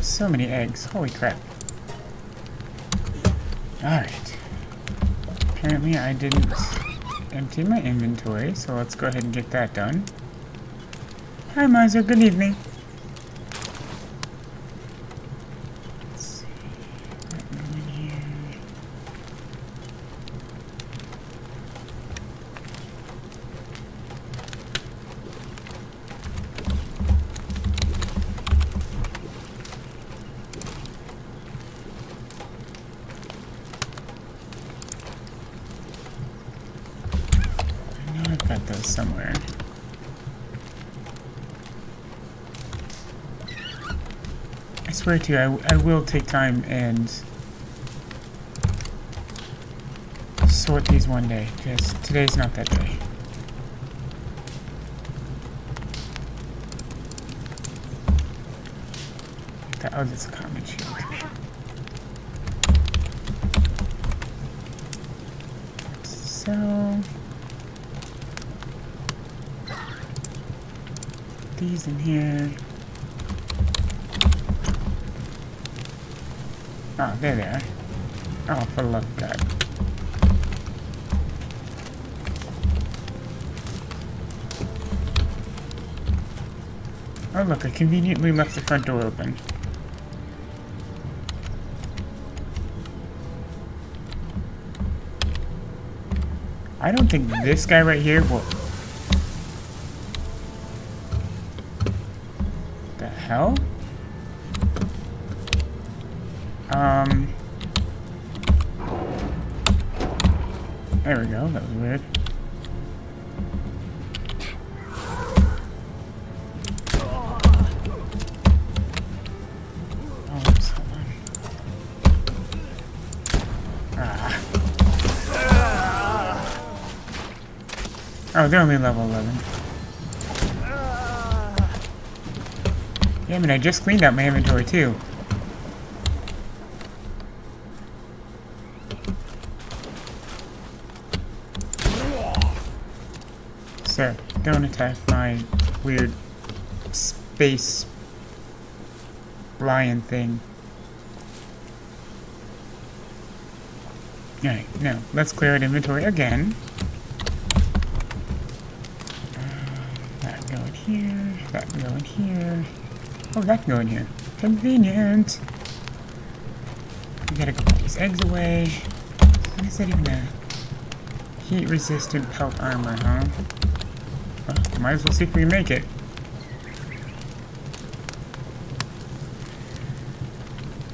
Have so many eggs. Holy crap. Alright. Apparently I didn't empty my inventory, so let's go ahead and get that done. Hi Miser, good evening. Let's see. What go in here? I know I've got those somewhere. I swear to you, I, I will take time and sort these one day, because today's not that day. That, oh, that's a common shield. So... These in here. There they are. Oh, for love God. Oh look, I conveniently left the front door open. I don't think this guy right here will... The hell? Um... There we go, that was weird. Oh. Ah. Oh, they're only level 11. Yeah, I mean, I just cleaned out my inventory too. Sir, don't attack my weird space lion thing. Alright, now, let's clear out inventory again. Uh, that go in here, that can go in here. Oh, that can go in here. Convenient! We gotta go put these eggs away. What is that even a heat resistant pelt armor, huh? Might as well see if we can make it.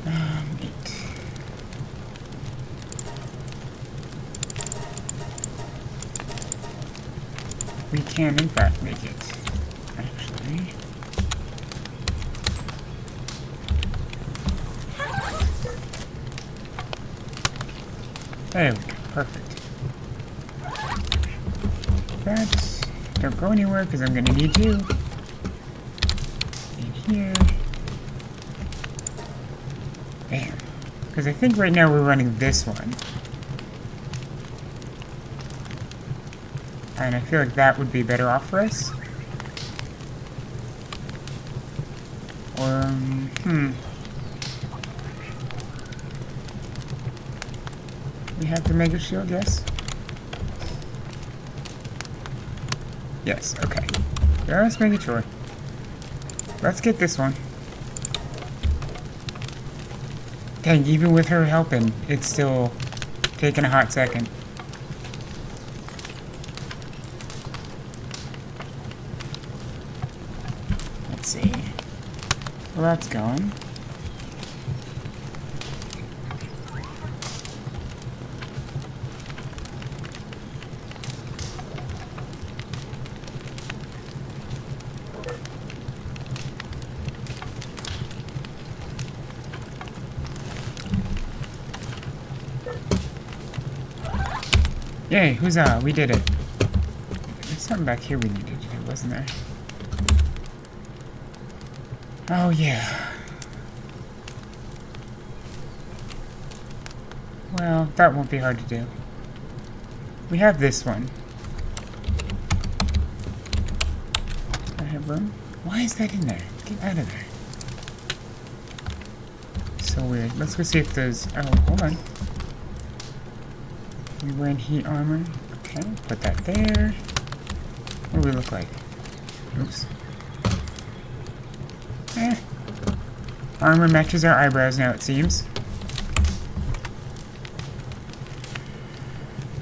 Um, eight. We can, in fact, make it. Actually. There we go. Perfect. That. Don't go anywhere because I'm going to need you. In here. Bam. Because I think right now we're running this one. And I feel like that would be better off for us. Or, um, hmm. We have the Mega Shield, yes? Yes, okay. Just making sure. Let's get this one. Dang, even with her helping, it's still taking a hot second. Let's see. Well, that's going. Yay, huzzah, we did it. There's something back here we needed to do, wasn't there? Oh, yeah. Well, that won't be hard to do. We have this one. I have room? Why is that in there? Get out of there. So weird. Let's go see if there's... Oh, hold on. You wearing heat armor? Okay, put that there. What do we look like? Oops. Eh. Armor matches our eyebrows now, it seems.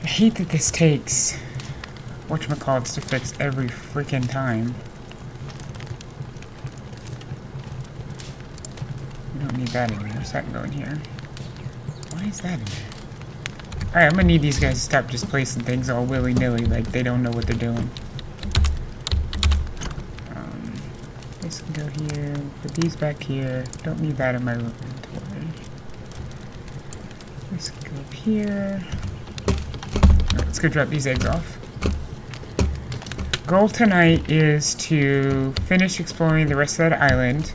I hate that this takes whatchamacallits to fix every freaking time. We don't need that in here. That going here? Why is that in there? Alright, I'm gonna need these guys to stop just placing things all willy-nilly like they don't know what they're doing. Um, this can go here. Put these back here. Don't need that in my inventory. Can go up here. Right, let's go drop these eggs off. Goal tonight is to finish exploring the rest of that island.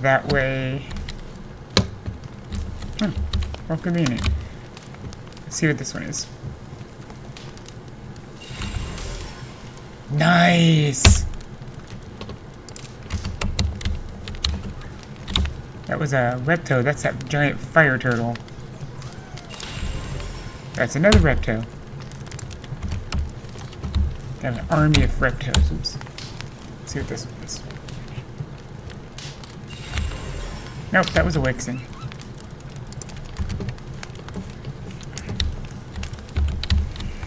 That way... How convenient. See what this one is. Nice! That was a reptile. That's that giant fire turtle. That's another reptile. Got an army of reptiles. Oops. Let's see what this one is. Nope, that was a Wixen.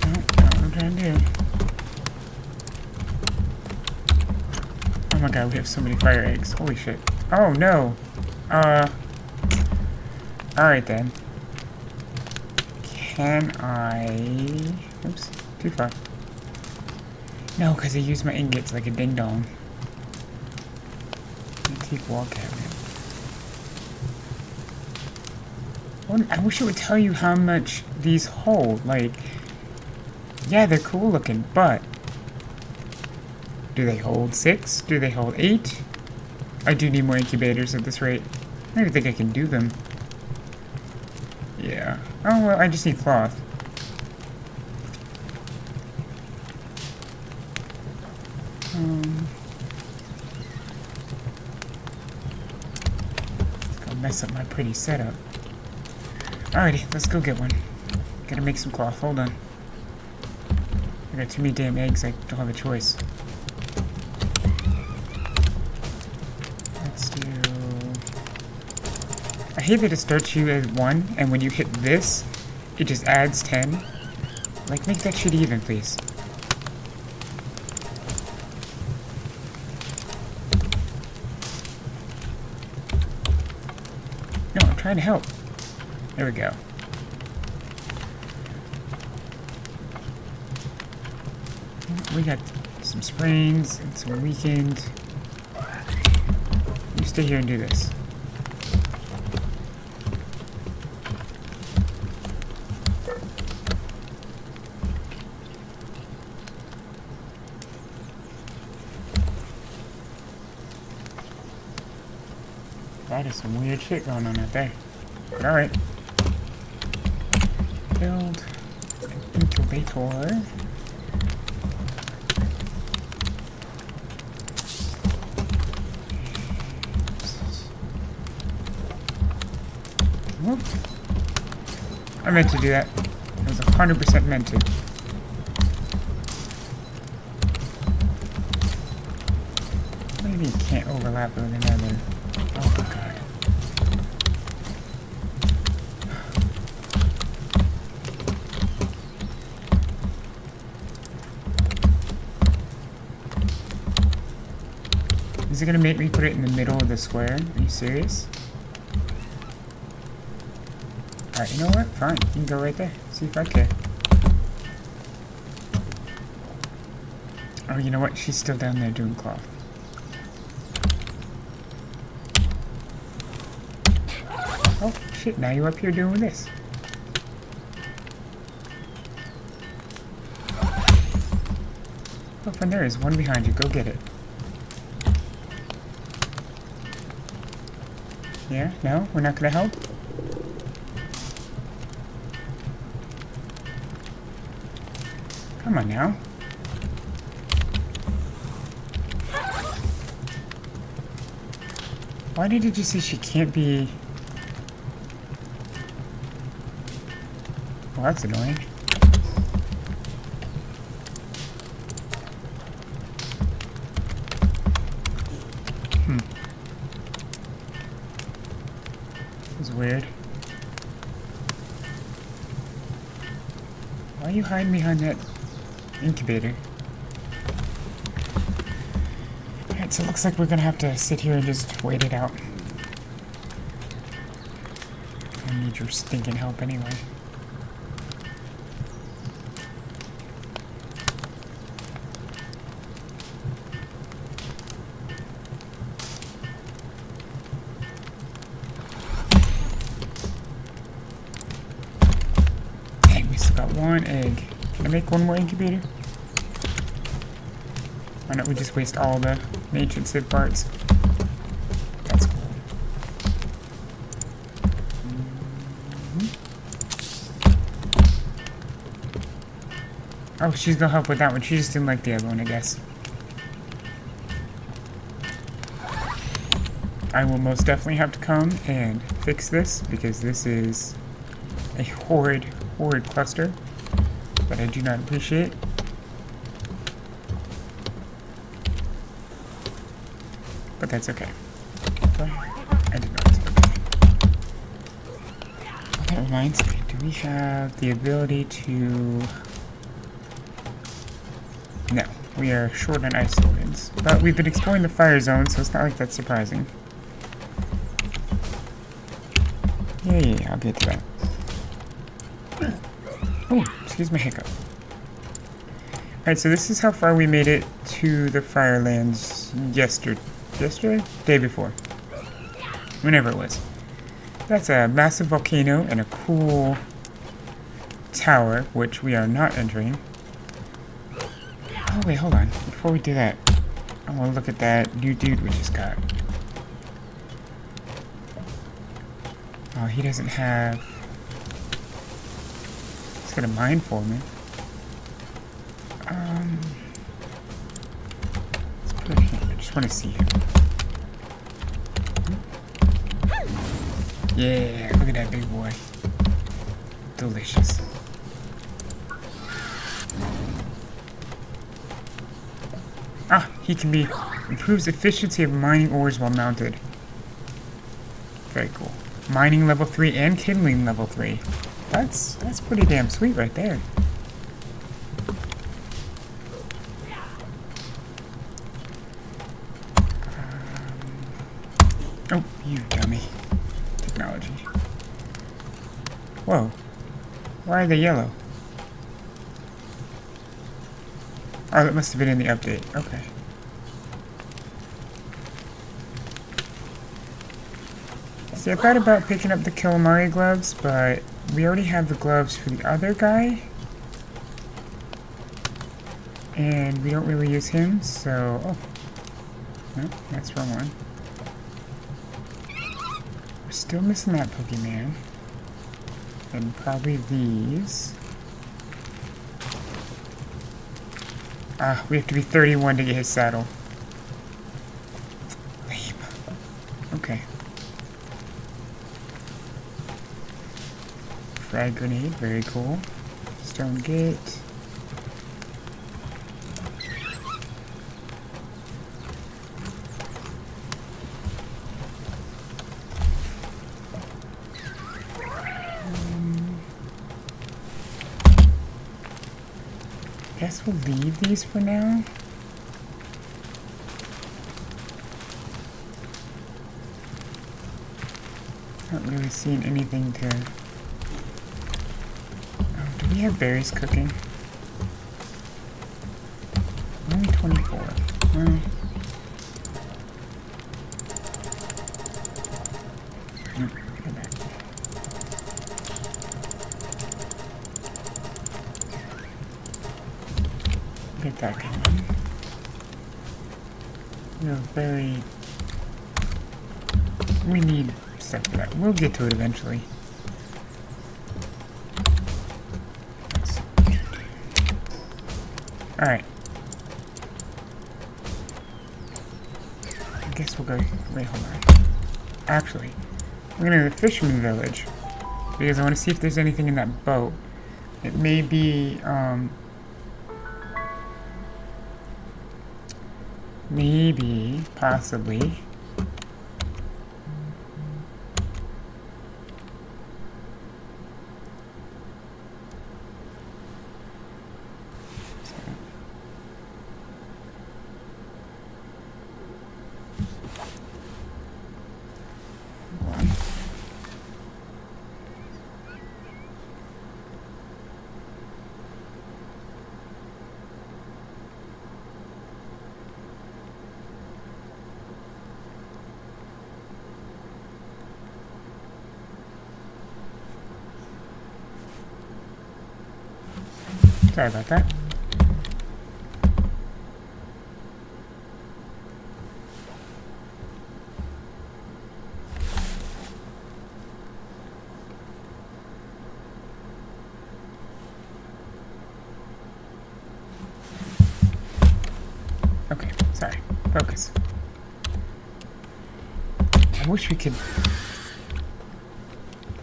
Nope, not what I'm trying to do. Oh my god, we have so many fire eggs. Holy shit. Oh no! Uh... Alright then. Can I... Oops, too far. No, because I used my ingots like a ding-dong. Antique wall cabinet. I wish it would tell you how much these hold. Like, yeah, they're cool looking, but do they hold six? Do they hold eight? I do need more incubators at this rate. I don't even think I can do them. Yeah. Oh, well, I just need cloth. Um, gonna mess up my pretty setup. Alrighty, let's go get one. Gotta make some cloth. Hold on. I got too many damn eggs, I don't have a choice. Hate that it starts you at 1, and when you hit this, it just adds 10. Like, make that shit even, please. No, I'm trying to help. There we go. We got some sprains and some weekend. You stay here and do this. That is some weird shit going on out there. Alright. Build an incubator. Whoop. I meant to do that. I was 100% meant to. Maybe you can't overlap with another. Oh my god. Is it gonna make me put it in the middle of the square? Are you serious? Alright, you know what? Fine. You can go right there. See if I care. Oh, you know what? She's still down there doing cloth. Oh, shit. Now you're up here doing this. Oh, from there is one behind you. Go get it. here? No? We're not gonna help? Come on now. Why did you just say she can't be... Well, that's annoying. Behind that incubator? Alright, so it looks like we're gonna have to sit here and just wait it out. I need your stinking help anyway. Waste all the ancient Civ parts? That's cool. Oh, she's gonna help with that one. She just didn't like the other one, I guess. I will most definitely have to come and fix this because this is a horrid, horrid cluster that I do not appreciate. That's okay. I did not. Oh, that reminds me, do we have the ability to... No, we are short on ice organs. But we've been exploring the fire zone, so it's not like that's surprising. Yeah, yeah, yeah, I'll get to that. Oh, excuse my hiccup. Alright, so this is how far we made it to the Firelands yesterday. Yesterday? Day before. Whenever it was. That's a massive volcano and a cool tower, which we are not entering. Oh, wait, hold on. Before we do that, I want to look at that new dude we just got. Oh, he doesn't have... He's got a mine for me. Um... I just want to see him. Yeah, look at that big boy. Delicious. Ah, he can be... Improves efficiency of mining ores while mounted. Very cool. Mining level 3 and kindling level 3. That's, that's pretty damn sweet right there. Um, oh, you dummy. Technology. Whoa. Why are they yellow? Oh, that must have been in the update. Okay. See, I thought about picking up the Killamari gloves, but we already have the gloves for the other guy. And we don't really use him, so... Oh. No, that's wrong one. We're still missing that Pokemon. And probably these. Ah, we have to be 31 to get his saddle. Lame. Okay. Frag grenade, very cool. Stone gate. Um, Guess we'll leave these for now. Not really seeing anything to oh, do we have berries cooking? Only 24. Well, nope, go back. Get that going. We're very... We need stuff for that. We'll to it eventually. Alright. I guess we'll go... Wait, hold on. Actually, we're going to the fisherman village. Because I want to see if there's anything in that boat It may be, um, maybe, possibly, Sorry about that. Okay, sorry. Focus. I wish we could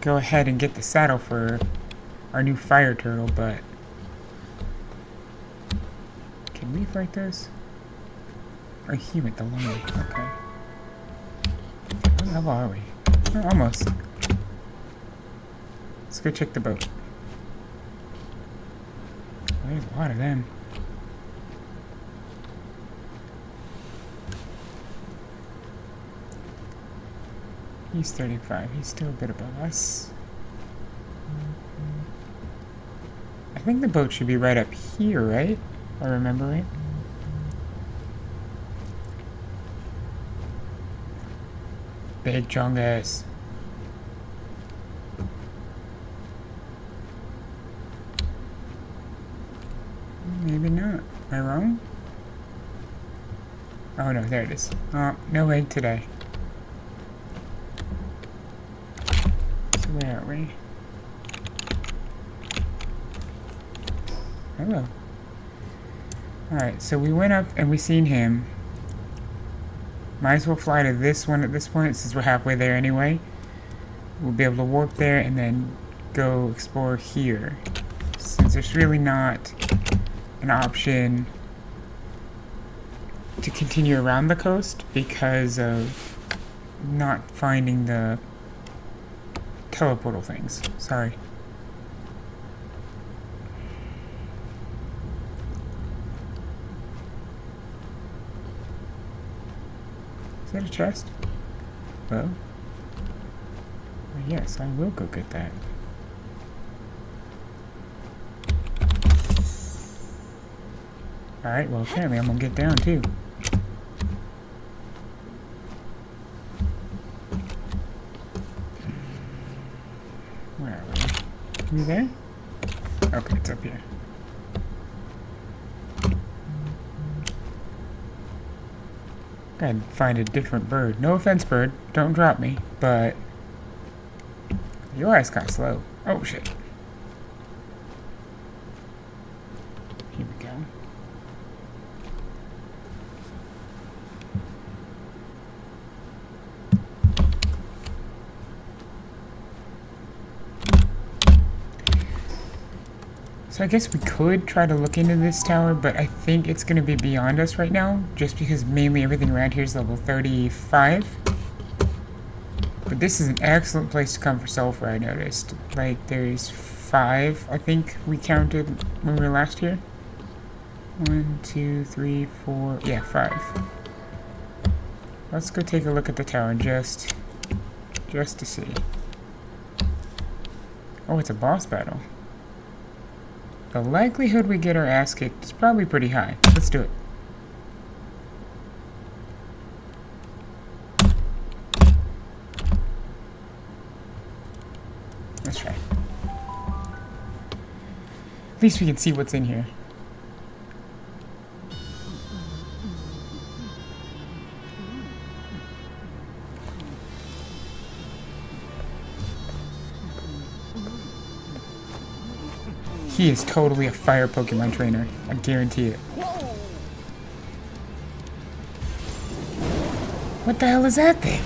go ahead and get the saddle for our new fire turtle, but we fight this? Or he went the line. Okay. What level are we? Oh, almost. Let's go check the boat. There's a lot of them. He's 35. He's still a bit above us. I think the boat should be right up here, right? I remember right. Big chungus. Maybe not. Am I wrong? Oh no, there it is. Oh, no egg today. So where are we? Hello. Alright, so we went up and we seen him. Might as well fly to this one at this point since we're halfway there anyway. We'll be able to warp there and then go explore here. Since there's really not an option to continue around the coast because of not finding the teleportal things. Sorry. Is that a chest? Well, yes, I will go get that. Alright, well apparently I'm gonna get down too. Where are we? You there? Gotta find a different bird. No offense, bird. Don't drop me. But your eyes of slow. Oh shit. Here we go. So I guess we could try to look into this tower, but I think it's going to be beyond us right now, just because mainly everything around here is level 35. But this is an excellent place to come for sulfur, I noticed. Like, there's five, I think we counted when we were last here. One, two, three, four, yeah, five. Let's go take a look at the tower just, just to see. Oh, it's a boss battle. The likelihood we get our ass kicked is probably pretty high. Let's do it. Let's try. At least we can see what's in here. He is totally a fire Pokemon trainer. I guarantee it. What the hell is that thing?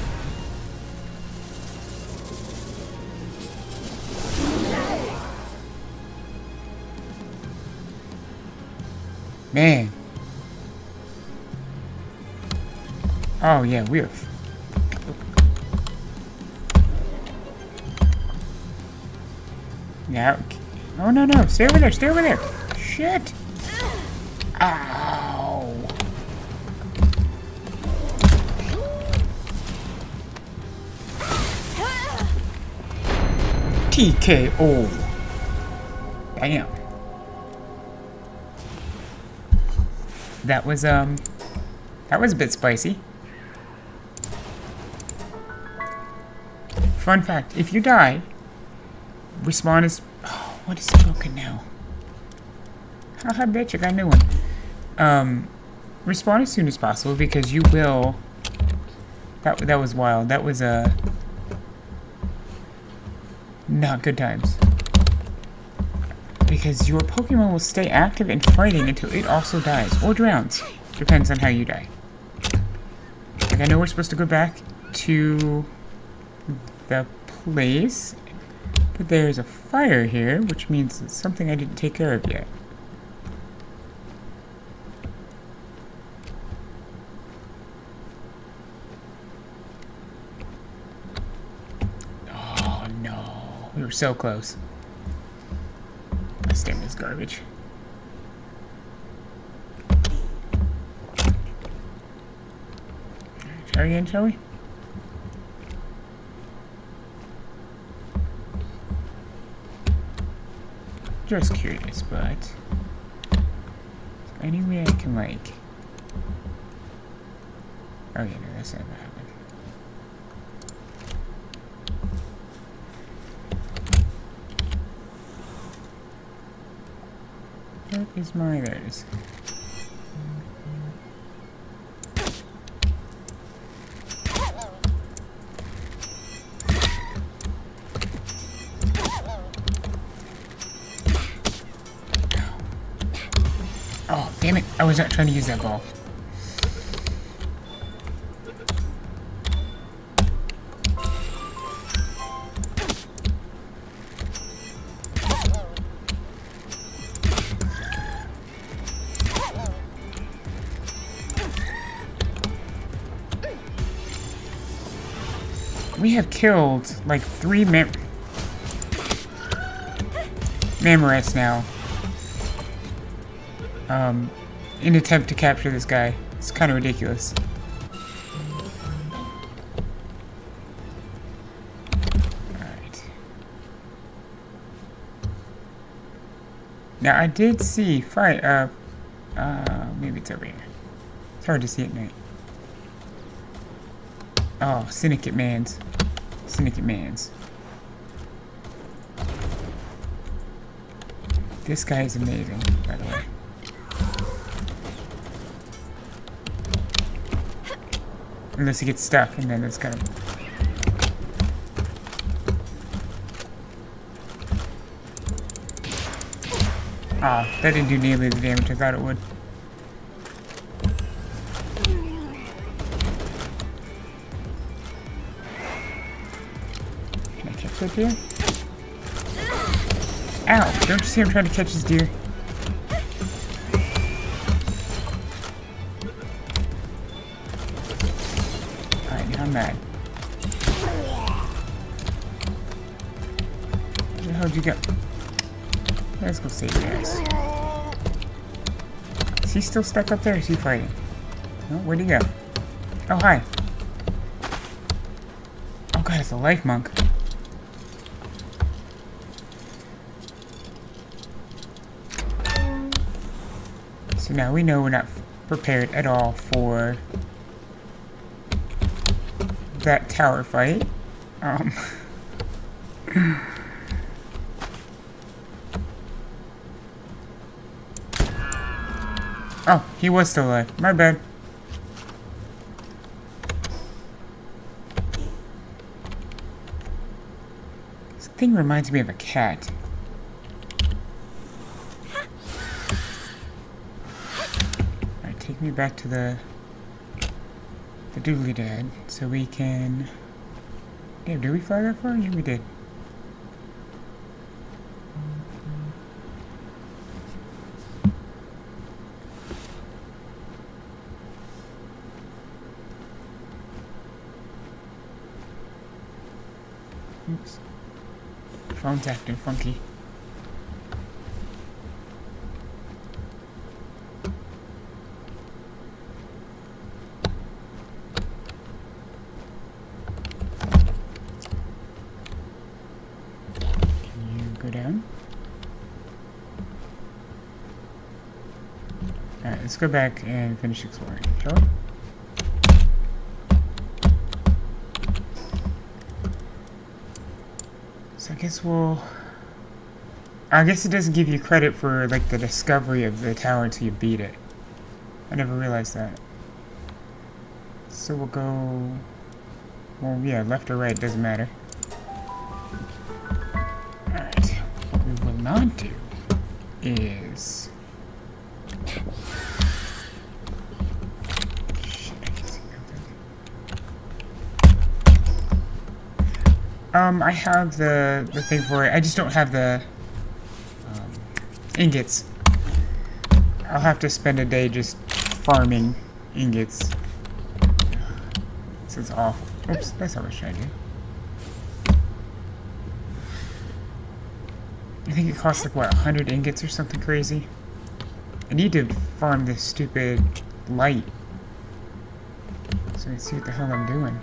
Man. Oh yeah, we're... Yeah. Oh no no, stay over there, stay over there. Shit. Ow. TKO. Damn. That was, um, that was a bit spicy. Fun fact, if you die, respawn is, what is broken now? Haha, bitch, I got a new one. Um, respond as soon as possible because you will, that, that was wild. That was, uh, not good times. Because your Pokemon will stay active and fighting until it also dies, or drowns. Depends on how you die. Like, I know we're supposed to go back to the place, but there's a fire here, which means it's something I didn't take care of yet. Oh no, we were so close. This stem is garbage. Try again, shall we? Just curious, but... Any way I can, like... Oh yeah, no, that's not gonna happen. Where is my... There was trying to use that ball. We have killed like three mem now um, in attempt to capture this guy. It's kind of ridiculous. Alright. Now, I did see fight, uh, uh, maybe it's over here. It's hard to see at night. Oh, Syndicate Mans. Syndicate Mans. This guy is amazing, Unless he gets stuck, and then it's kind of... Ah, that didn't do nearly the damage I thought it would. Can I catch that deer? Ow! Don't you see I'm trying to catch this deer? Still stuck up there? Is he fighting? Oh, where'd he go? Oh, hi. Oh god, it's a life monk. So now we know we're not prepared at all for that tower fight. Um, oh, he was still alive. My bad. This thing reminds me of a cat. Alright, take me back to the the doodly dad so we can yeah did we fly that far yeah we did Oops. Phone's acting funky. Go down? Alright, let's go back and finish exploring, shall we? So I guess we'll... I guess it doesn't give you credit for, like, the discovery of the tower until you beat it. I never realized that. So we'll go... Well, yeah, left or right, doesn't matter. I have the the thing for it. I just don't have the um, ingots. I'll have to spend a day just farming ingots. This is awful. Oops, that's how what I do. I think it costs like what, 100 ingots or something crazy. I need to farm this stupid light. So I can see what the hell I'm doing.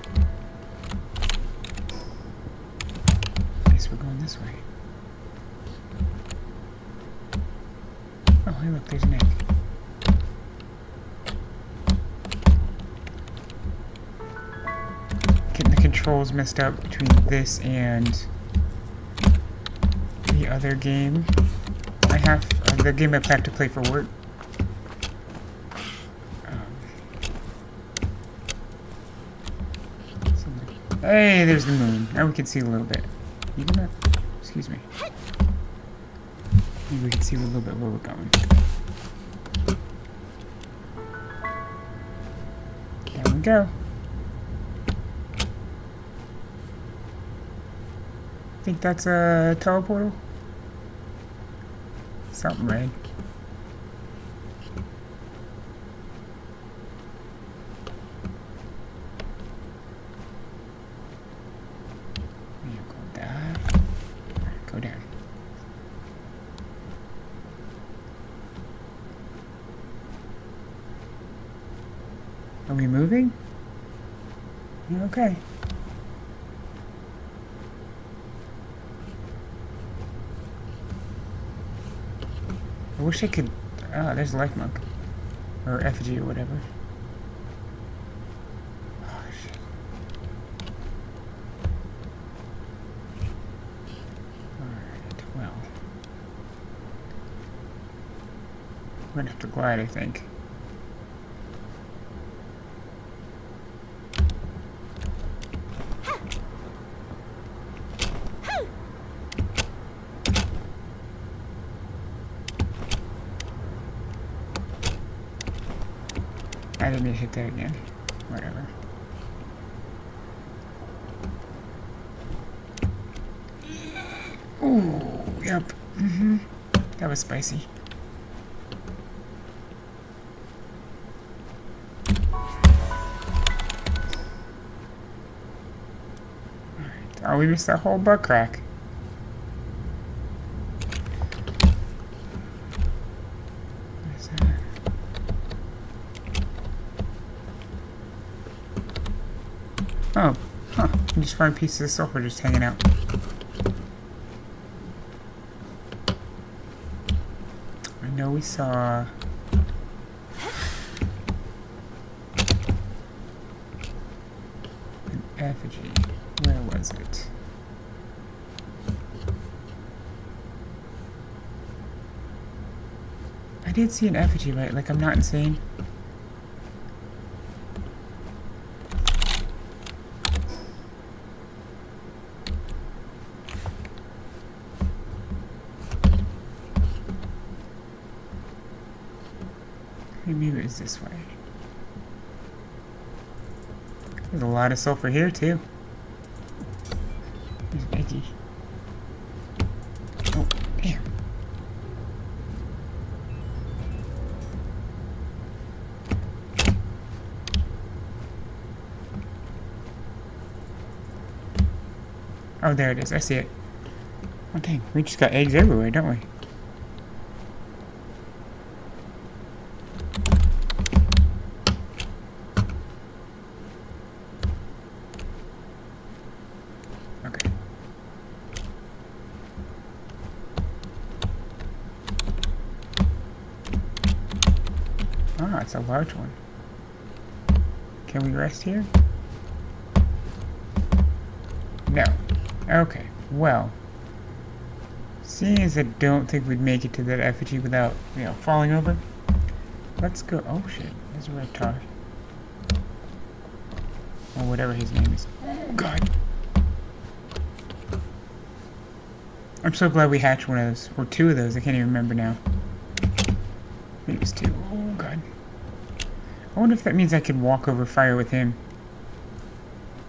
Messed up between this and the other game I have, uh, the game I have to play for work. Um, Hey, there's the moon. Now we can see a little bit. You? Excuse me. Maybe we can see a little bit where we're going. There we go. Think that's a teleporter. Something red. You go that. Alright, Go down. Are we moving? Yeah, Okay. I wish I could. Ah, there's a Lifmunk. Or effigy or whatever. Oh, well. I'm gonna have to glide, I think. Hit that again. Whatever. Ooh, yep. Mm-hmm. That was spicy. Alright. Oh, we missed that whole butt crack. What is that? Oh, huh. Pieces of sulfur just hanging out. I know we saw... An effigy. Where was it? I did see an effigy, right? Like, I'm not insane. It this way. There's a lot of sulfur here too. There's Iggy. Oh, damn. Oh, there it is. I see it. Oh, dang. We just got eggs everywhere, don't we? Okay. It's a large one. Can we rest here? No. Okay, well. Seeing as I don't think we'd make it to that effigy without, you know, falling over, let's go. Oh shit, there's a reptar. Or whatever his name is. God. I'm so glad we hatched one of those. Or two of those, I can't even remember now. Maybe it was two. Wonder if that means I can walk over fire with him.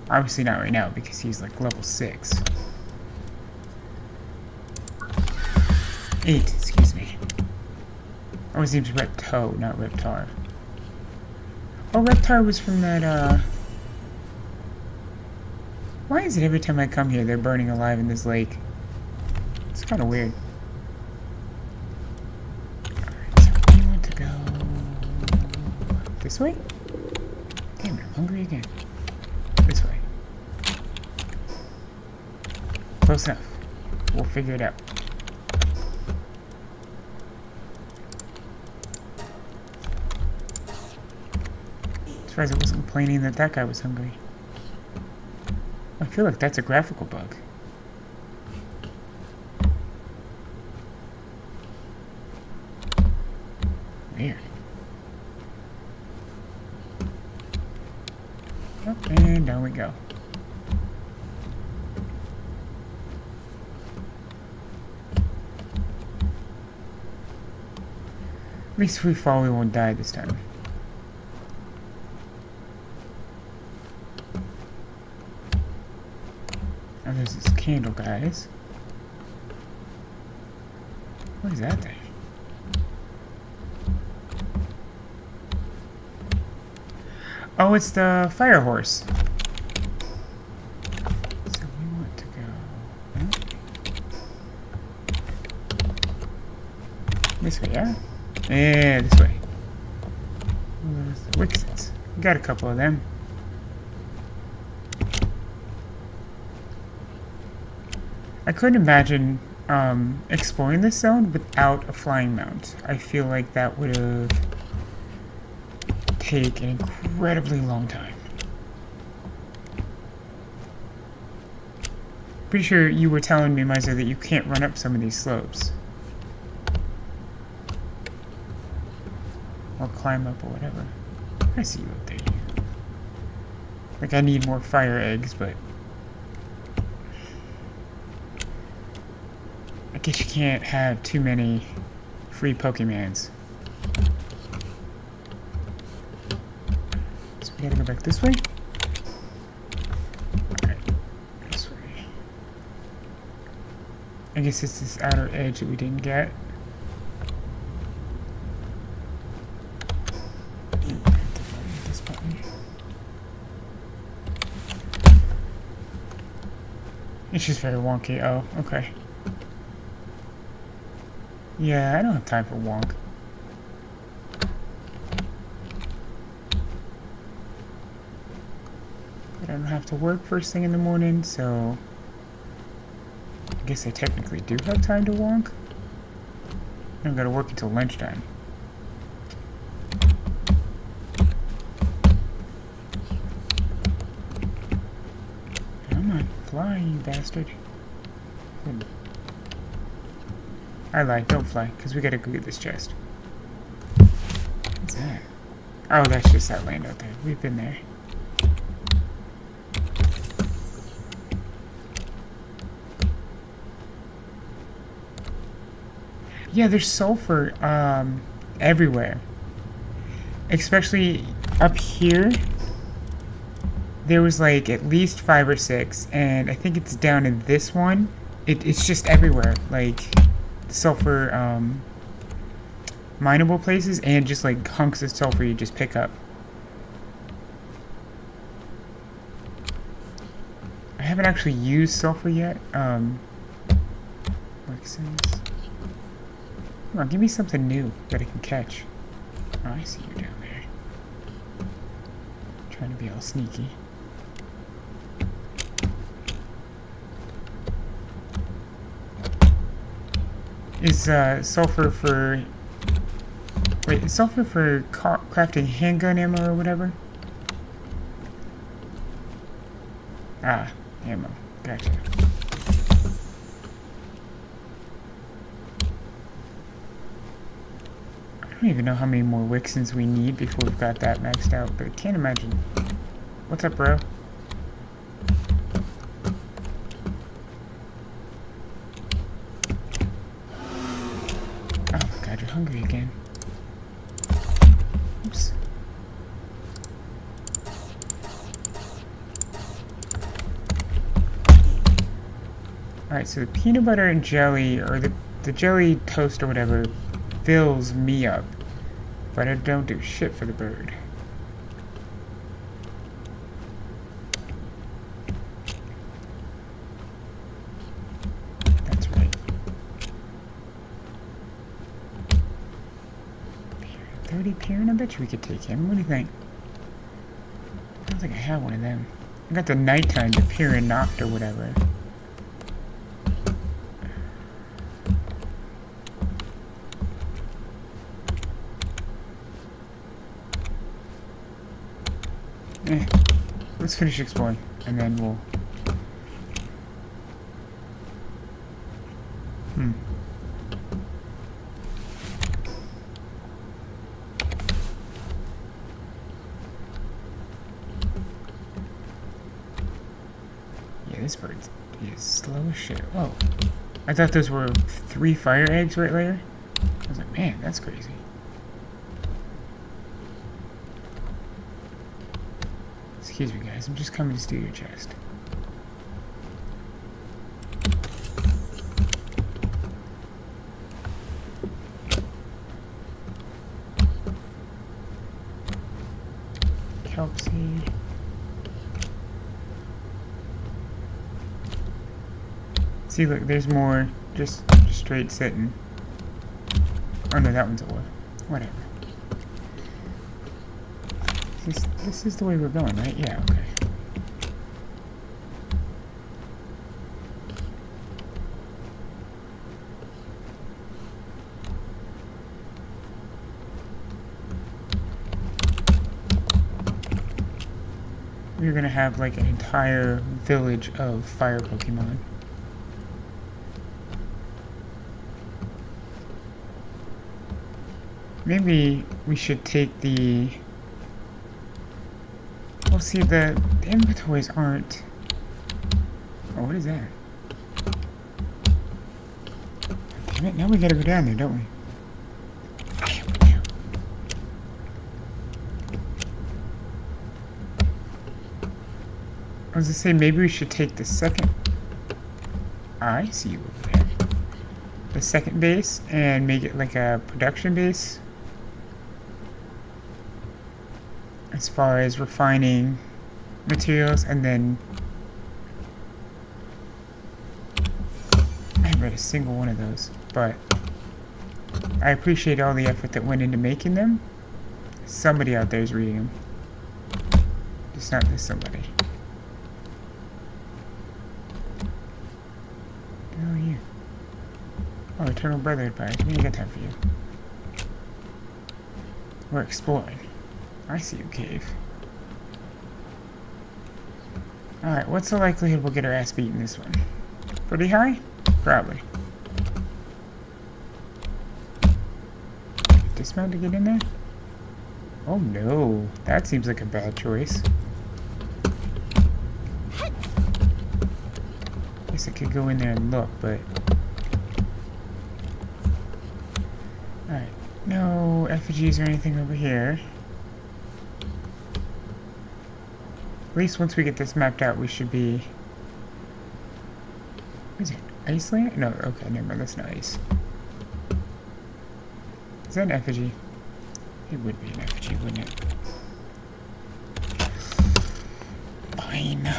Obviously not right now, because he's like level 6. 8, excuse me. Oh, his name's Repto, not Reptar. Oh, Reptar was from that, uh... Why is it every time I come here, they're burning alive in this lake? It's kind of weird. Alright, so we want to go... This way? Damn it, I'm hungry again. This way. Close enough. We'll figure it out. As far as I wasn't complaining that that guy was hungry. I feel like that's a graphical bug. Weird. Up and down we go. At least we fall, we won't die this time. Oh, there's this candle, guys. What is that thing? Oh, it's the fire horse. So we want to go... huh? This way, yeah? Yeah, this way. Wixits? Got a couple of them. I couldn't imagine um, exploring this zone without a flying mount. I feel like that would have take an incredibly long time. Pretty sure you were telling me, Miser, that you can't run up some of these slopes. Climb up or whatever. I see you up there. Like, I need more fire eggs, but... I guess you can't have too many free Pokemons. So we gotta go back this way? Okay. This way. I guess it's this outer edge that we didn't get. This button. Just very wonky. Oh, okay. Yeah, I don't have time for wonk. But I don't have to work first thing in the morning, so... I guess I technically do have time to wonk. I don't gotta work until lunchtime. Come on, fly, you bastard. Good. I lied, don't fly, because we gotta go get this chest. What's that? Oh, that's just that land out there. We've been there. Yeah, there's sulfur um, everywhere. Especially up here. There was like at least five or six, and I think it's down in this one. It, it's just everywhere. Like sulfur um, mineable places and just like hunks of sulfur you just pick up. I haven't actually used sulfur yet. Um. Come on, give me something new that I can catch. Oh, I see you down there. Trying to be all sneaky. Is uh, sulfur for... Wait, sulfur for crafting handgun ammo or whatever? Ah, ammo. Gotcha. I don't even know how many more Wixens we need before we've got that maxed out, but I can't imagine. What's up, bro? hungry again. Oops. Alright, so the peanut butter and jelly, or the, the jelly toast or whatever, fills me up. But I don't do shit for the bird. That's right. 30 Pyrin? I bet you we could take him. What do you think? Sounds like I have one of them. I got the nighttime, the Pyrin Noct or whatever. Eh, let's finish exploring, and then we'll... Hmm. Yeah, this bird is slow as shit. Whoa. I thought those were three fire eggs right there. I was like, man, that's crazy. Excuse me, guys. I'm just coming to steal your chest. See, look, there's more just, just straight sitting. Oh no, that one's a wolf. Whatever. This, this is the way we're going, right? Yeah, okay. We're gonna have like an entire village of fire Pokemon. Maybe we should take the see, the, the inventories aren't... Oh, what is that? Damn it, now we gotta go down there, don't we? I was gonna say, maybe we should take the second... I see you over there. The second base and make it like a production base as far as refining materials and then I haven't read a single one of those but I appreciate all the effort that went into making them. Somebody out there is reading them it's not this somebody. Oh you? Oh eternal brother advice we ain't got time for you. We're exploring I see you, Cave. Alright, what's the likelihood we'll get our ass beat in this one? Pretty high? Probably. Dismount to get in there? Oh no, that seems like a bad choice. Guess I could go in there and look, but... Alright, no effigies or anything over here. At least once we get this mapped out, we should be... Is it Iceland? No, okay, never mind, that's not ice. Is that an effigy? It would be an effigy, wouldn't it? Fine.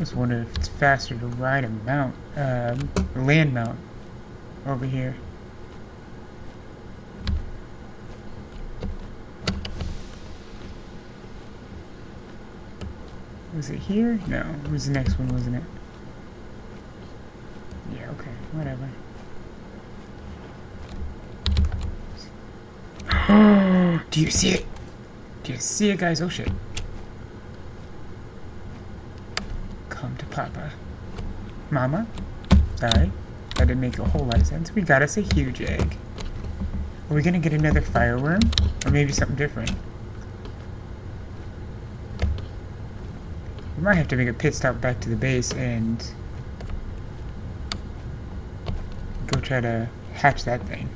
Just wonder if it's faster to ride a mount, um, land mount over here. Was it here? No, it was the next one, wasn't it? Yeah, okay, whatever. Do you see it? Do you see it, guys? Oh shit. Come to Papa. Mama? Sorry. That didn't make a whole lot of sense. We got us a huge egg. Are we gonna get another fireworm? Or maybe something different? We might have to make a pit stop back to the base and go try to hatch that thing.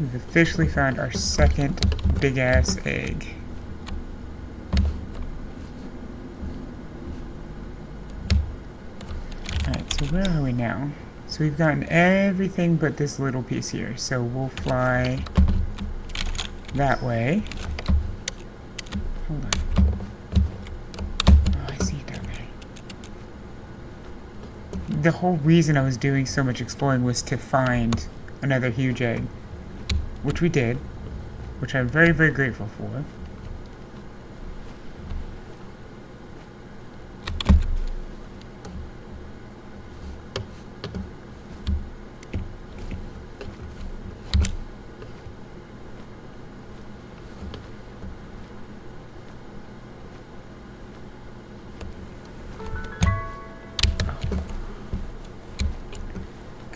We've officially found our second big ass egg. Alright, so where are we now? So we've gotten everything but this little piece here. So we'll fly that way. Hold on. Oh, I see it down there. The whole reason I was doing so much exploring was to find another huge egg which we did, which I'm very, very grateful for.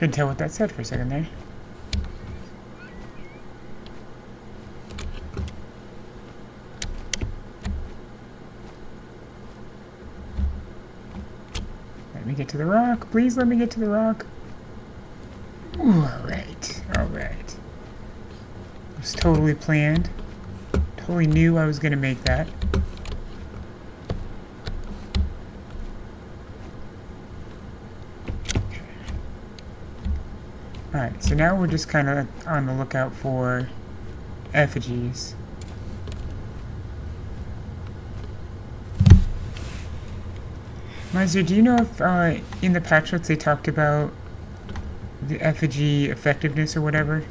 Couldn't tell what that said for a second there. Let me get to the rock. Please let me get to the rock. Alright, alright. It was totally planned. Totally knew I was going to make that. Alright, so now we're just kind of on the lookout for effigies. Miser, do you know if uh, in the patch notes they talked about the effigy effectiveness or whatever?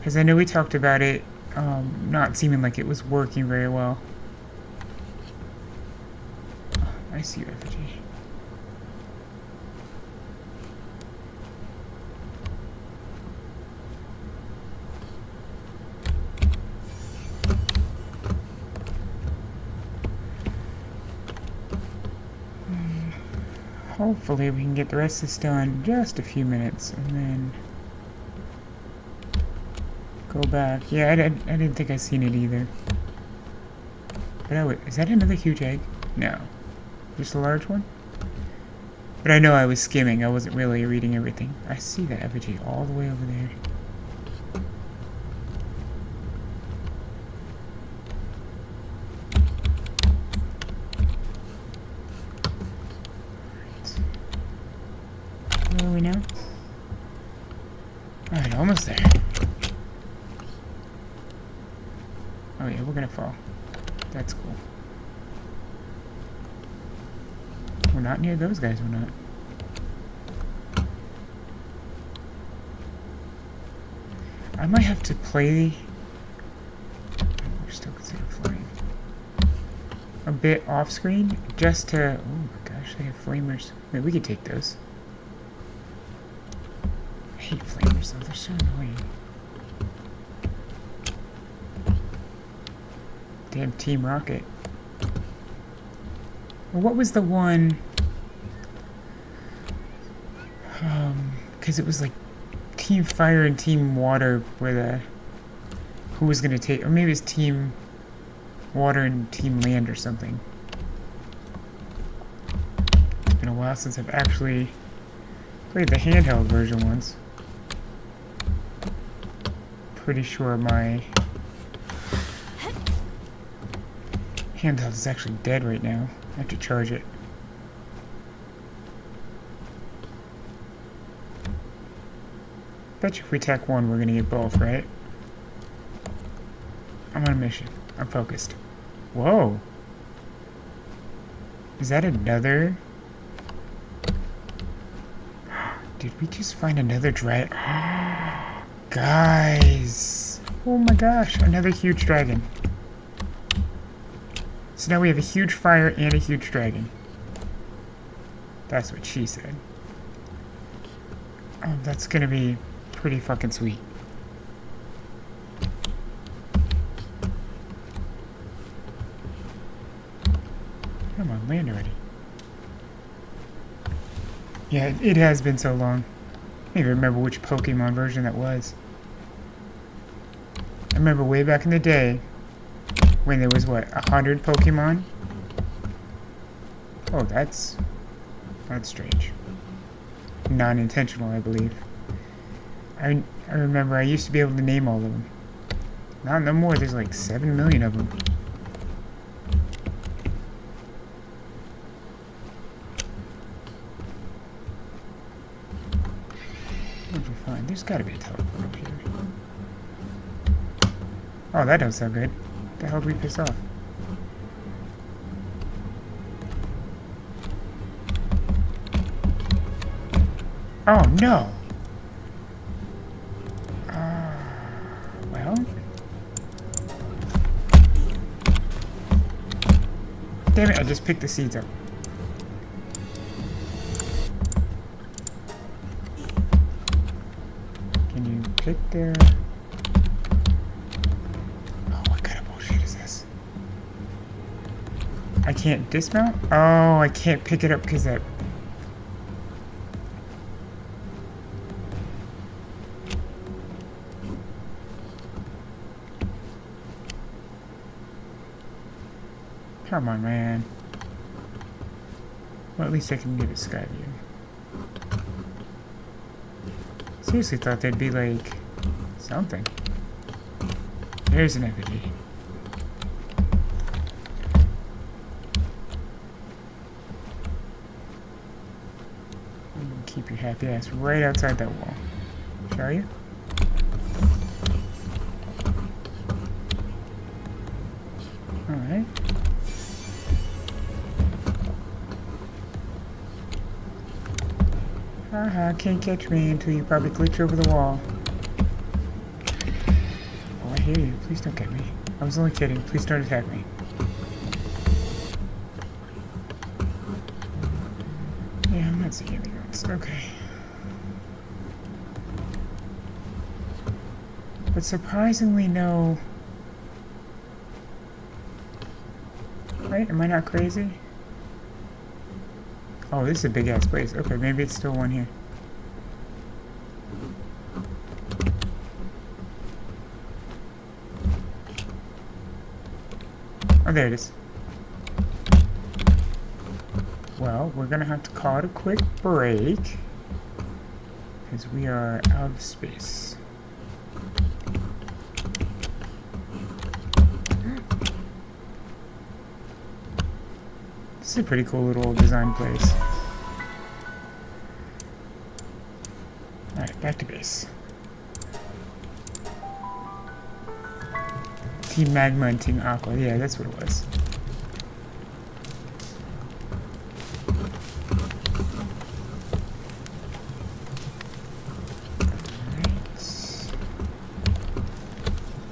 Because I know we talked about it um, not seeming like it was working very well. I see effigy. Hopefully we can get the rest of this done in just a few minutes and then go back. Yeah, I, I, I didn't think I seen it either. But I would, is that another huge egg? No. Just a large one? But I know I was skimming. I wasn't really reading everything. I see the effigy all the way over there. those guys were not. I might We're still considered flying. A bit off screen, just to... Oh my gosh, they have flamers. Wait, we could take those. I hate flamers though, they're so annoying. Damn Team Rocket. What was the one... Um, because it was like Team Fire and Team Water were the who was gonna take, or maybe it's Team Water and Team Land or something. It's been a while since I've actually played the handheld version once. Pretty sure my handheld is actually dead right now. I have to charge it. Bet you if we attack one, we're gonna get both, right? I'm focused. Whoa. Is that another? Did we just find another dragon? Guys! Oh my gosh, another huge dragon. So now we have a huge fire and a huge dragon. That's what she said. Oh, that's gonna be pretty fucking sweet. Come on, land already. Yeah, it has been so long. I don't even remember which Pokemon version that was. I remember way back in the day when there was, what, a hundred Pokemon? Oh, that's... that's strange. Non-intentional, I believe. I, I remember I used to be able to name all of them. Not no more, there's like seven million of them. There's gotta be a teleport up here. Oh, that don't sound good. What the hell did we piss off? Oh, no! Ah, well... Damn it, I just picked the seeds up. Pick there? Oh, what kind of bullshit is this? I can't dismount? Oh, I can't pick it up because that... Come on, man. Well, at least I can get a sky view. Seriously thought there'd be, like, something. There's an effigy. Keep your happy ass right outside that wall. Shall you? Can't catch me until you probably glitch over the wall. Oh, I hear you. Please don't get me. I was only kidding. Please don't attack me. Yeah, I'm not seeing anything else. Okay. But surprisingly, no. Right? Am I not crazy? Oh, this is a big ass place. Okay, maybe it's still one here. There it is. Well, we're gonna have to call it a quick break. Because we are out of space. This is a pretty cool little design place. Alright, back to base. Team Magma and Team Aqua. Yeah, that's what it was.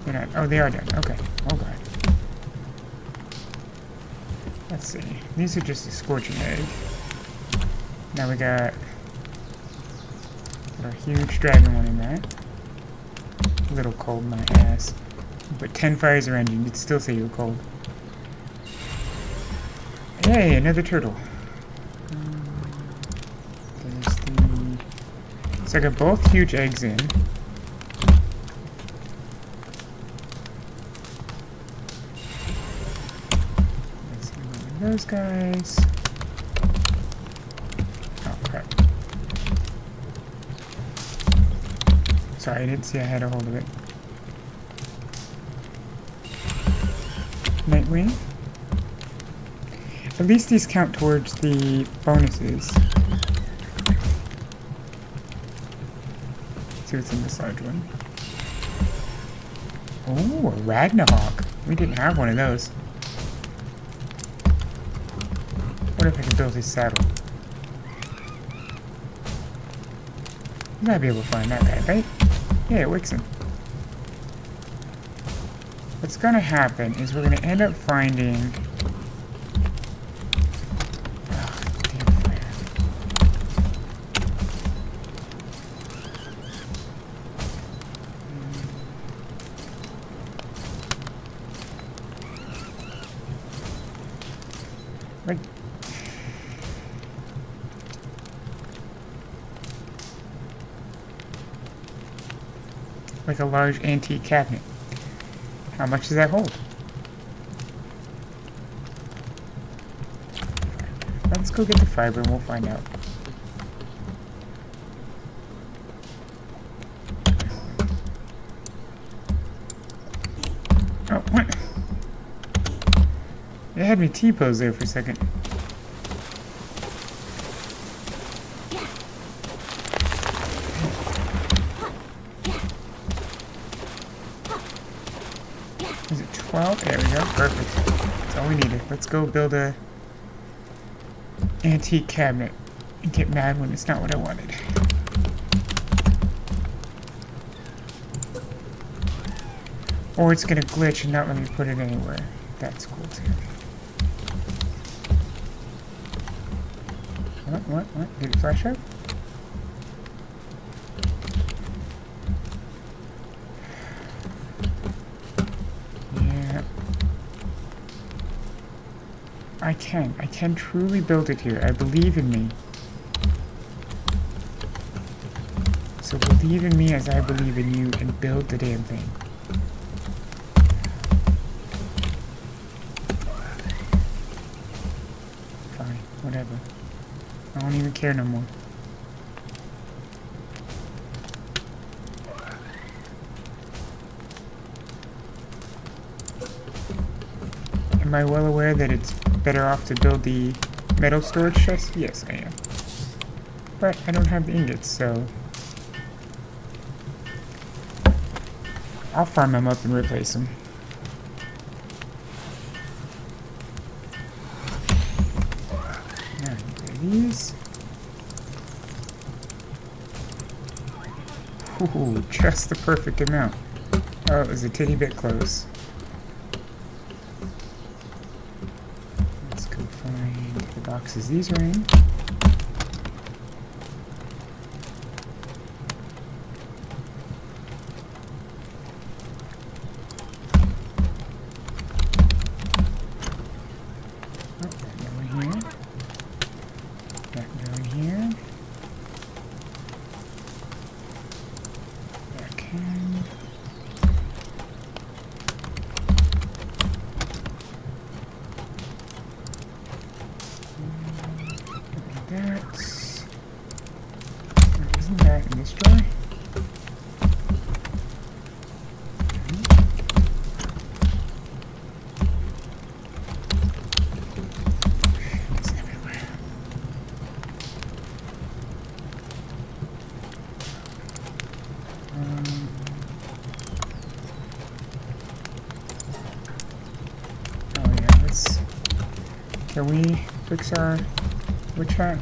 Alright. Oh, they are done. Okay. Oh, God. Let's see. These are just a scorching egg. Now we got our huge dragon one in that. A little cold in my ass. But 10 fires around you, you'd still say you're cold. Hey, another turtle. The... So I got both huge eggs in. Those guys. Oh, crap. Sorry, I didn't see I had a hold of it. Nitewing. At least these count towards the bonuses. See what's in this large one. Oh, a Ragnahawk. We didn't have one of those. What if I can build his saddle? You gotta be able to find that guy, right? Yeah, Wixen. What's gonna happen is we're gonna end up finding... Oh, like a large antique cabinet. How much does that hold? Let's go get the fiber and we'll find out. Oh, what? It had me T-pose there for a second. Is it 12? There we go. Perfect. That's all we needed. Let's go build a antique cabinet and get mad when it's not what I wanted. Or it's gonna glitch and not let me put it anywhere. That's cool too. What, what, what? Did it flash up? Yeah. I can. I can truly build it here. I believe in me. So believe in me as I believe in you and build the damn thing. Fine, whatever. I don't even care no more. Am I well aware that it's better off to build the metal storage chest? Yes, I am. But I don't have the ingots, so... I'll farm them up and replace them. These. Ooh, just the perfect amount. Oh, it was a titty bit close. Boxes these are in. Oh, that going here. That going here. That can. That's. Isn't that in this drawer? It's everywhere. Um, oh yeah, let's. Can Uh, we fix our witch hat?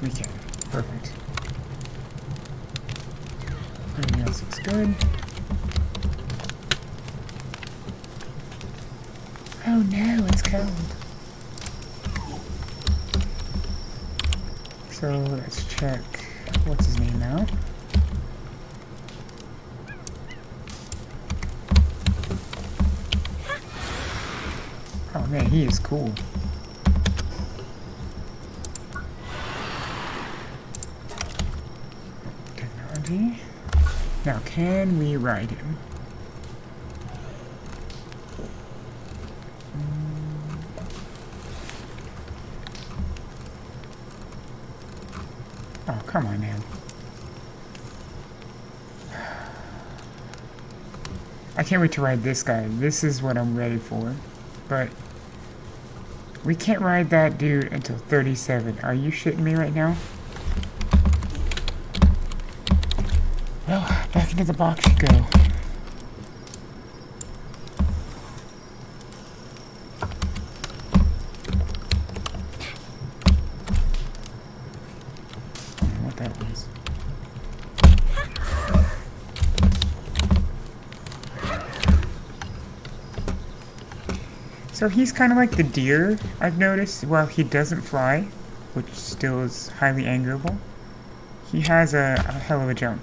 We can. Perfect. Everything else looks good. Oh no, it's cold. So let's check. What's his name now? Oh man, he is cool. Technology. Now, can we ride him? Oh, come on, man. I can't wait to ride this guy. This is what I'm ready for. But we can't ride that dude until 37. Are you shitting me right now? did the box go? So he's kind of like the deer, I've noticed. Well, he doesn't fly, which still is highly angerable. He has a, a hell of a jump.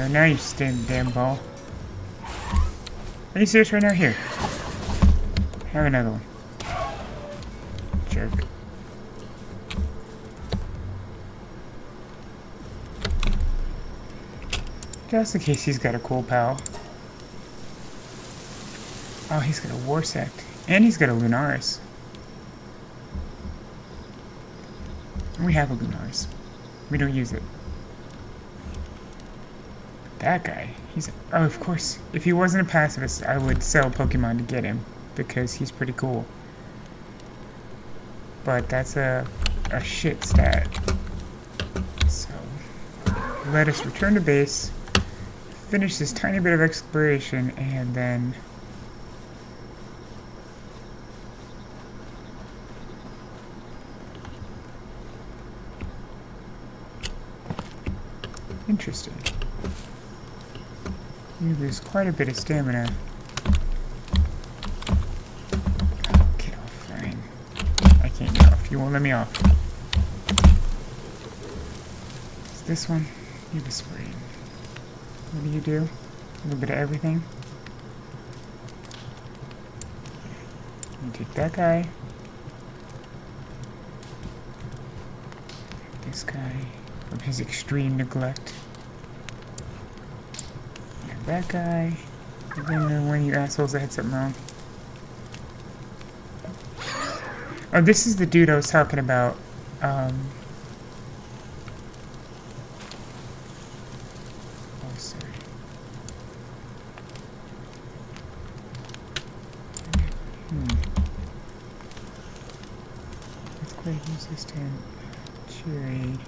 There now you stand damn ball. Are you serious right now? Here. Have another one. Jerk. Just in case he's got a cool pal. Oh, he's got a Warsect. And he's got a Lunaris. We have a Lunaris. We don't use it. That guy. He's... Oh, of course. If he wasn't a pacifist, I would sell Pokemon to get him. Because he's pretty cool. But that's a, a shit stat. So... Let us return to base. Finish this tiny bit of exploration, and then... Interesting. You lose quite a bit of stamina. Get off, fine. I can't get off. You won't let me off. This one. You have a sprain. What do you do? A little bit of everything. You take that guy. This guy from his extreme neglect. That guy. The one of you assholes that had something wrong. Oh, this is the dude I was talking about. Um, oh, sorry. Hmm. Earthquake resistant. Cheery.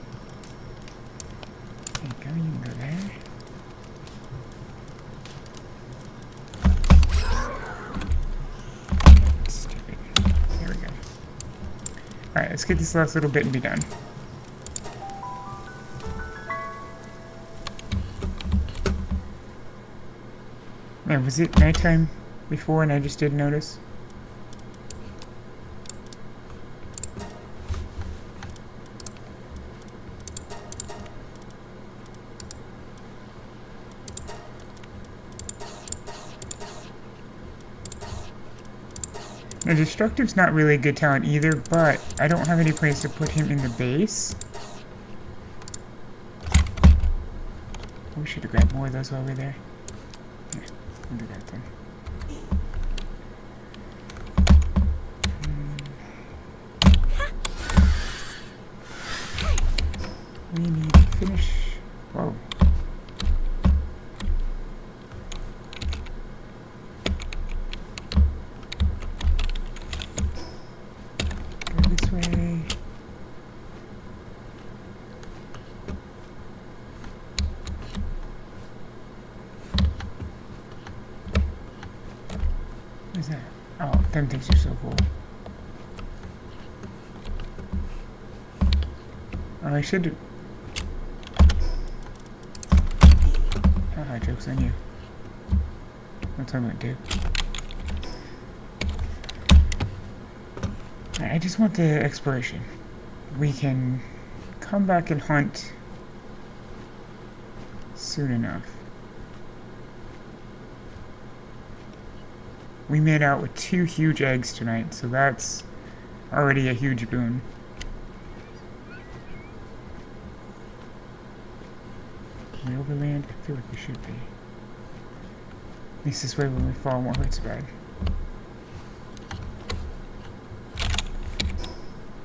There you go, you can go there. Stupid. There we go. Alright, let's get this last little bit and be done. Man, was it nighttime before and I just didn't notice? Now, Destructive's not really a good talent either, but I don't have any place to put him in the base. We should have grabbed more of those while we we're there. Yeah, we'll do that then. Hmm. We need to finish. Whoa. Go this way. What is that? Oh, them so. Oh, I should. Haha, joke's on you. That's what I'm gonna do. I just want the exploration. We can come back and hunt soon enough. We made out with two huge eggs tonight, so that's already a huge boon. We overland? I feel like we should be. At least this way when we fall won't hurt bad.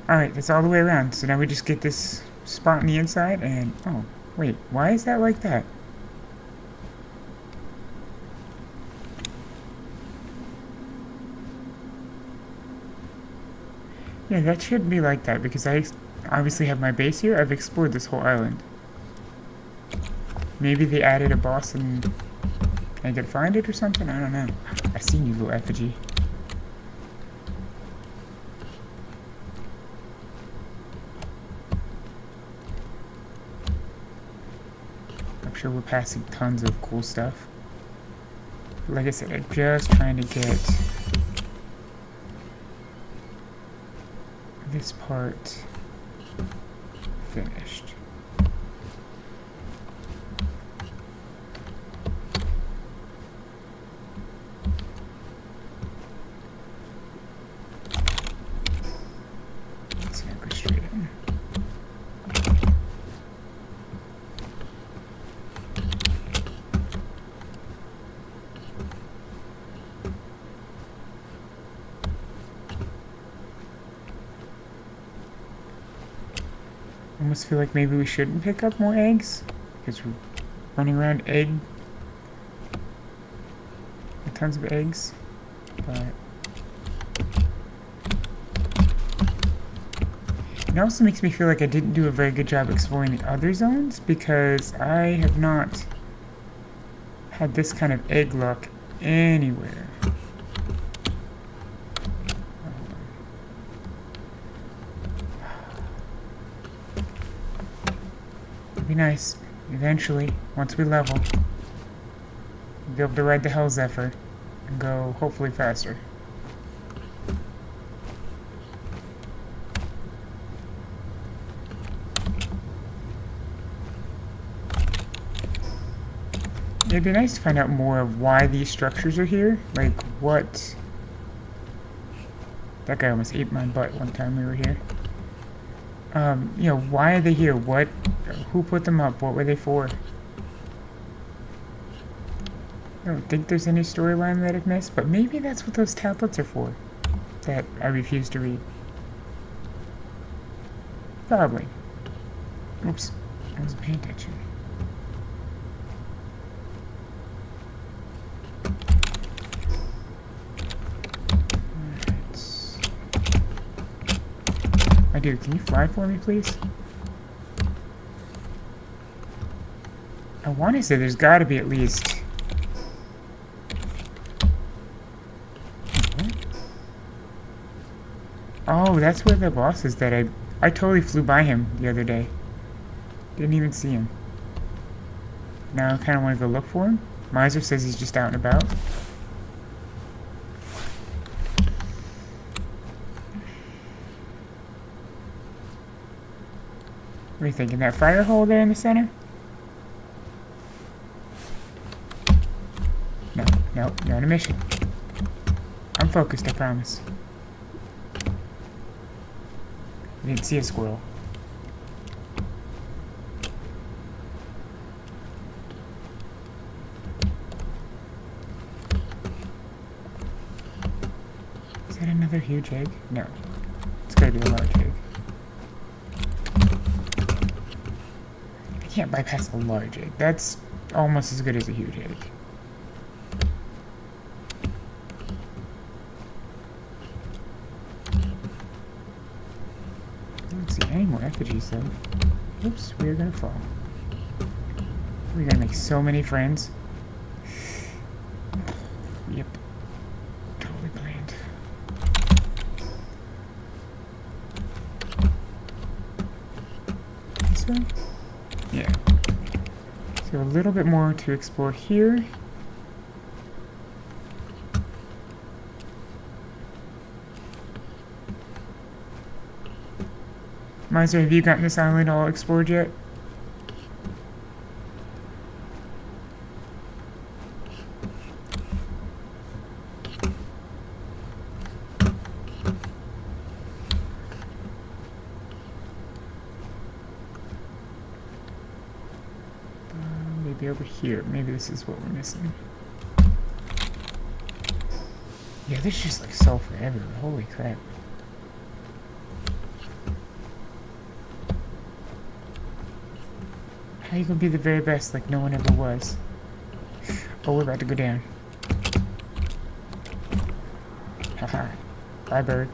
Alright, that's all the way around. So now we just get this spot on the inside and... Oh, wait. Why is that like that? That should be like that because I obviously have my base here. I've explored this whole island. Maybe they added a boss and I could find it or something? I don't know. I seen you, little effigy. I'm sure we're passing tons of cool stuff. Like I said, I'm just trying to get this part finished. Let's not go straight in. Almost feel like maybe we shouldn't pick up more eggs? Because we're running around egg with tons of eggs. But it also makes me feel like I didn't do a very good job exploring the other zones because I have not had this kind of egg luck anywhere nice, eventually, once we level, be able to ride the Helzephyr and go hopefully faster. It'd be nice to find out more of why these structures are here. Like, what... That guy almost ate my butt one time we were here. Um, you know, why are they here? What who put them up? What were they for? I don't think there's any storyline that I've missed, but maybe that's what those tablets are for. That I refuse to read. Probably. Oops. I wasn't paying attention. Alright. My dude, can you fly for me, please? I want to say there's got to be at least... Oh, that's where the boss is that I... I totally flew by him the other day. Didn't even see him. Now I kind of want to go look for him. Miser says he's just out and about. What are you thinking? That fire hole there in the center? No, you're on a mission. I'm focused, I promise. I didn't see a squirrel. Is that another huge egg? No. It's gotta be a large egg. I can't bypass a large egg. That's almost as good as a huge egg. Effigies though. Oops, we are gonna fall. We're gonna make so many friends. Yep. Totally planned. This one? Yeah. So a little bit more to explore here. Miser, have you gotten this island all explored yet? Uh, maybe over here. Maybe this is what we're missing. Yeah, there's just like sulfur everywhere. Holy crap. How you can be the very best like no one ever was? Oh, we're about to go down. Haha. Bye, bird.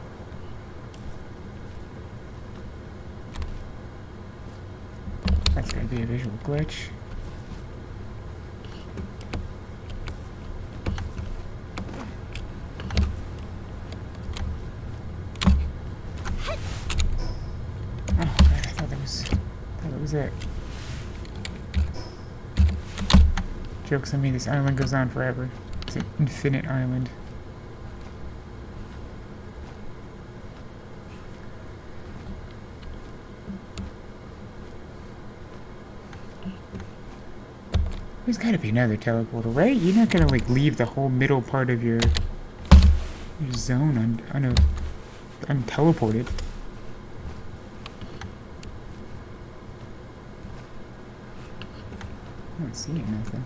That's gonna be a visual glitch. Jokes on me, this island goes on forever. It's an infinite island. There's gotta be another teleporter, right? You're not gonna like leave the whole middle part of your, your zone un, un, unteleported. I don't see nothing.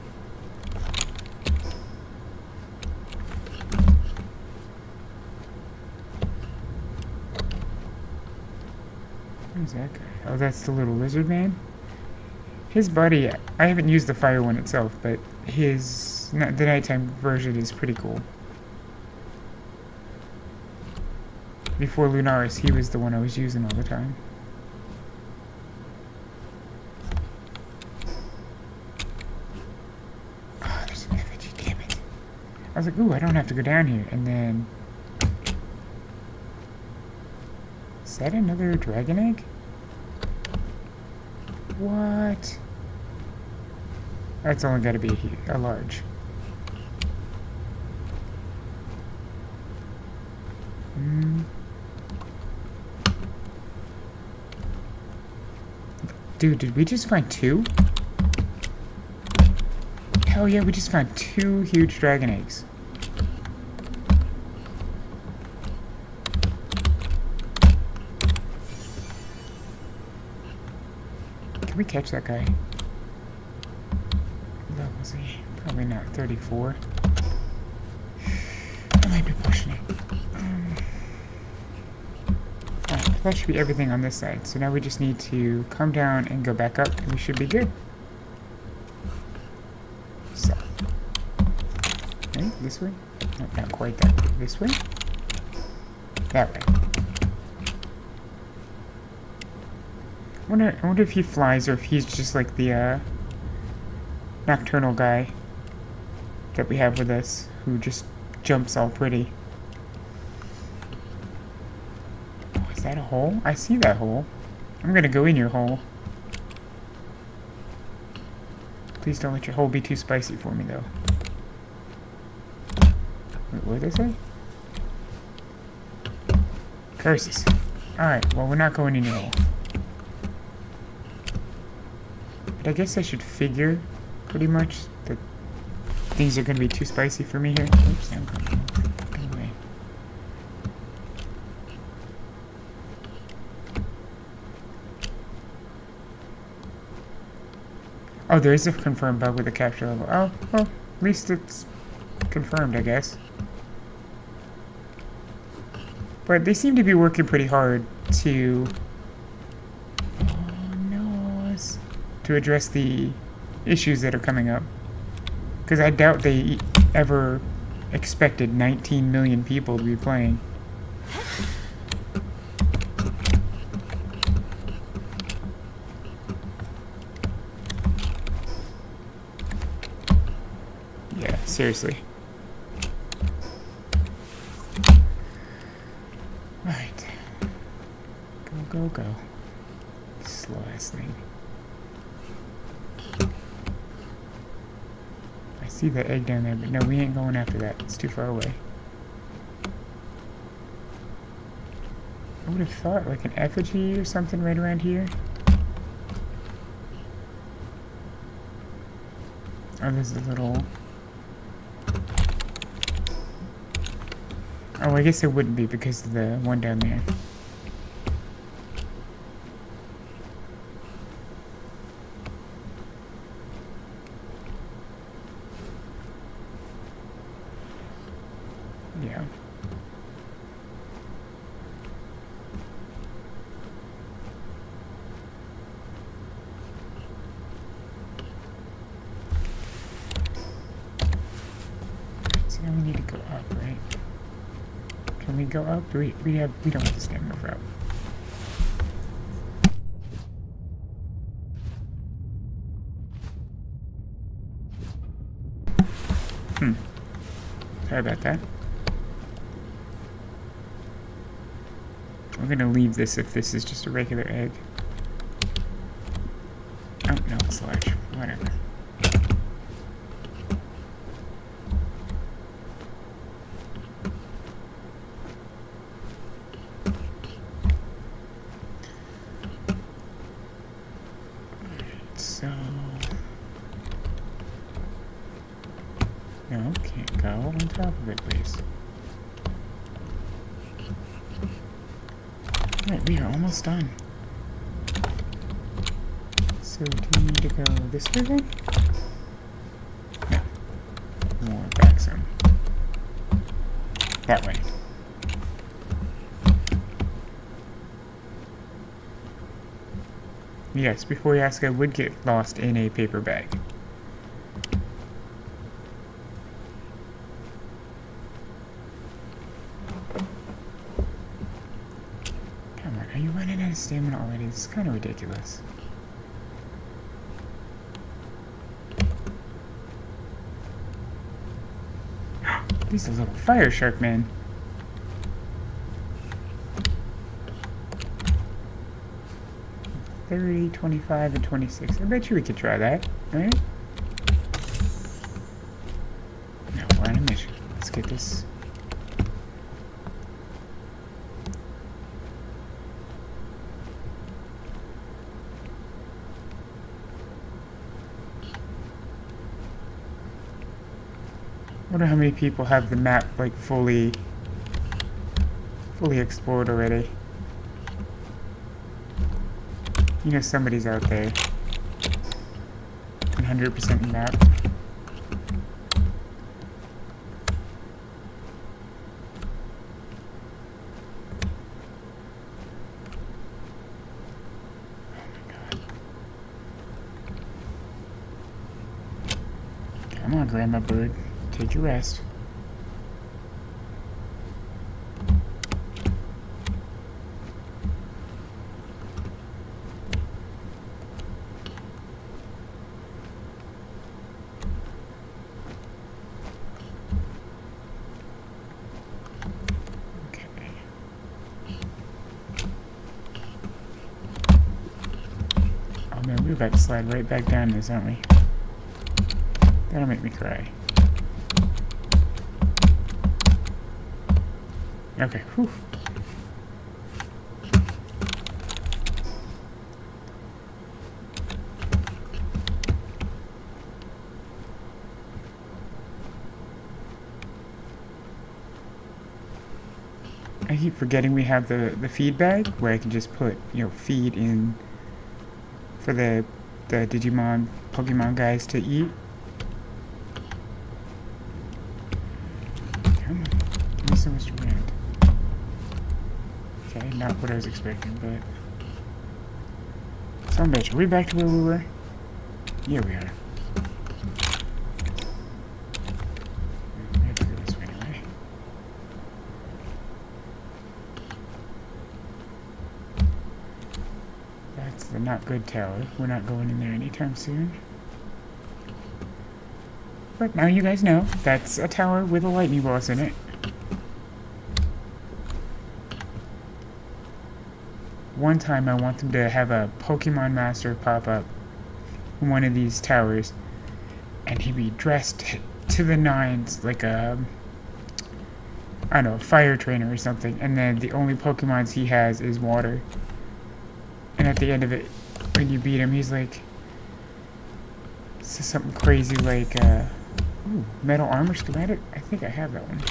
Who's that guy? Oh, that's the little lizard man? His body, I haven't used the fire one itself, but his, the nighttime version is pretty cool. Before Lunaris, he was the one I was using all the time. Oh, there's an effigy, damn it. I was like, ooh, I don't have to go down here. And then... Is that another dragon egg? What? That's only got to be a, large. Hmm. Dude, did we just find two? Hell yeah, we just found two huge dragon eggs. We catch that guy? What is he? Probably not 34. I might be pushing it. Um, Alright, that should be everything on this side. So now we just need to come down and go back up and we should be good. So. Okay, this way? No, not quite that. This way? That way. I wonder, I wonder if he flies or if he's just like the uh, nocturnal guy that we have with us who just jumps all pretty. Oh, is that a hole? I see that hole. I'm gonna go in your hole. Please don't let your hole be too spicy for me, though. Wait, what did they say? Curses. Alright, well, we're not going in your hole. But I guess I should figure, pretty much, that things are going to be too spicy for me here. Oops, away. Oh, there is a confirmed bug with the capture level. Oh, well, at least it's confirmed, I guess. But they seem to be working pretty hard to... Oh, no. To address the issues that are coming up. Because I doubt they ever expected 19 million people to be playing. Yeah, seriously. Go, go, go. Slow ass thing. I see the egg down there, but no, we ain't going after that. It's too far away. I would have thought like an effigy or something right around here. Oh, there's a little... Oh, I guess it wouldn't be because of the one down there. We, we, have, we don't have to stand in the front. Hmm. Sorry about that. We're gonna leave this if this is just a regular egg. Almost done. So do you need to go this way then? No. More back some. That way. Yes, before you ask, I would get lost in a paper bag. Come on, are you running out of is kind of ridiculous. These are little fire shark men. Thirty, twenty-five, and twenty-six. I bet you we could try that, right? No, we're on a mission. Let's get this. Wonder how many people have the map like fully fully explored already. You know somebody's out there. 100% map. Come on, Grandma Bird. Your rest. Man, we're about to slide right back down this, aren't we? That'll make me cry. Okay, whew. I keep forgetting we have the, the feed bag where I can just put, you know, feed in for the the Digimon Pokemon guys to eat. Come on. Give me so much wind. Okay, not what I was expecting, but some bitch. Are we back to where we were? Yeah, we are. That's the not good tower. We're not going in there anytime soon. But now you guys know, that's a tower with a lightning boss in it. One time I want them to have a Pokemon Master pop up in one of these towers, and he'd be dressed to the nines like a, I don't know, fire trainer or something, and then the only Pokemons he has is water. And at the end of it, when you beat him, he's like, something crazy like, uh, ooh, metal armor schematic? I think I have that one.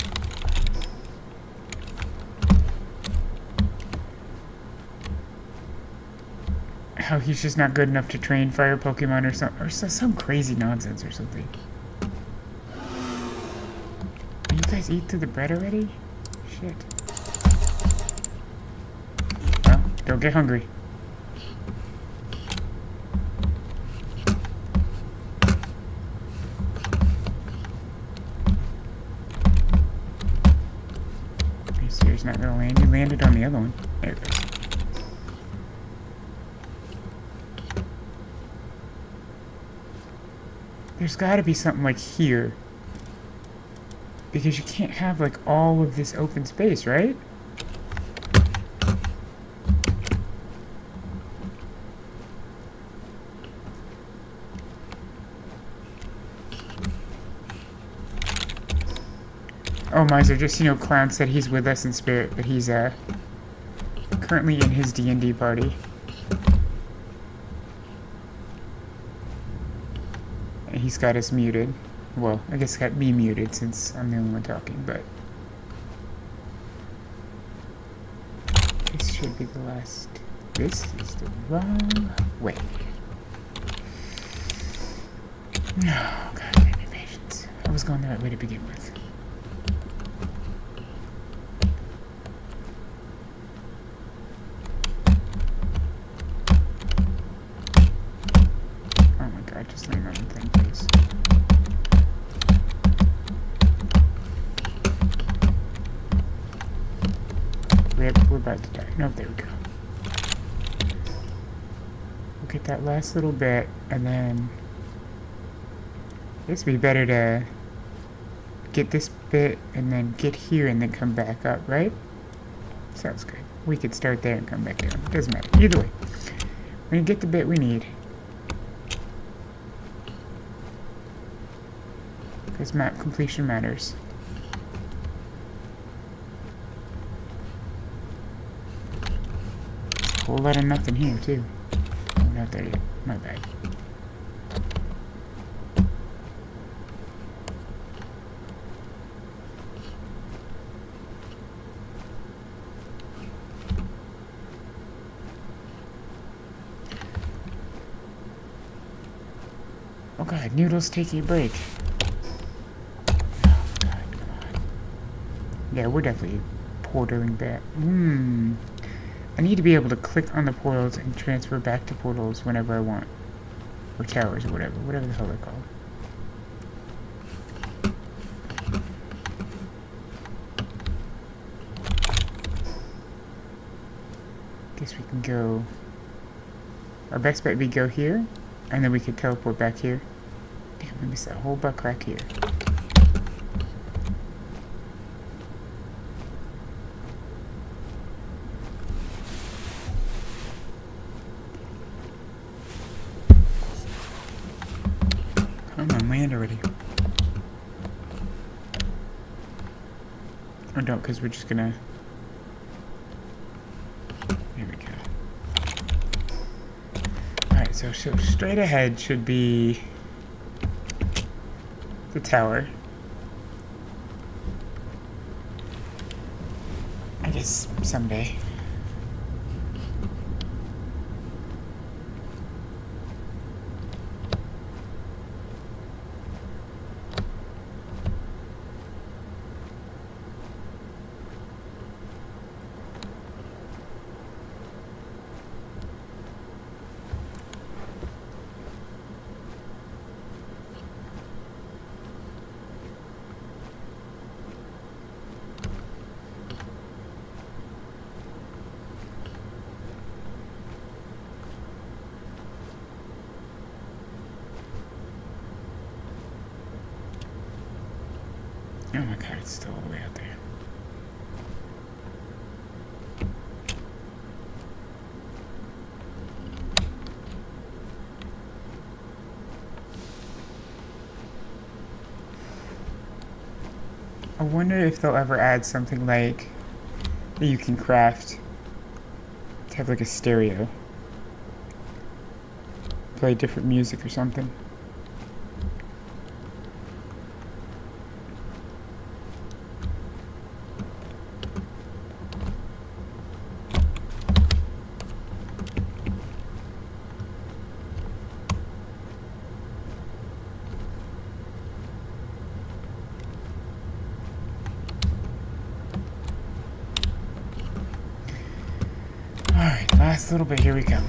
How he's just not good enough to train fire Pokemon or some or so- some crazy nonsense or something. You guys eat through the bread already? Shit. Well, don't get hungry. Are you serious? Not gonna land? You landed on the other one. There it goes. There's gotta be something like here. Because you can't have like all of this open space, right? Oh, Miser, just, you know, Clown said he's with us in spirit, but he's, uh, currently in his D&D party. He's got us muted. Well, I guess got me muted since I'm the only one talking, but... This should be the last... This is the wrong way. Oh, God, patience. I was going the right way to begin with. Oh my god, just leave another thing, please. We're, we're about to die. No, there we go. We'll last little bit, and then... Guess it'd be better to get this bit, and then get here, and then come back up, right? Sounds good. We could start there and come back down. Doesn't matter. Either way. Gonna get the bit we need. Because map completion matters. A Whole lot of nothing here, too. Oh, not there yet. My bad. Oh god, Noodles taking a break. Oh god. Yeah, we're definitely portaling back. Hmm. I need to be able to click on the portals and transfer back to portals whenever I want. Or towers or whatever. Whatever the hell they're called. Guess we can go... Our best bet would be go here, and then we could teleport back here. Damn, we missed that whole buck crack here. Come on, land already. Or don't, because we're just gonna... There we go. Alright, so, so straight ahead should be the tower. I guess someday. Oh my god, it's still all the way out there. I wonder if they'll ever add something like that you can craft to have like a stereo. Play different music or something. Alright, last little bit, here we come.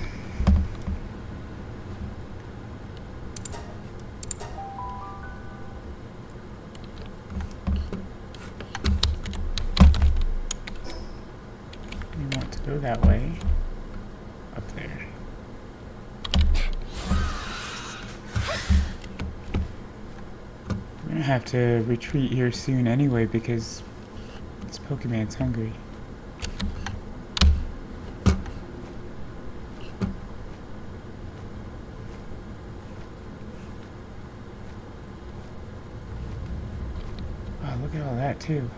You want to go that way. Up there. We're gonna have to retreat here soon anyway because this Pokemon's hungry. Oh, look at all that too.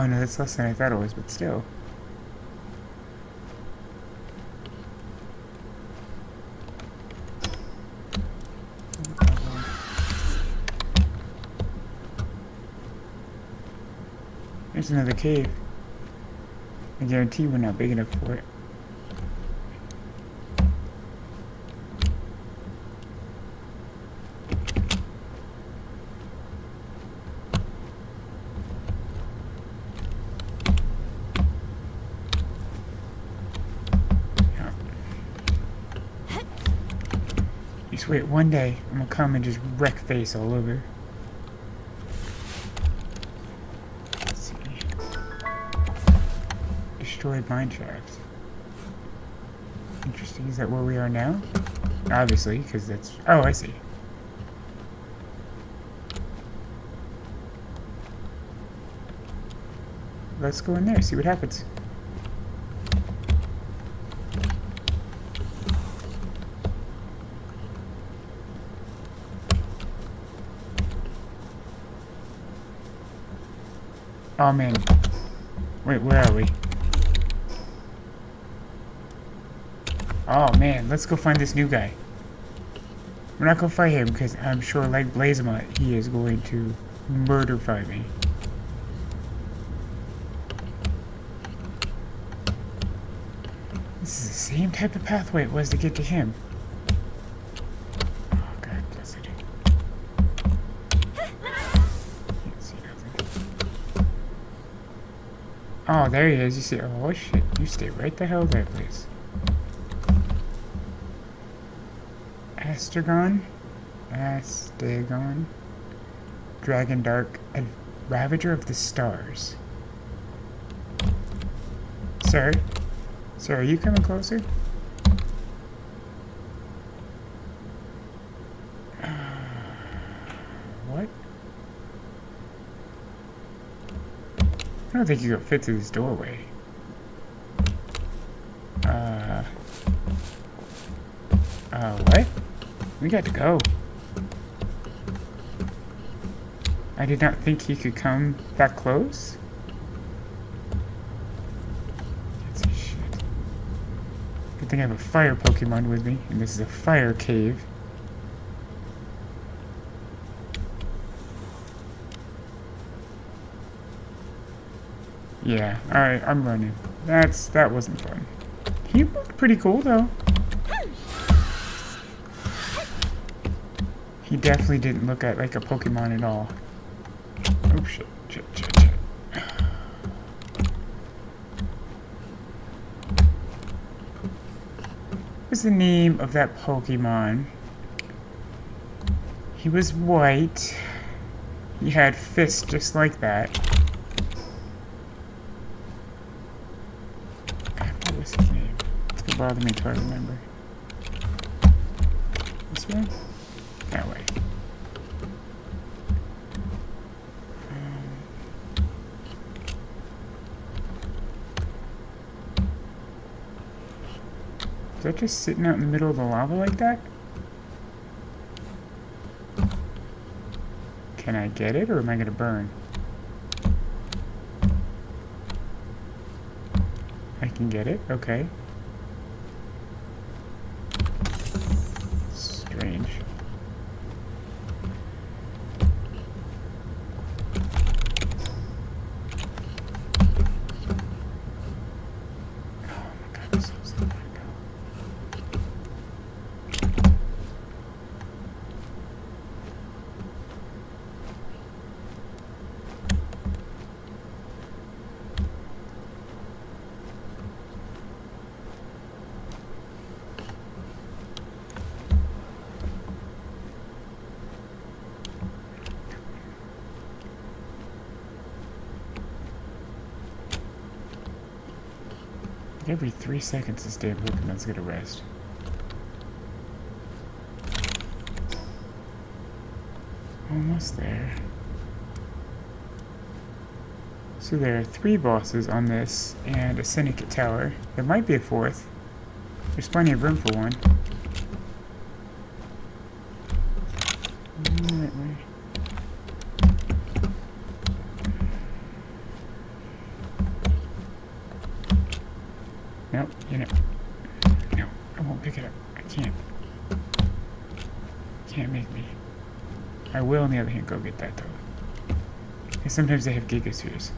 Oh no, that's less than I thought it was, but still. There's another cave. I guarantee we're not big enough for it. Yeah. Just wait one day, I'm gonna come and just wreck face all over. Let's see. Destroyed. Interesting. Is that where we are now? Obviously, because that's. Oh, I see. Let's go in there, see what happens. Man. Wait, where are we? Oh man, let's go find this new guy. We're not gonna fight him because I'm sure, like Blazamut, he is going to murder fight me. This is the same type of pathway it was to get to him. Oh, there he is. You see? Oh shit! You stay right the hell there, please. Astragon, Astegon, Dragon Dark, and Ravager of the Stars. Sir, sir, are you coming closer? What? I don't think you could fit through this doorway. Uh. Uh, what? We got to go. I did not think he could come that close. That's a shit. Good thing I have a fire Pokemon with me, and this is a fire cave. Yeah, alright, I'm running. That's that wasn't fun. He looked pretty cool though. He definitely didn't look at like a Pokemon at all. Oh shit, shit, shit, shit. What's the name of that Pokemon? He was white. He had fists just like that. God, what was his name? It's gonna bother me till I remember. This way? That way. Is that just sitting out in the middle of the lava like that? Can I get it, or am I gonna burn? I can get it, okay. every three seconds this damn Pokemon's gonna rest. Almost there. So there are three bosses on this, and a Syndicate Tower. There might be a fourth. There's plenty of room for one. Go get that though. And sometimes they have gigaspheres.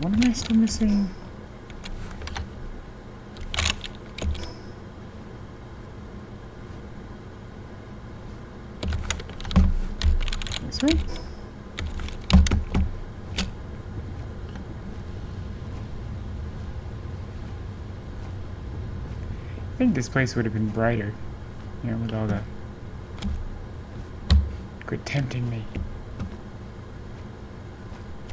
What am I still missing? This way? I think this place would have been brighter, you know, with all the... Quit tempting me.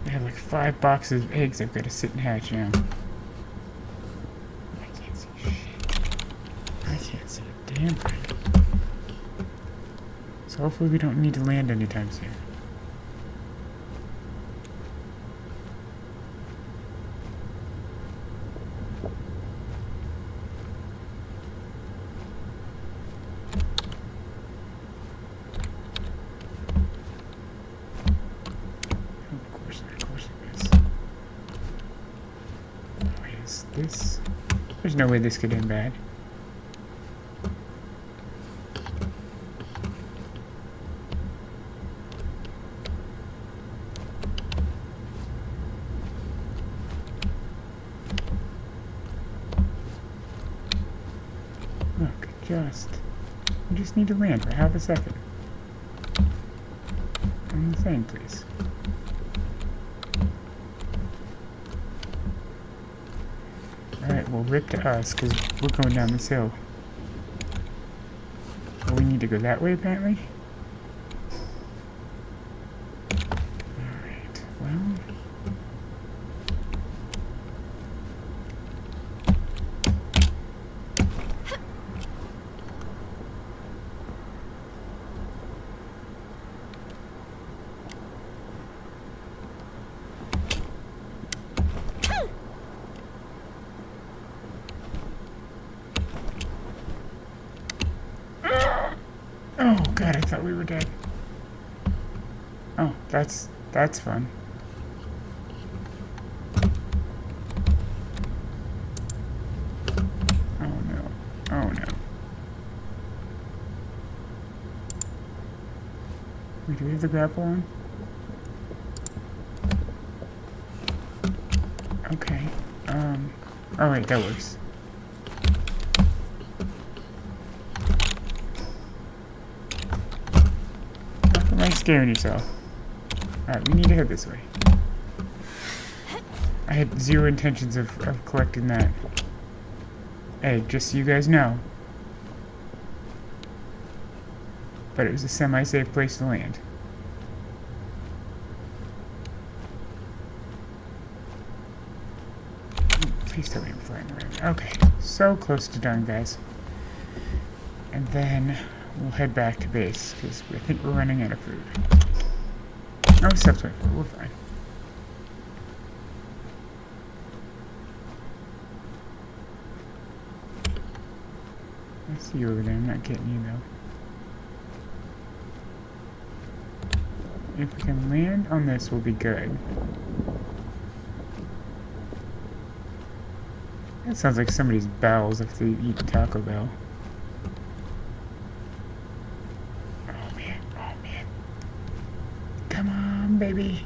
I have like five boxes of eggs I've got to sit and hatch now. I can't see shit. I can't see a damn thing. So hopefully we don't need to land anytime soon. Of course, of course it is. Why is this? There's no way this could end bad. Look, just. You just need to land for half a second. On the thing, please. Alright, well, rip to us, because we're going down this hill. We need to go that way, apparently? Alright, well... Oh god, I thought we were dead. Oh, that's fun. Oh no. Oh no. Wait, do we have the grapple on? Okay. Um. Oh wait, that works. Am I scaring yourself? Alright, we need to head this way. I had zero intentions of, of collecting that egg, just so you guys know. But it was a semi-safe place to land. Please tell me I'm flying around. Okay, so close to done, guys. And then we'll head back to base, because I think we're running out of food. No, step 24, we're fine. I see you over there, I'm not getting you though. If we can land on this, we'll be good. That sounds like somebody's bowels if they eat Taco Bell. Oh man, oh man. Come on, baby.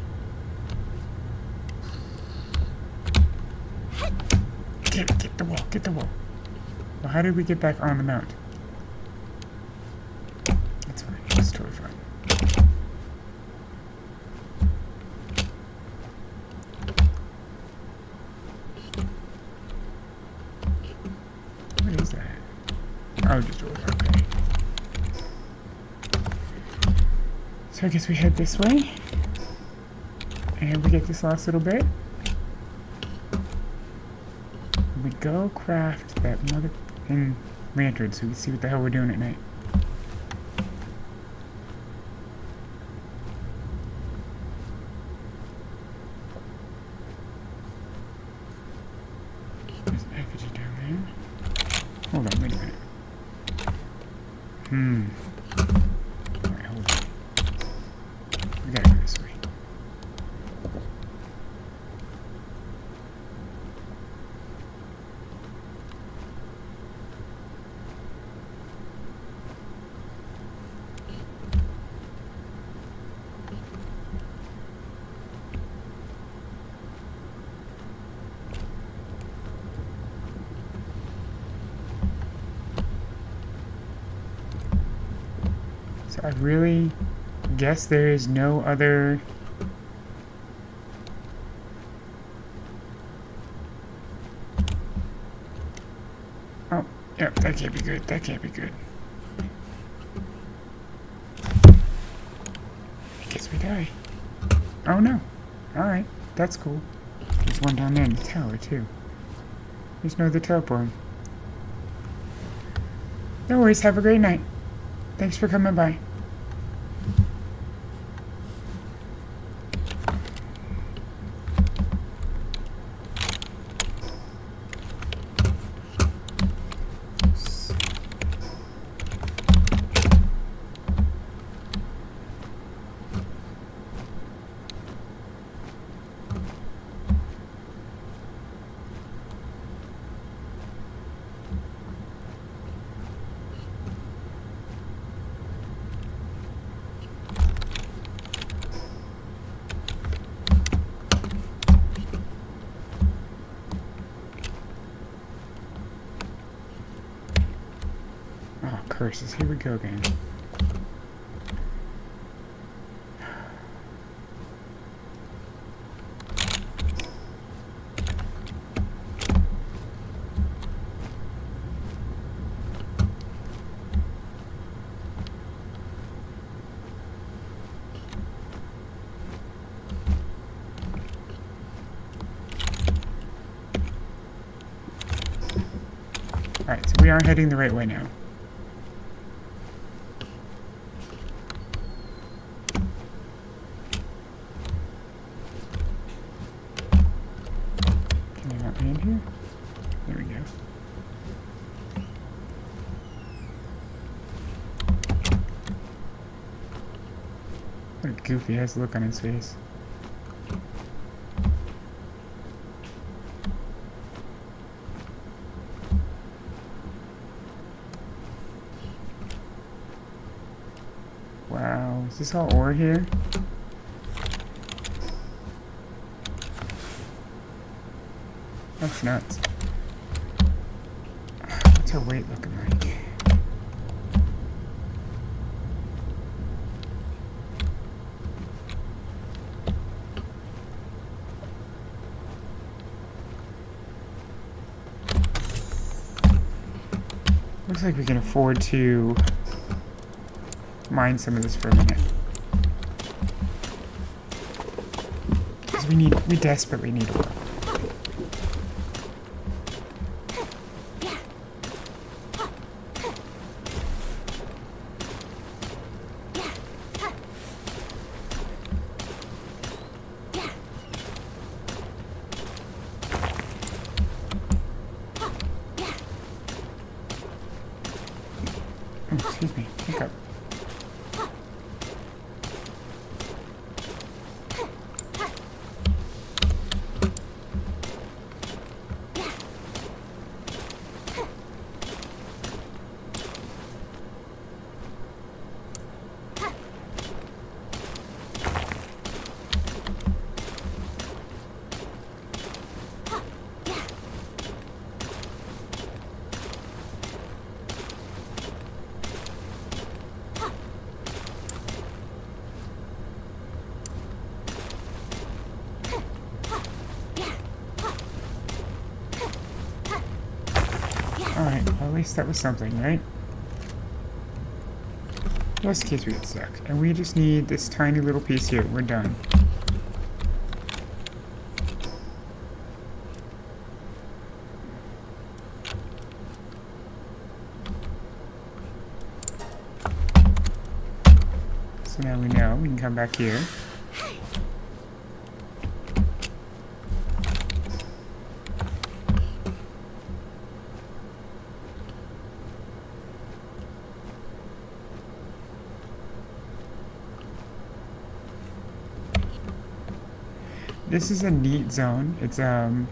Get, get the wall, get the wall. Well, how did we get back on the mount? That's fine, it's totally fine. What is that? Oh, just order, okay. So I guess we head this way. And we get this last little bit. We go craft that mother in lantern so we can see what the hell we're doing at night? There's an effigy down there. Hold on, wait a minute. Hmm. Alright, hold on. We gotta go this way. So I really guess there is no other. Oh, yep, that can't be good. That can't be good. I guess we die. Oh no. Alright, that's cool. There's one down there in the tower, too. There's no other teleporting. No worries, have a great night. Thanks for coming by. Oh, curses. Here we go again. Alright, so we are heading the right way now. Can I not land here? There we go. What a goofy ass look on his face. Wow, is this all ore here? That's nuts. What's her weight looking like? Looks like we can afford to mine some of this for a minute. Because we need, we desperately need ore. something, right? Just in case we get stuck. And we just need this tiny little piece here. We're done. So now we know. We can come back here. This is a neat zone. It's um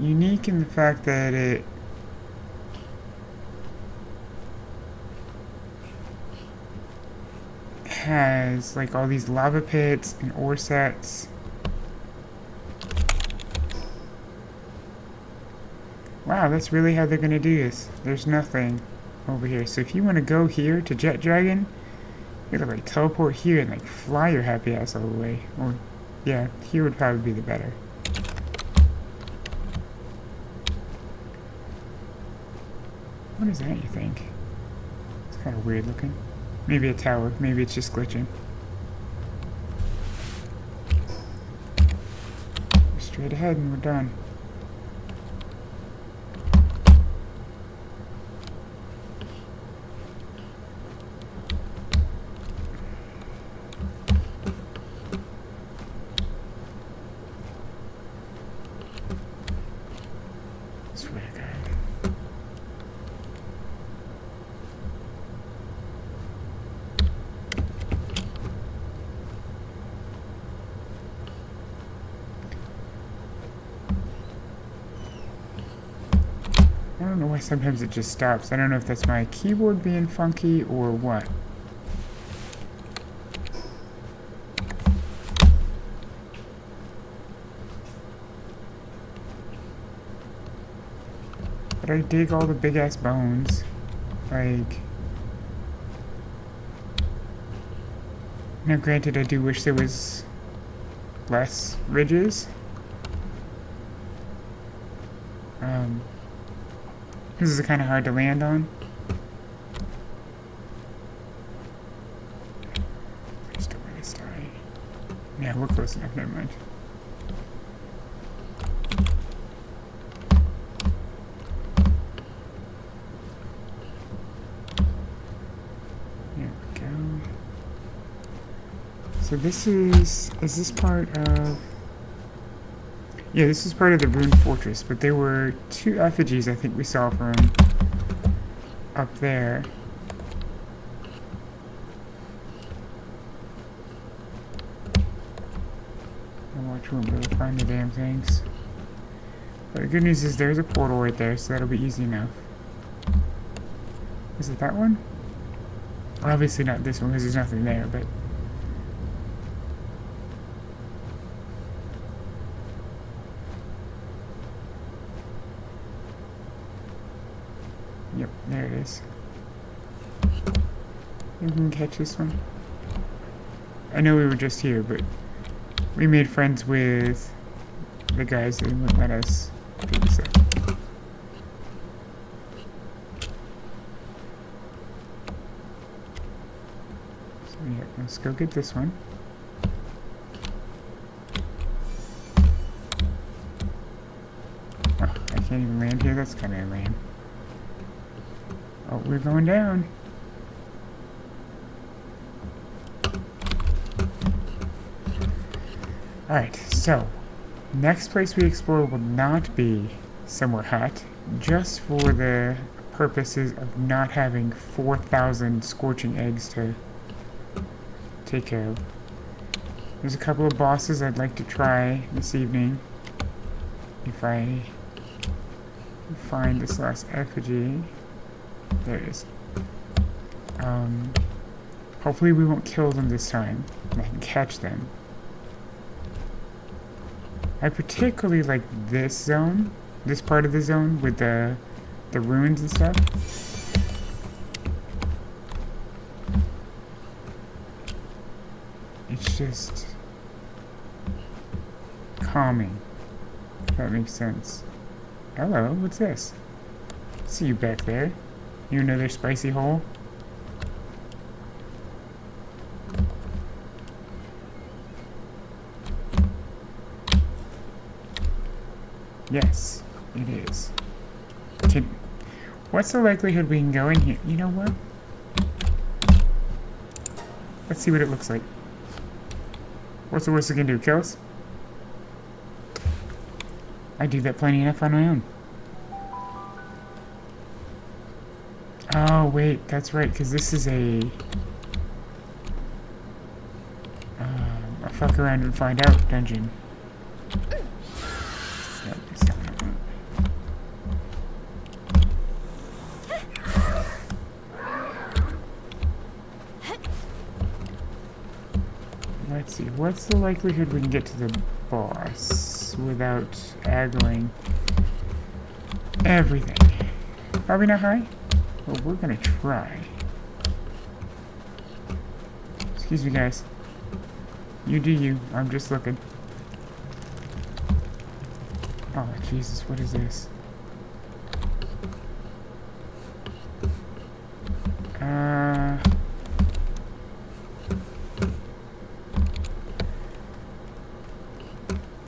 unique in the fact that it has like all these lava pits and ore sets. Wow, that's really how they're gonna do this. There's nothing over here. So if you want to go here to Jetragon, you gotta like teleport here and like fly your happy ass all the way. Or yeah, here would probably be the better. What is that you think? It's kind of weird looking. Maybe a tower. Maybe it's just glitching. Straight ahead and we're done. Swear to God. I don't know why sometimes it just stops. I don't know if that's my keyboard being funky or what. But I dig all the big ass bones. Like. Now, granted, I do wish there was less ridges. Um, this is kind of hard to land on. Just don't to die. Yeah, we're close enough. Never mind. We go. So this is is this part of yeah, this is part of the ruined Fortress, but there were two effigies I think we saw from up there. And watch we won't be able to find the damn things. But the good news is there's a portal right there, so that'll be easy enough. Is it that one? Obviously not this one because there's nothing there, but Yep, is. You can catch this one. I know we were just here, but we made friends with the guys that wouldn't let us do this. up. So yeah, let's go get this one. Oh, I can't even land here. That's kind of lame. Oh, we're going down. Alright, so next place we explore will not be somewhere hot, just for the purposes of not having 4,000 scorching eggs to take care of. There's a couple of bosses I'd like to try this evening if I find this last effigy. There it is. Um, hopefully we won't kill them this time. I can catch them. I particularly like this zone, this part of the zone with the the ruins and stuff. It's just calming. If that makes sense. Hello, what's this? See you back there. You another spicy hole? Yes, it is. What's the likelihood we can go in here? You know what? Let's see what it looks like. What's the worst it can do? Kill us? I do that plenty enough on my own. Wait, that's right, because this is a... Um, a fuck around and find out dungeon. Let's see, what's the likelihood we can get to the boss without aggling everything? Probably not high? Well, we're gonna try. Excuse me, guys. You do you. I'm just looking. Oh, Jesus, what is this? Uh...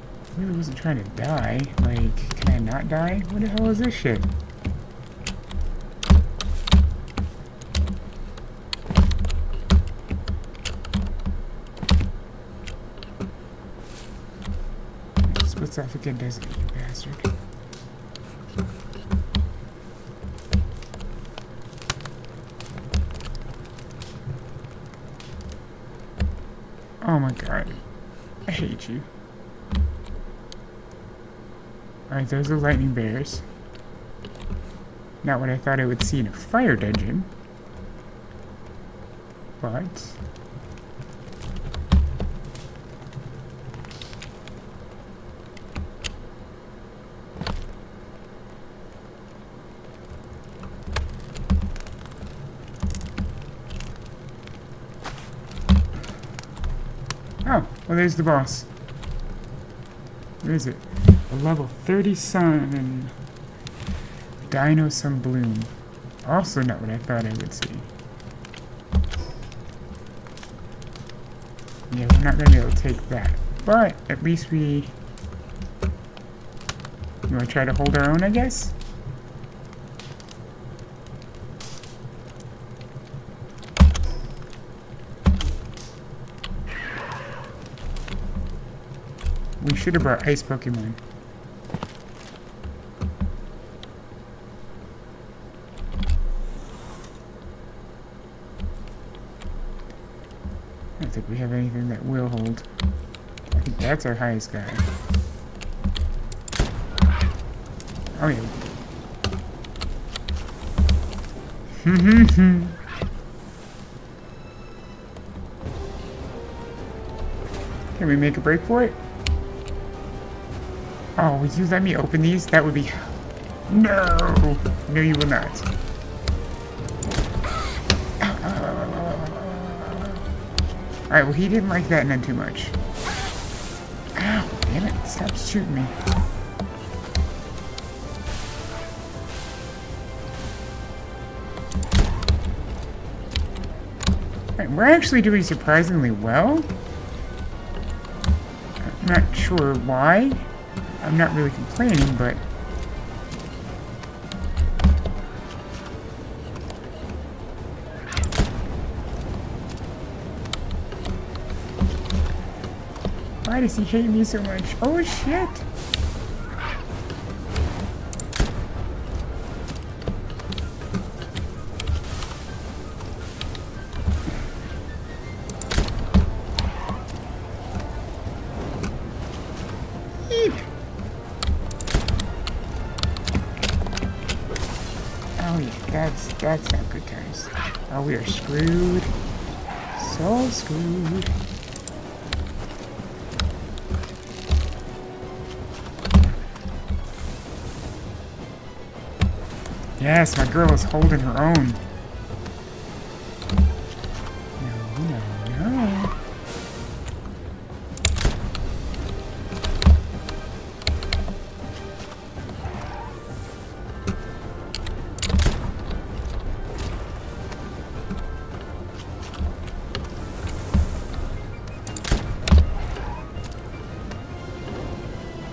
I really wasn't trying to die. Like, can I not die? What the hell is this shit? Does it, you bastard? Oh my god. I hate you. Alright, those are lightning bears. Not what I thought I would see in a fire dungeon. But... Oh, there's the boss. Where is it? A level 30 sun. Dino Sun Bloom. Also not what I thought I would see. Yeah, we're not going to be able to take that. But, at least we... You want to try to hold our own, I guess? Should have ice Pokemon. I don't think we have anything that will hold. I think that's our highest guy. Oh yeah. Can we make a break for it? Will you let me open these? That would be... No! No, you will not. Alright, well he didn't like that none too much. Ow, damn it, stop shooting me. Alright, we're actually doing surprisingly well. I'm not sure why. I'm not really complaining, but... Why does he hate me so much? Oh shit! Yes, my girl is holding her own.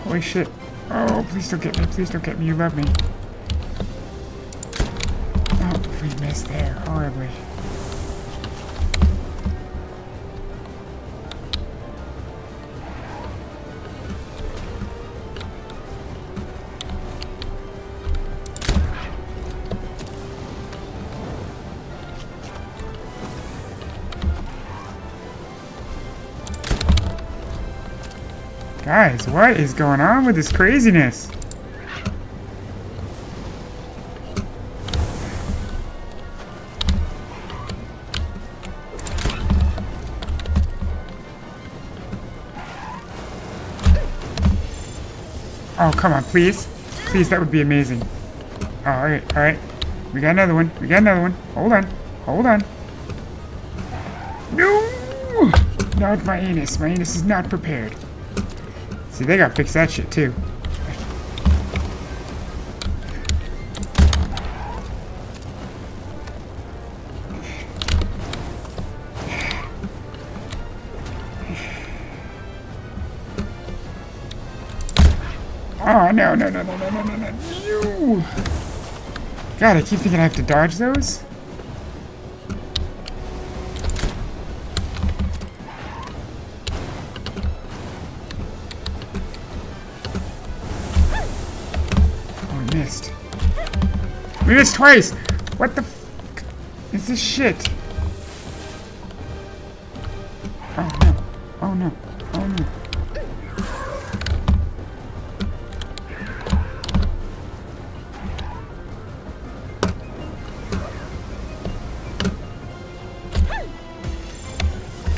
Holy shit. Oh, please don't get me. Please don't get me. You love me. Guys, what is going on with this craziness? Oh, come on, please. Please, that would be amazing. Alright, alright. We got another one. We got another one. Hold on. Hold on. No! Not my anus. My anus is not prepared. See, they gotta fix that shit, too. Oh, no, no, no, no, no, no, no, no! God, I keep thinking I have to dodge those. Missed twice! What the is this shit? Oh no. Oh no. Oh no.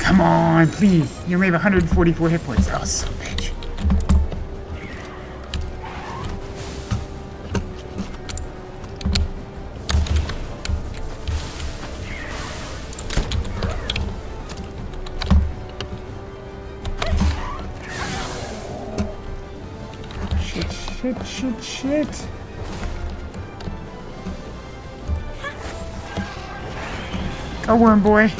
Come on, please. You only have 144 hit points. Oh, so bitch. Shit. Go, worm boy.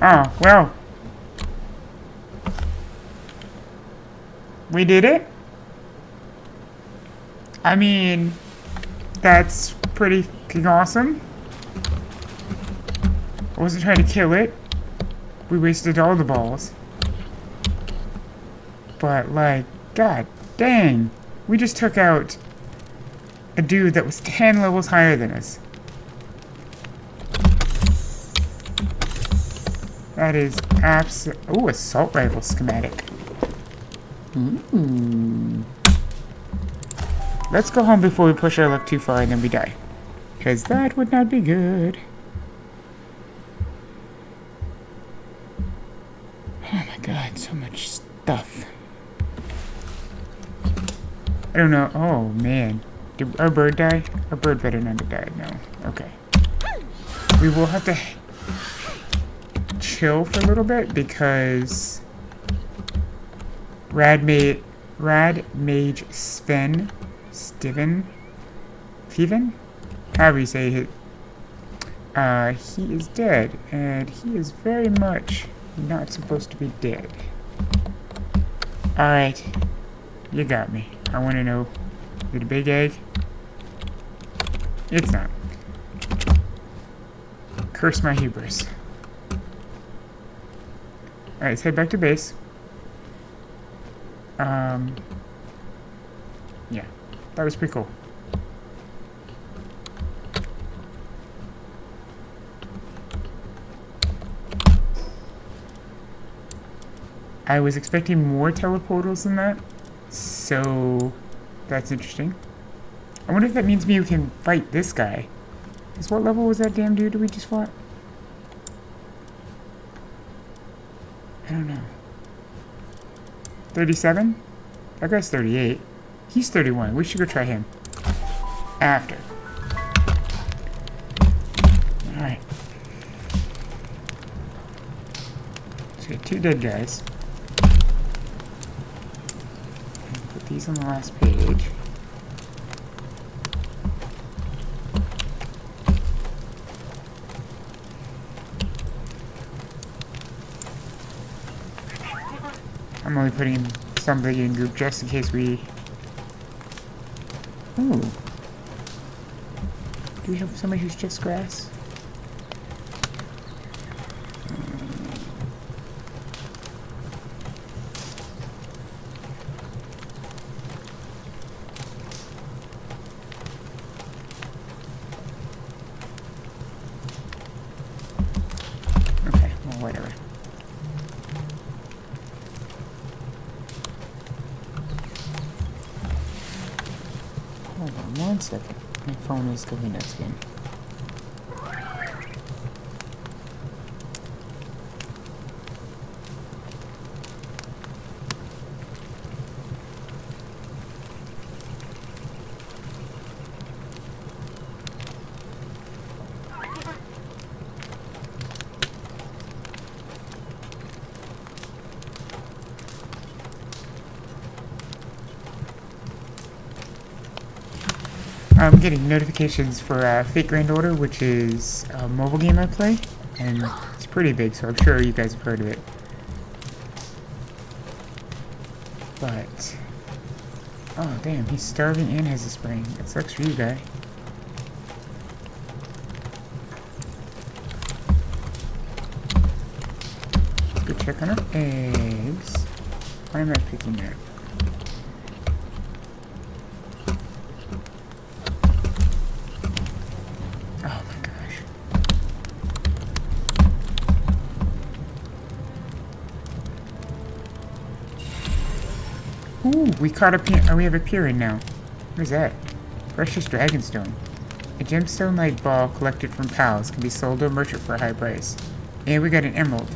Oh, well. Did it? I mean, that's pretty awesome. I wasn't trying to kill it. We wasted all the balls. But, like, god dang. We just took out a dude that was 10 levels higher than us. That is abs- Ooh, assault rifle schematic. Mm. Let's go home before we push our luck too far and then we die. Because that would not be good. Oh my god, so much stuff. I don't know. Oh man. Did our bird die? Our bird better not have died. No. Okay. We will have to chill for a little bit because Rad, Ma- Rad Mage Sven Steven Steven? However you say it. Uh, he is dead, and he is very much not supposed to be dead. Alright. You got me. I want to know. Is it a big egg? It's not. Curse my hubris. Alright, let's head back to base. Um, yeah, that was pretty cool. I was expecting more teleportals than that, so that's interesting. I wonder if that means we can fight this guy. Is what level was that damn dude we just fought? I don't know. 37? That guy's 38. He's 31. We should go try him. After. Alright. So two dead guys. Put these on the last page. I'm only putting somebody in group just in case we... Ooh. Do we have somebody who's just grass? whatever. Hold on one second. My phone is going nuts again. I'm getting notifications for uh, Fate Grand Order, which is a mobile game I play, and it's pretty big, so I'm sure you guys have heard of it. But, oh damn, he's starving and has a sprain. That sucks for you, guy. Let's go check on our eggs. Why am I picking that? Caught a. Oh, we have a pier in now. What is that? Precious Dragonstone. A gemstone-like ball collected from pals can be sold to a merchant for a high price. And we got an emerald.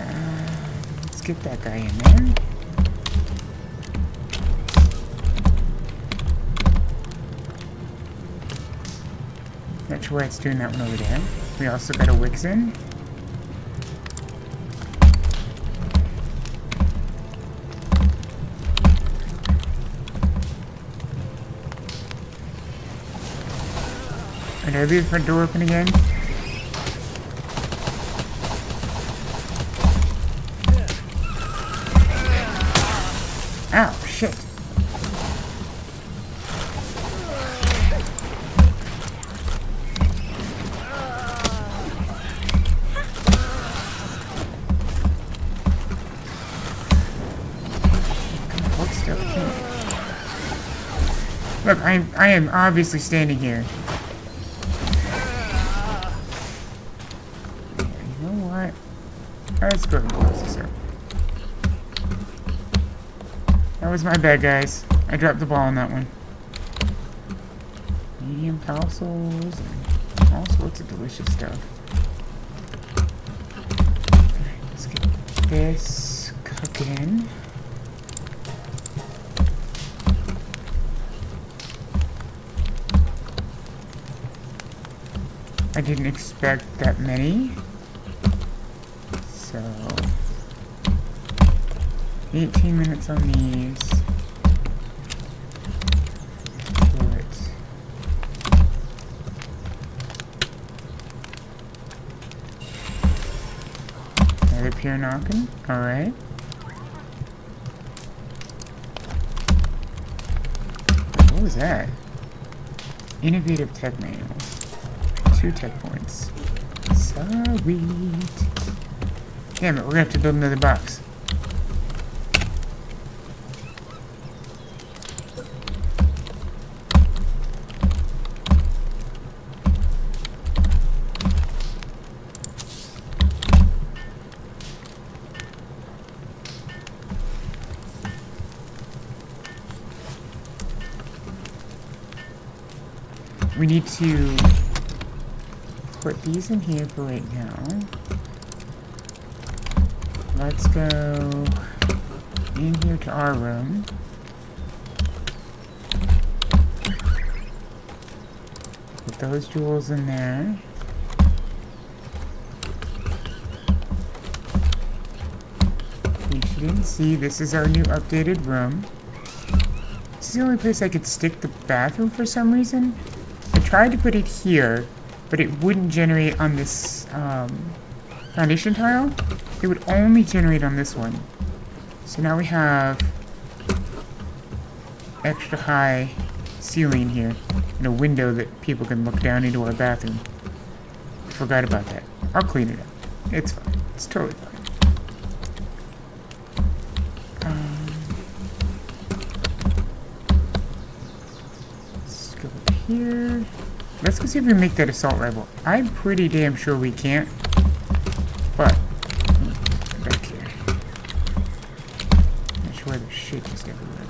Uh, let's get that guy in there. Not sure why it's doing that one over there. We also got a Wixen. And I the front door open again? Ow, shit. Look, I, I am obviously standing here. Was my bad, guys. I dropped the ball on that one. Medium parcels and all sorts of delicious stuff. Let's get this cooking. I didn't expect that many. So, 18 minutes on these. Put knocking. Alright. What was that? Innovative tech manual. Two tech points. Sweet. Damn it, we're gonna have to build another box. To put these in here for right now. Let's go in here to our room. Put those jewels in there. Didn't see, this is our new updated room. This is the only place I could stick the bathroom for some reason. Tried to put it here, but it wouldn't generate on this um, foundation tile. It would only generate on this one. So now we have extra high ceiling here and a window that people can look down into our bathroom. Forgot about that. I'll clean it up. It's fine. It's totally fine. Um, let's see if we make that assault rifle. I'm pretty damn sure we can't. But, back here. Not sure where the shit is everywhere.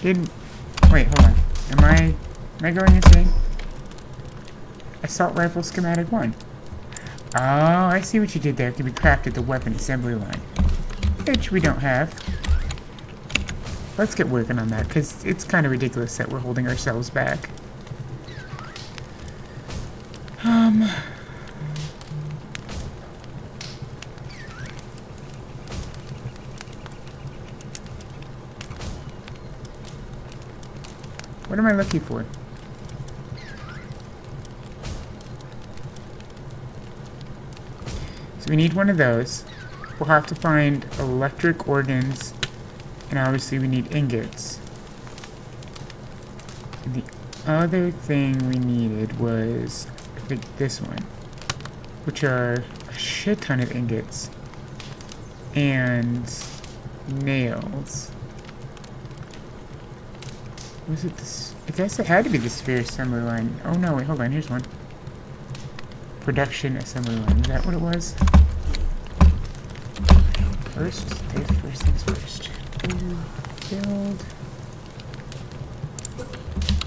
Didn't, wait, hold on. Am I, am I going insane? Assault rifle schematic 1. Oh, I see what you did there. Can be crafted the weapon assembly line. Which we don't have. Let's get working on that, because it's kind of ridiculous that we're holding ourselves back. Um... What am I looking for? So we need one of those. We'll have to find electric organs, and obviously we need ingots. The other thing we needed was, think this one, which are a shit ton of ingots, and nails. Was it this? I guess it had to be the sphere assembly line. Oh no, wait, hold on, here's one production assembly line. Is that what it was? First, first things first. Build.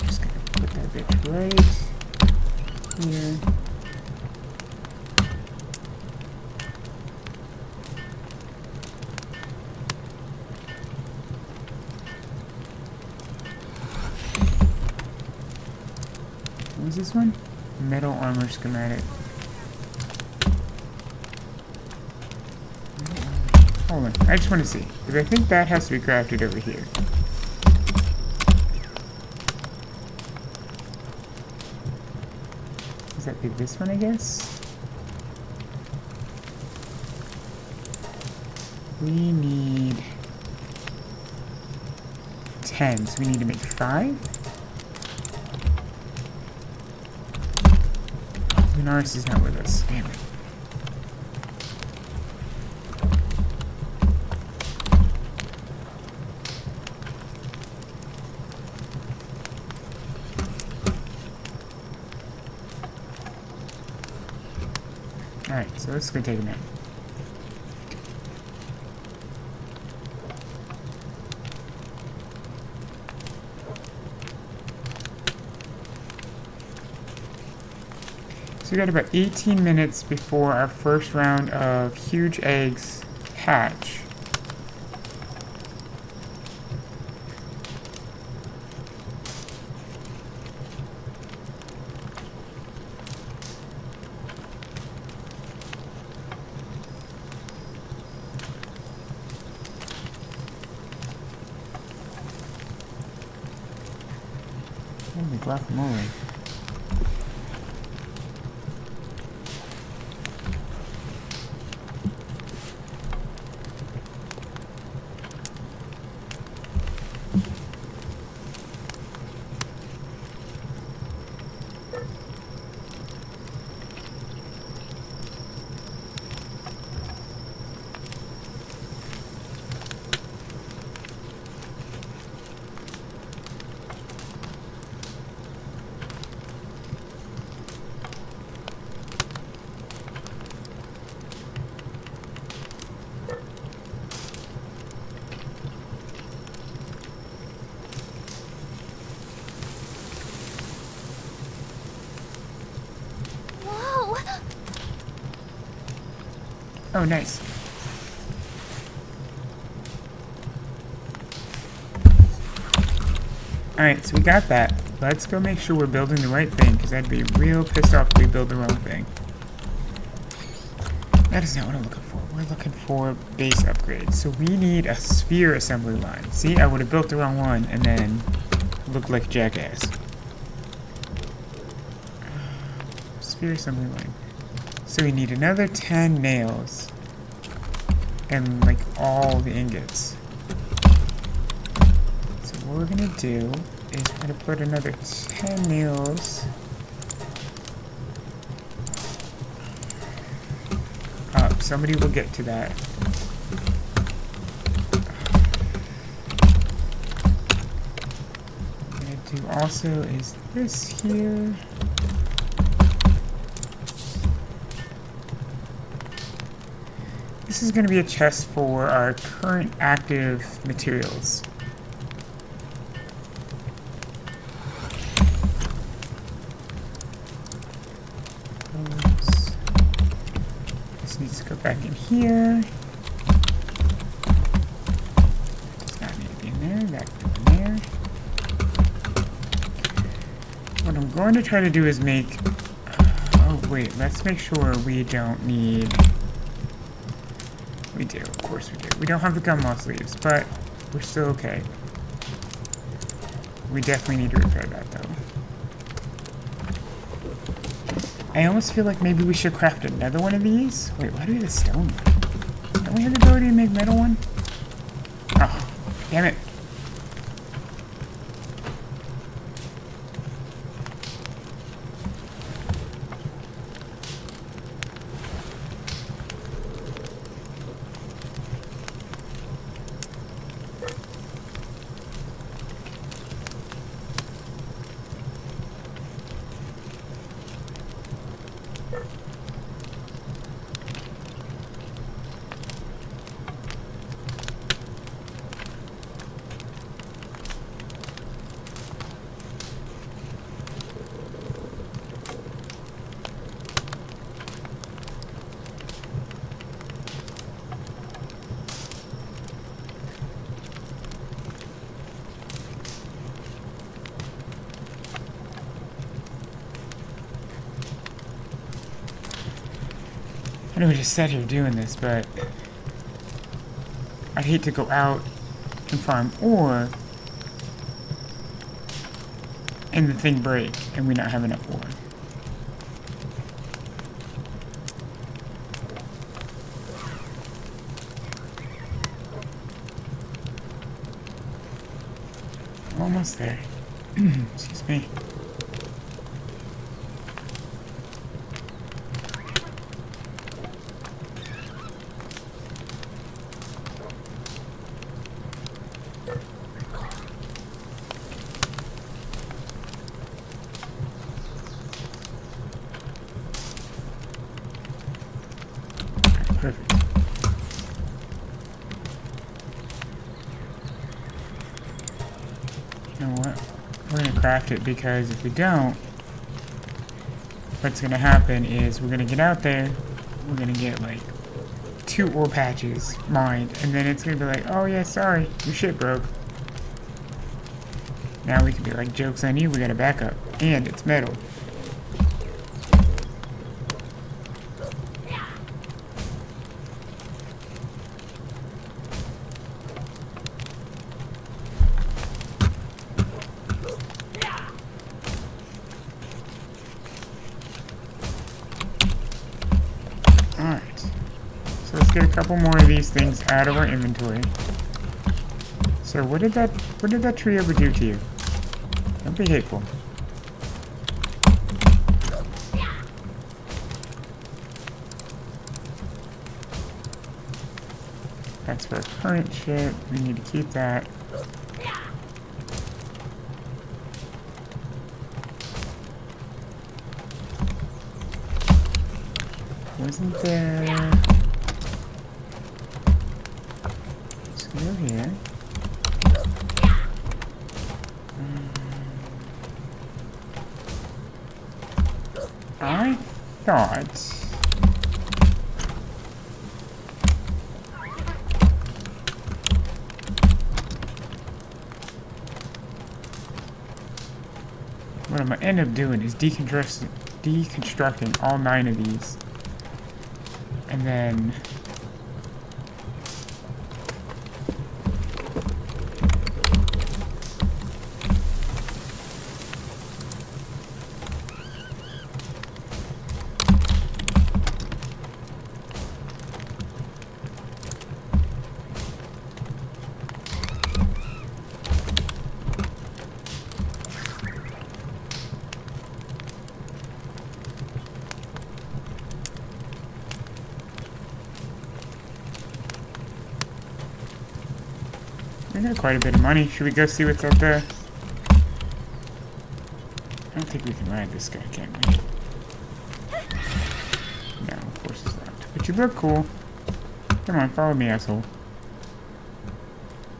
Just gonna put that bitch right here. What was this one? Metal armor schematic. Hold on, I just want to see. Because I think that has to be crafted over here. Does that be this one, I guess? We need 10, so we need to make 5? Lunaris is not with us. Damn it. So let's go take a nap. So we got about 18 minutes before our first round of huge eggs hatch. Holy guacamole. Whoa! Oh, nice. Alright, so we got that. Let's go make sure we're building the right thing, because I'd be real pissed off if we build the wrong thing. That is not what I'm looking for. We're looking for base upgrades. So we need a sphere assembly line. See, I would have built the wrong one and then looked like jackass. Sphere assembly line. So we need another 10 nails. And like all the ingots. So what we're gonna do is we're gonna put another 10 nails. Up. Somebody will get to that. I'm gonna do also is this here. This is going to be a chest for our current active materials. This needs to go back in here. Does not need to be in there. Go in there. What I'm going to try to do is make... Oh, wait. Let's make sure we don't need... We do. Of course we do. We don't have the gum moth sleeves, but we're still okay. We definitely need to repair that, though. I almost feel like maybe we should craft another one of these. Wait, why do we have a stone one? Don't we have the ability to make metal one? Oh, damn it. I know we just sat here doing this, but I'd hate to go out and farm or and the thing break and we not have enough ore. Almost there. Excuse me. Perfect. You know what? We're gonna craft it because if we don't, what's gonna happen is we're gonna get out there, we're gonna get like two ore patches mined, and then it's gonna be like, oh yeah, sorry, your shit broke. Now we can be like, joke's on you, we got a backup. And it's metal. Out of our inventory. So what did that what did that tree ever do to you? Don't be hateful. That's for current shit. We need to keep that. Wasn't there... Let's go here. I thought... What I'm gonna end up doing is deconstructing, deconstructing all nine of these. And then... quite a bit of money. Should we go see what's up there? I don't think we can ride this guy, can we? No, of course it's not. But you look cool. Come on, follow me, asshole.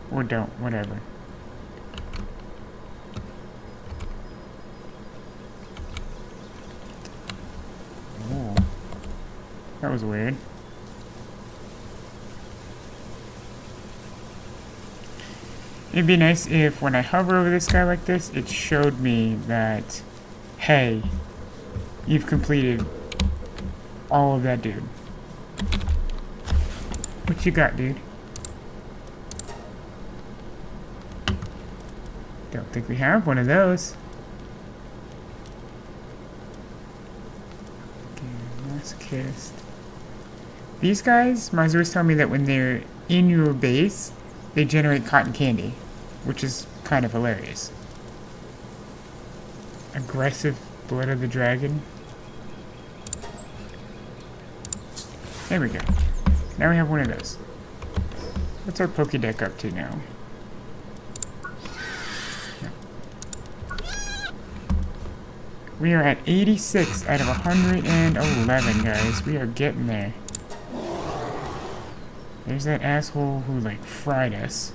Or don't, whatever. Oh. That was weird. It'd be nice if when I hover over this guy like this, it showed me that, hey, you've completed all of that dude. What you got, dude? Don't think we have one of those. Okay, masochist. These guys, Marzo was telling me that when they're in your base, they generate cotton candy, which is kind of hilarious. Aggressive blood of the dragon. There we go. Now we have one of those. What's our Pokédeck up to now? We are at 86 out of 111, guys. We are getting there. There's that asshole who, like, fried us.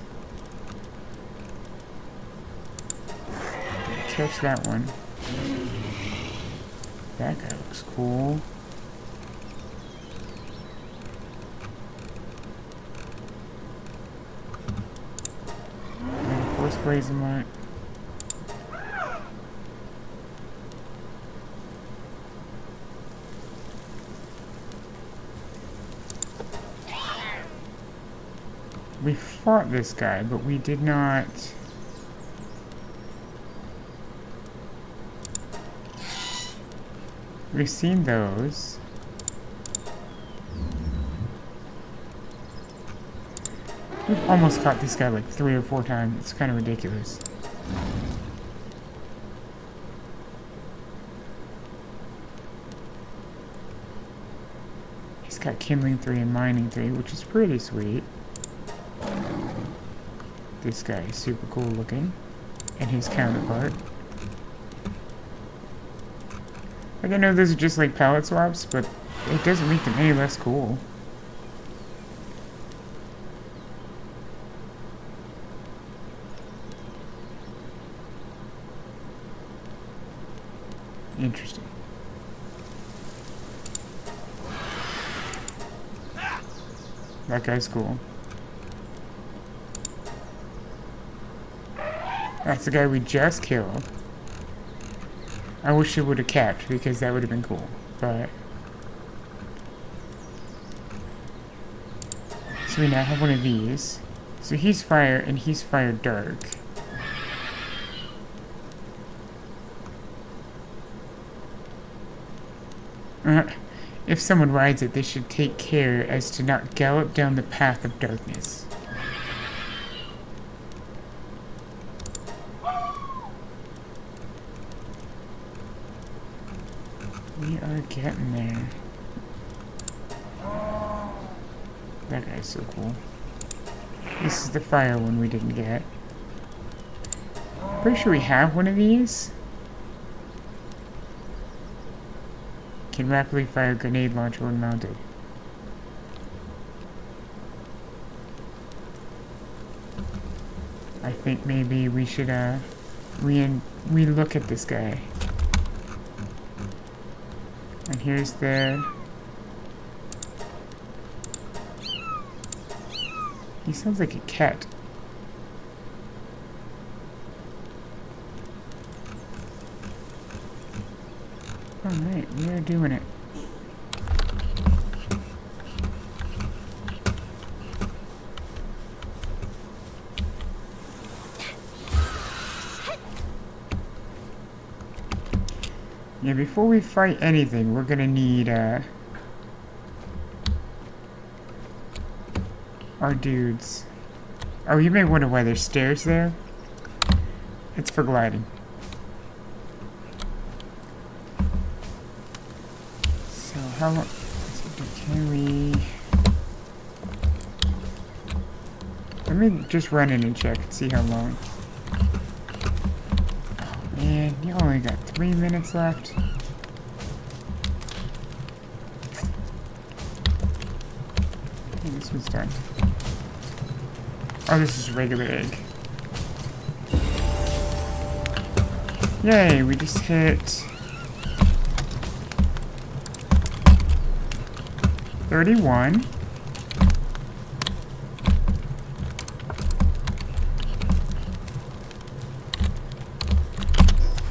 Catch that one. That guy looks cool. And Blazing Light. We fought this guy, but we did not... We've seen those. We've almost caught this guy like three or four times. It's kind of ridiculous. He's got Kindling 3 and Mining 3, which is pretty sweet. This guy is super cool looking. And his counterpart. Like, I know those are just like palette swaps, but it doesn't make them any less cool. Interesting. That guy's cool. That's the guy we just killed. I wish it would have kept, because that would have been cool, but... So we now have one of these. So he's fire, and he's fire dark. Uh, if someone rides it, they should take care as to not gallop down the path of darkness. We are getting there. That guy's so cool. This is the fire one we didn't get. Pretty sure we have one of these. Can rapidly fire grenade launcher when mounted. I think maybe we should uh re re-look at this guy. Here's the... He sounds like a cat. Alright, we are doing it. Before we fight anything, we're gonna need, uh... Our dudes. Oh, you may wonder why there's stairs there. It's for gliding. So, how long... Can we... Let me just run in and check and see how long. Oh, man, you only got three minutes left. One's done. Oh, this is regular egg. Yay, we just hit... 31.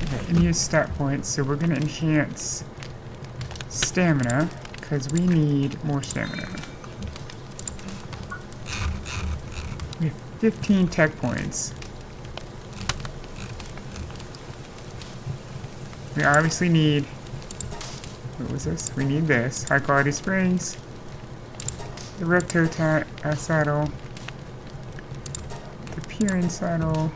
Okay, and use stat points, so we're gonna enhance stamina, because we need more stamina. We have 15 tech points. We obviously need, what was this? We need this, high quality springs, the Repto uh, saddle, the Pyrin saddle,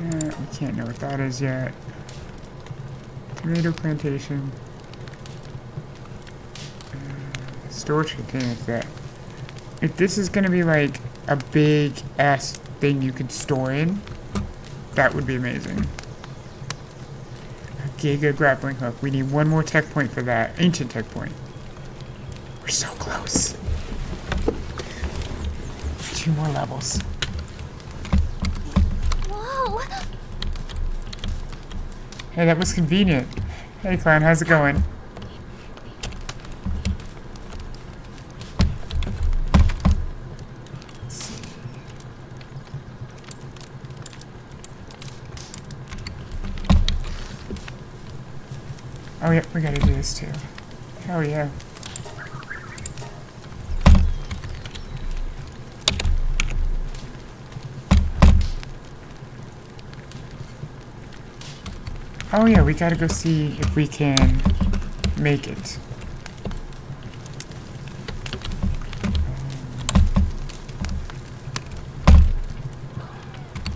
yeah, we can't know what that is yet, tomato plantation, storage containers that, if this is gonna be like a big ass thing you could store in, that would be amazing. A Giga grappling hook. We need one more tech point for that. Ancient tech point. We're so close. Two more levels. Whoa! Hey, that was convenient. Hey, clown, how's it going? Let's see. Oh, yeah, we gotta do this too. Hell yeah. Oh yeah, we gotta go see if we can make it.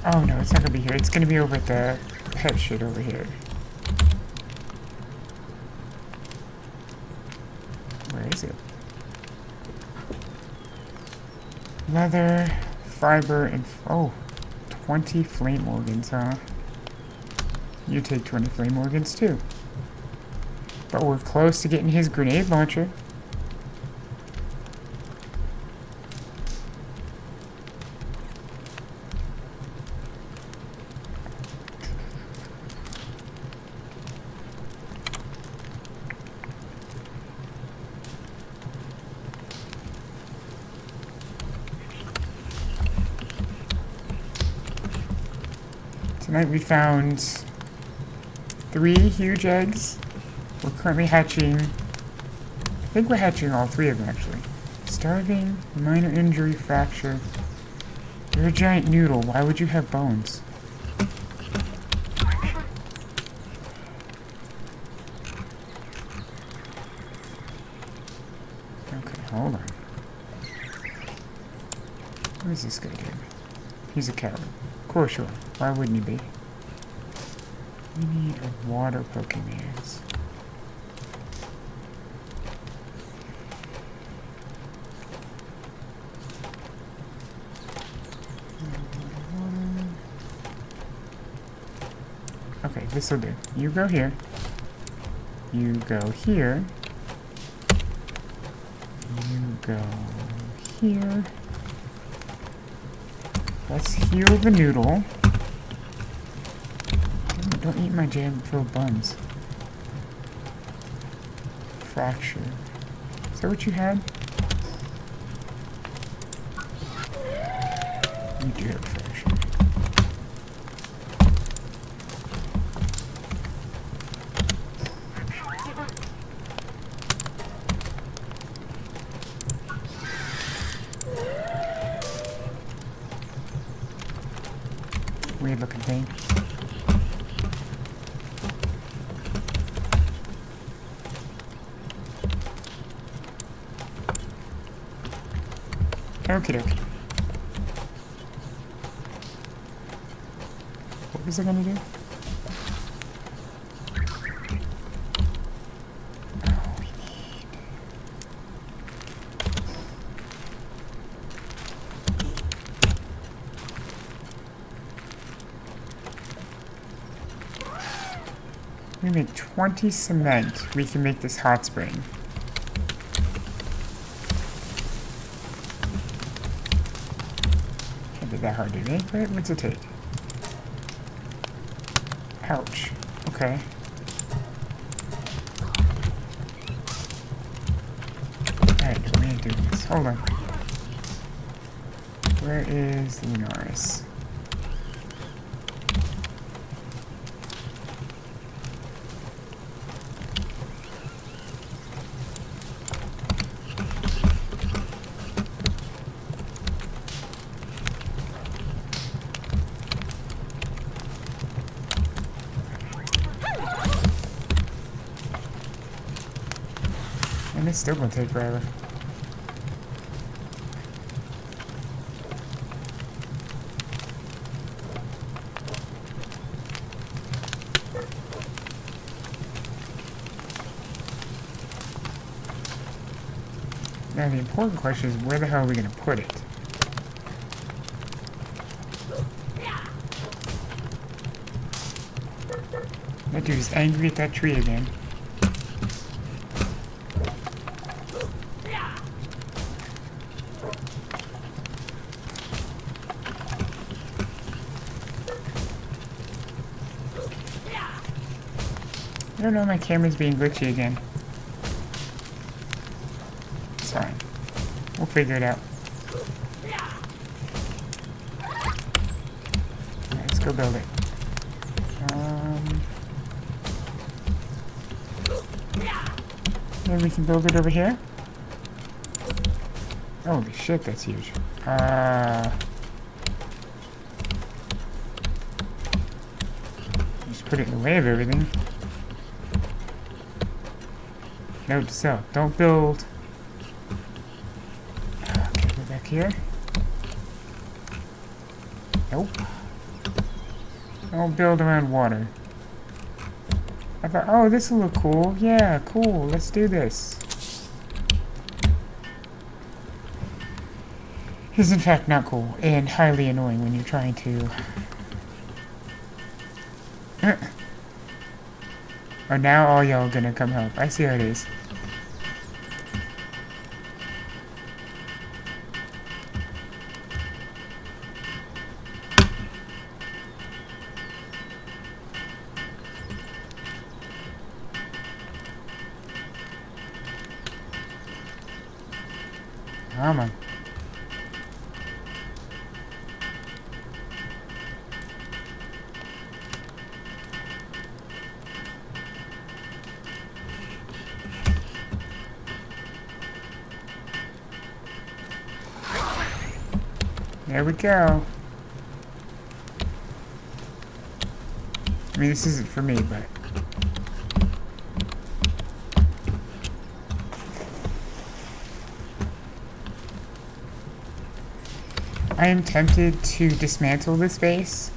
Oh no, it's not gonna be here. It's gonna be over at the pet shit over here. Where is it? Leather, fiber, and oh, 20 flame organs, huh? You take 23 Morgans too. But we're close to getting his grenade launcher. Tonight we found three huge eggs. We're currently hatching. I think we're hatching all three of them actually. Starving, minor injury, fracture. You're a giant noodle. Why would you have bones? Okay, hold on. What is this guy doing? He's a coward. Of course you are. Why wouldn't he be? We need water Pokemans. Okay, this'll do. You go here. You go here. You go here. Let's heal the noodle. Don't eat my jam-filled buns. Fracture. Is that what you had? You is it gonna do? We need 20 cement. We can make this hot spring. Can't be that hard to make, right? What's it take? Ouch. Okay. Alright, we ain't doing this. Hold on. Where is Lunaris? Still gonna take forever. Now the important question is where the hell are we gonna put it? That dude is angry at that tree again. Don't know, my camera's being glitchy again. Fine. We'll figure it out. Alright, let's go build it. Um, maybe we can build it over here? Holy shit, that's huge. Uh, just put it in the way of everything. Note to self, don't build. Okay, go back here. Nope. Don't build around water. I thought, oh, this will look cool. Yeah, cool. Let's do this. Is in fact not cool and highly annoying when you're trying to. oh, now all y'all gonna come help. I see how it is. This isn't for me, but... I am tempted to dismantle this base.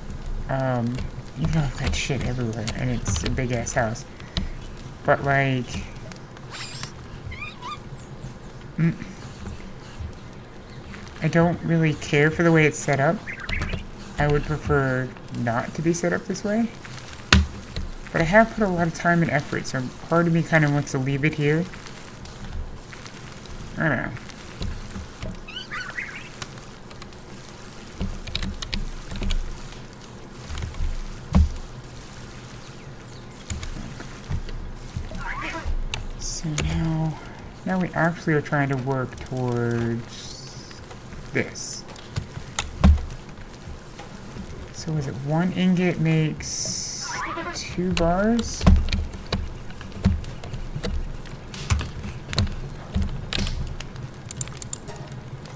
Um, even though I've got shit everywhere, and it's a big-ass house. But, like... Mm, I don't really care for the way it's set up. I would prefer not to be set up this way. But I have put a lot of time and effort, so part of me kind of wants to leave it here. I don't know. So now, now we actually are trying to work towards this. So is it one ingot makes two bars?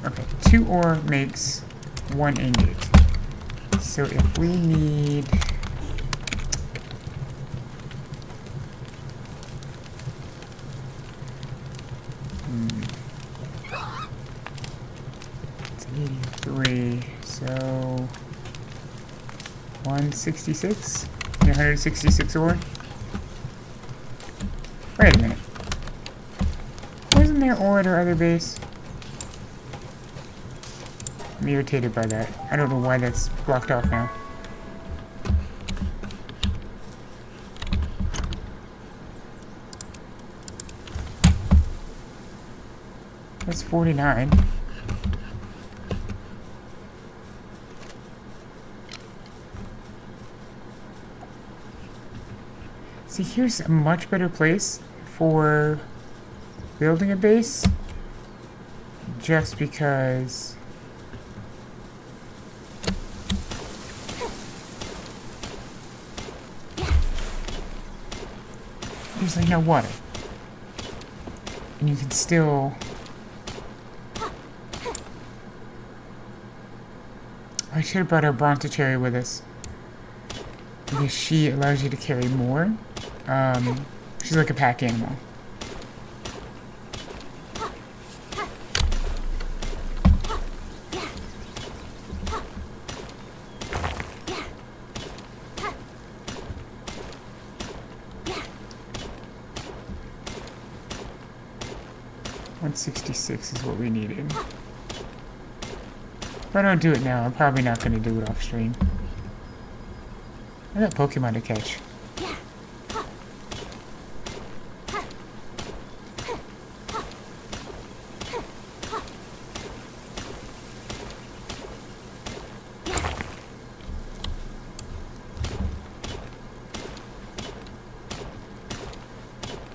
Okay, two ore makes one ingot. So if we need Hmm. It's 83, so 166? 166 ore? Wait a minute. Wasn't there ore at our other base? I'm irritated by that. I don't know why that's blocked off now. That's 49. See, here's a much better place for building a base. Just because... There's like no water. And you can still... I should have brought our Brontocherry with us. Because she allows you to carry more. Um, she's like a pack animal. One sixty six is what we needed. If I don't do it now, I'm probably not going to do it off stream. I got Pokemon to catch.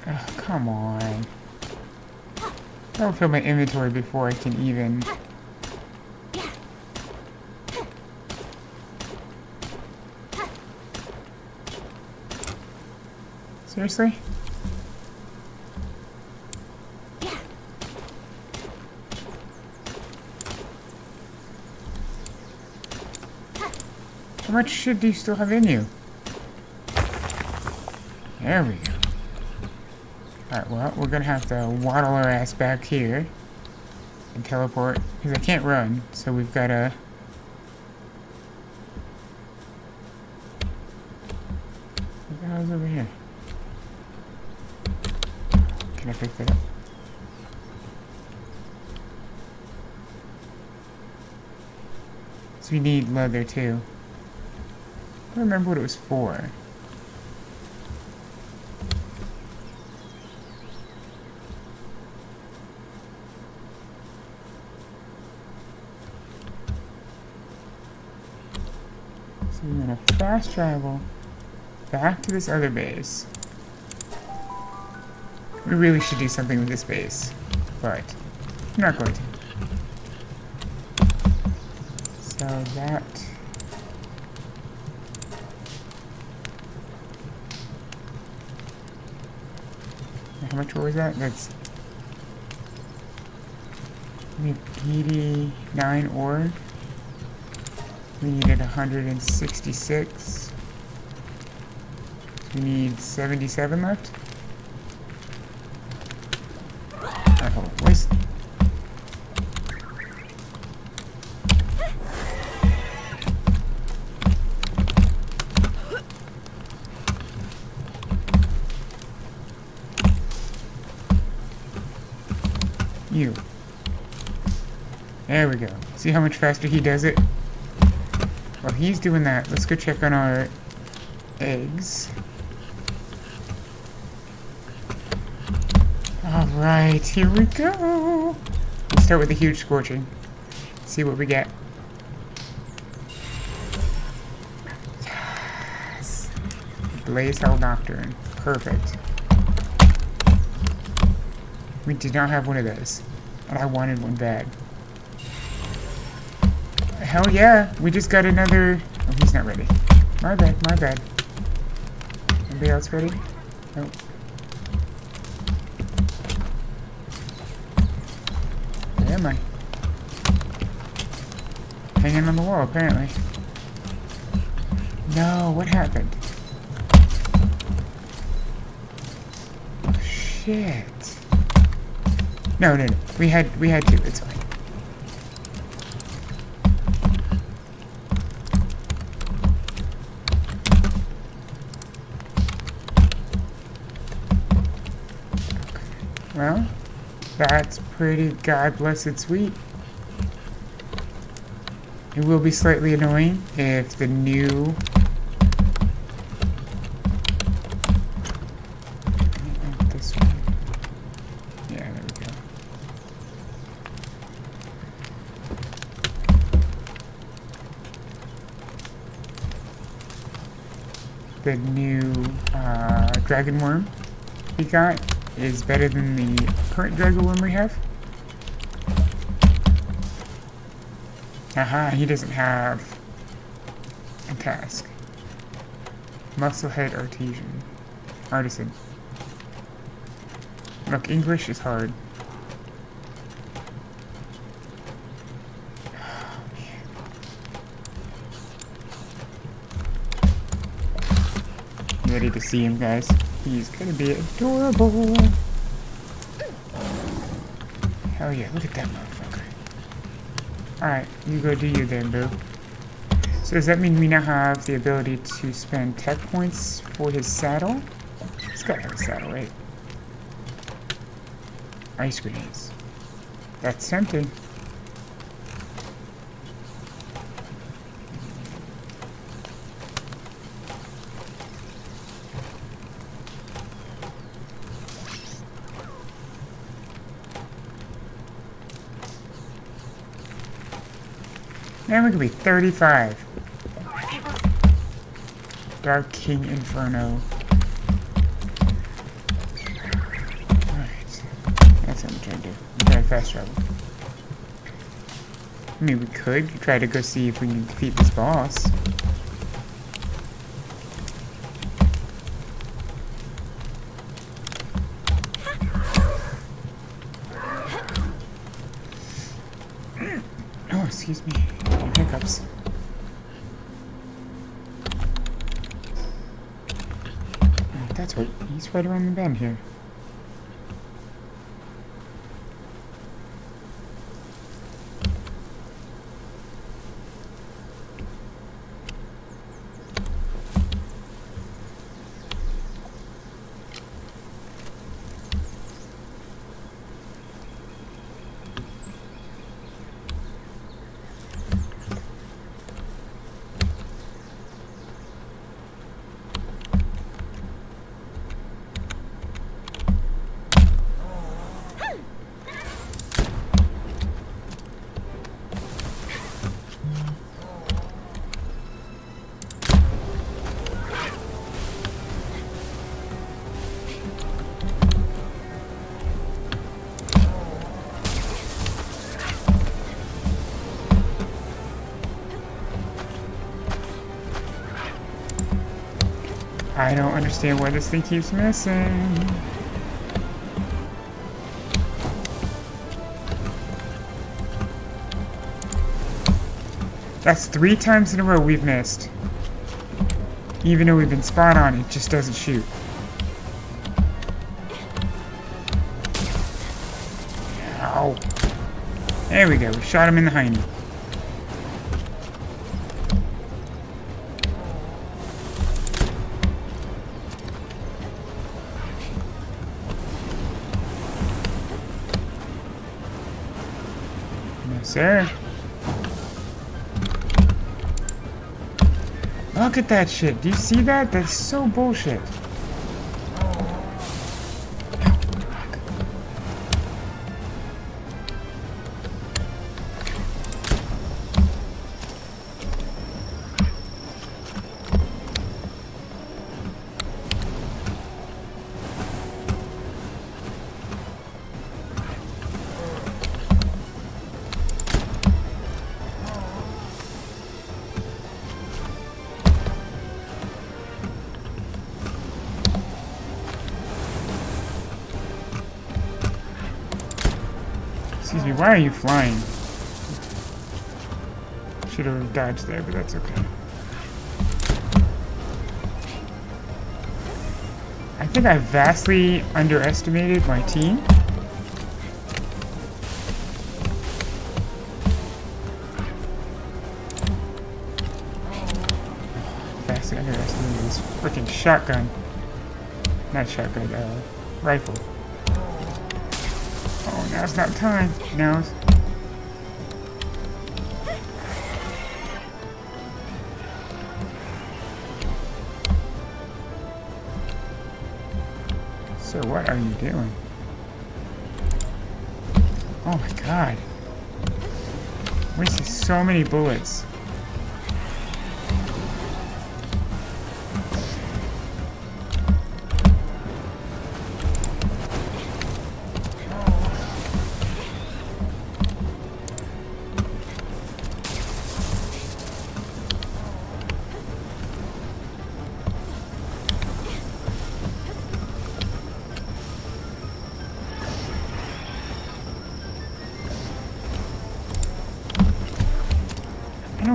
Oh, come on. Fill my inventory before I can even... Seriously? How much shit do you still have in you? There we go. Alright, well, we're gonna have to waddle our ass back here and teleport, because I can't run, so we've gotta... What the hell's over here? Can I pick that up? So we need leather too. I don't remember what it was for. So we're gonna fast travel back to this other base. We really should do something with this base, but I'm not going to. So that How much was that? That's we need 89 ore. We needed 166. We need 77 left. On. Where's you? There we go. See how much faster he does it? While he's doing that, let's go check on our eggs. Alright, here we go. Let's start with the huge scorching. See what we get. Yes. Blazehowl Nocturne. Perfect. We did not have one of those. And I wanted one bad. Hell yeah, we just got another... Oh, he's not ready. My bad, my bad. Anybody else ready? Nope. Where am I? Hanging on the wall, apparently. No, what happened? Shit. No, no, no. We had, we had two. It's fine. God Bless It Sweet. It will be slightly annoying if the new the new uh, dragon worm we got is better than the current dragon worm we have. Aha, he doesn't have a task. Musclehead artisan. Artisan. Look, English is hard. ready to see him, guys. He's gonna be adorable. Hell yeah, look at that motherfucker. Alright, you go do you then, boo. So does that mean we now have the ability to spend tech points for his saddle? He's gotta a saddle, right? Ice grenades. That's tempting. And we could be 35. Dark King Inferno. Alright. That's what I'm trying to do. To fast travel. I mean, we could try to go see if we can defeat this boss. Oh, excuse me. Hiccups. Oh, That's right. Around the bend here. I don't understand why this thing keeps missing. That's three times in a row we've missed. Even though we've been spot on, it just doesn't shoot. Ow. There we go, we shot him in the hiney. Sir. Look at that shit. Do you see that? That's so bullshit. Why are you flying? Should have dodged there, but that's okay. I think I vastly underestimated my team. Vastly underestimated this freaking shotgun. Not shotgun, uh, rifle. Now's not time. Now's. So what are you doing? Oh my god. Wasting so many bullets.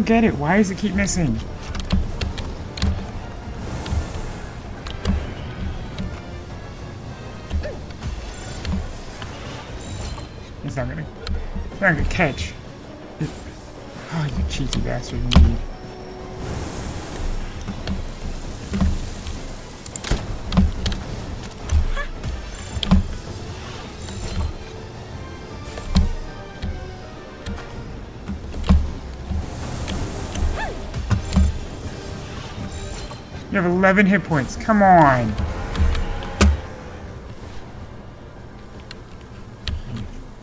Get it. Why does it keep missing? It's not gonna, it's not gonna catch. Oh, you cheeky bastard! Indeed. You have 11 hit points. Come on. Are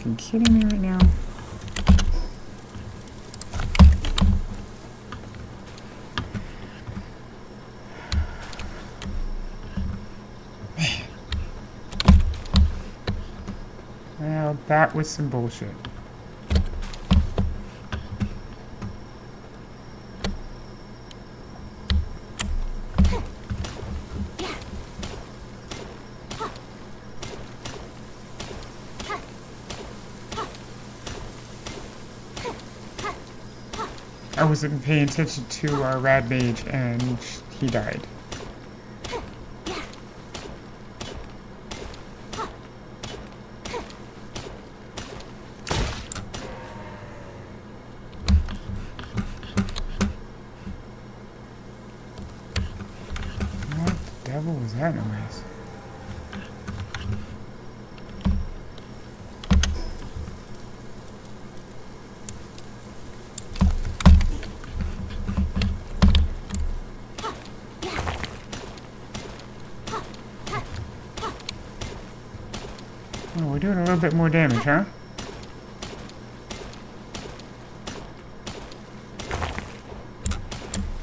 you kidding me right now? Man. Well, that was some bullshit. Wasn't paying attention to our rad mage and he died. What the devil was that noise? Oh, we're doing a little bit more damage, huh?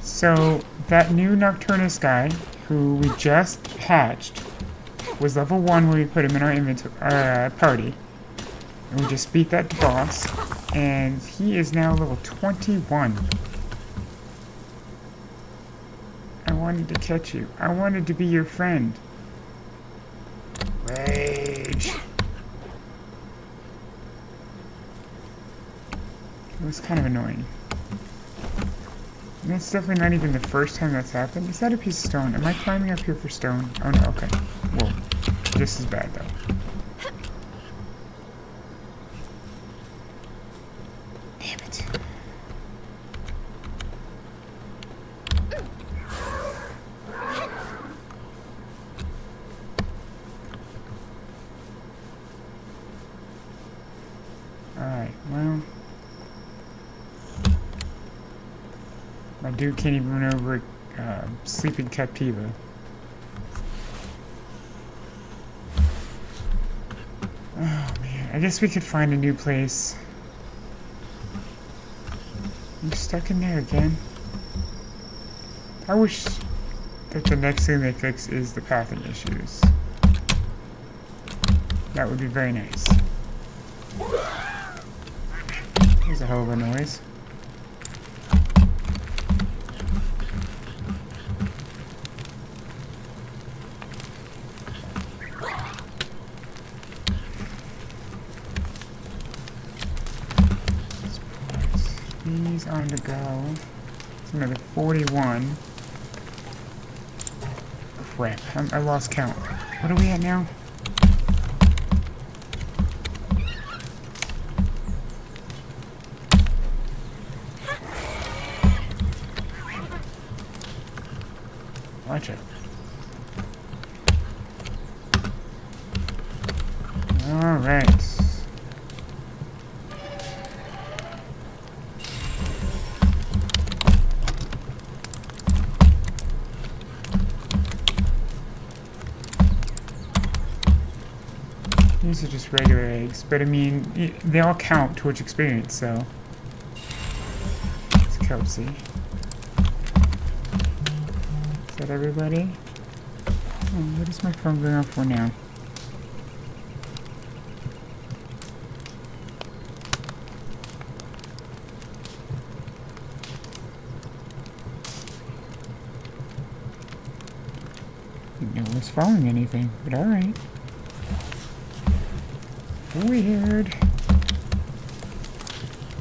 So, that new Nocturnus guy, who we just hatched, was level 1 when we put him in our inventory, uh, party. And we just beat that boss, and he is now level 21. I wanted to catch you. I wanted to be your friend. Rage. It was kind of annoying. And that's definitely not even the first time that's happened. Is that a piece of stone? Am I climbing up here for stone? Oh no, okay. Whoa. This is bad though. Damn it. Alright, well. My dude can't even run over uh, sleeping Captiva. Oh man, I guess we could find a new place. I'm stuck in there again. I wish that the next thing they fix is the pathing issues. That would be very nice. There's a hell of a noise. Let's on the go. It's another 41. Crap, I'm, I lost count. What are we at now? But I mean, they all count towards experience, so. It's Kelsey. Is that everybody? Oh, what is my phone going for now? No one's following anything, but alright. Weird.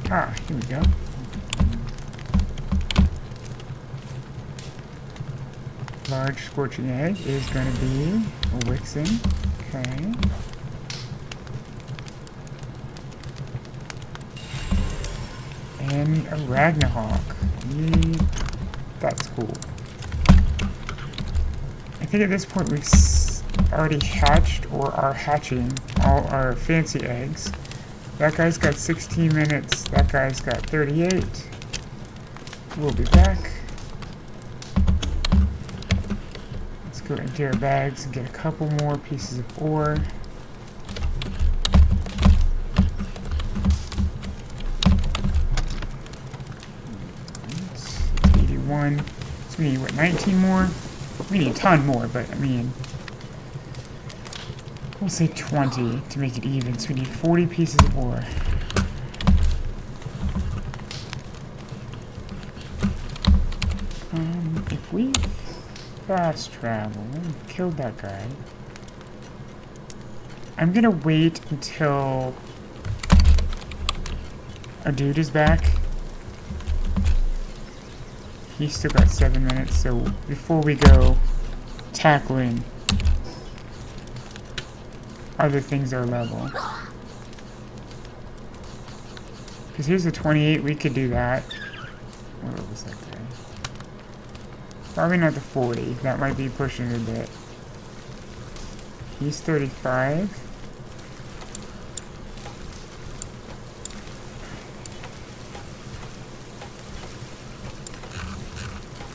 Ah, here we go. Egg is going to be a Wixen. Okay. And a Ragnahawk. That's cool. I think at this point we've already hatched or are hatching all our fancy eggs. That guy's got 16 minutes. That guy's got 38. We'll be back. Go into our bags and get a couple more pieces of ore. 81. So we need, what, 19 more? We need a ton more, but I mean, we'll say 20 to make it even. So we need 40 pieces of ore. Um, if we fast travel, killed that guy. I'm gonna wait until our dude is back. He's still got seven minutes, so before we go tackling other things are level. Because here's a 28, we could do that. What was that guy? Probably not the 40, that might be pushing it a bit. He's 35.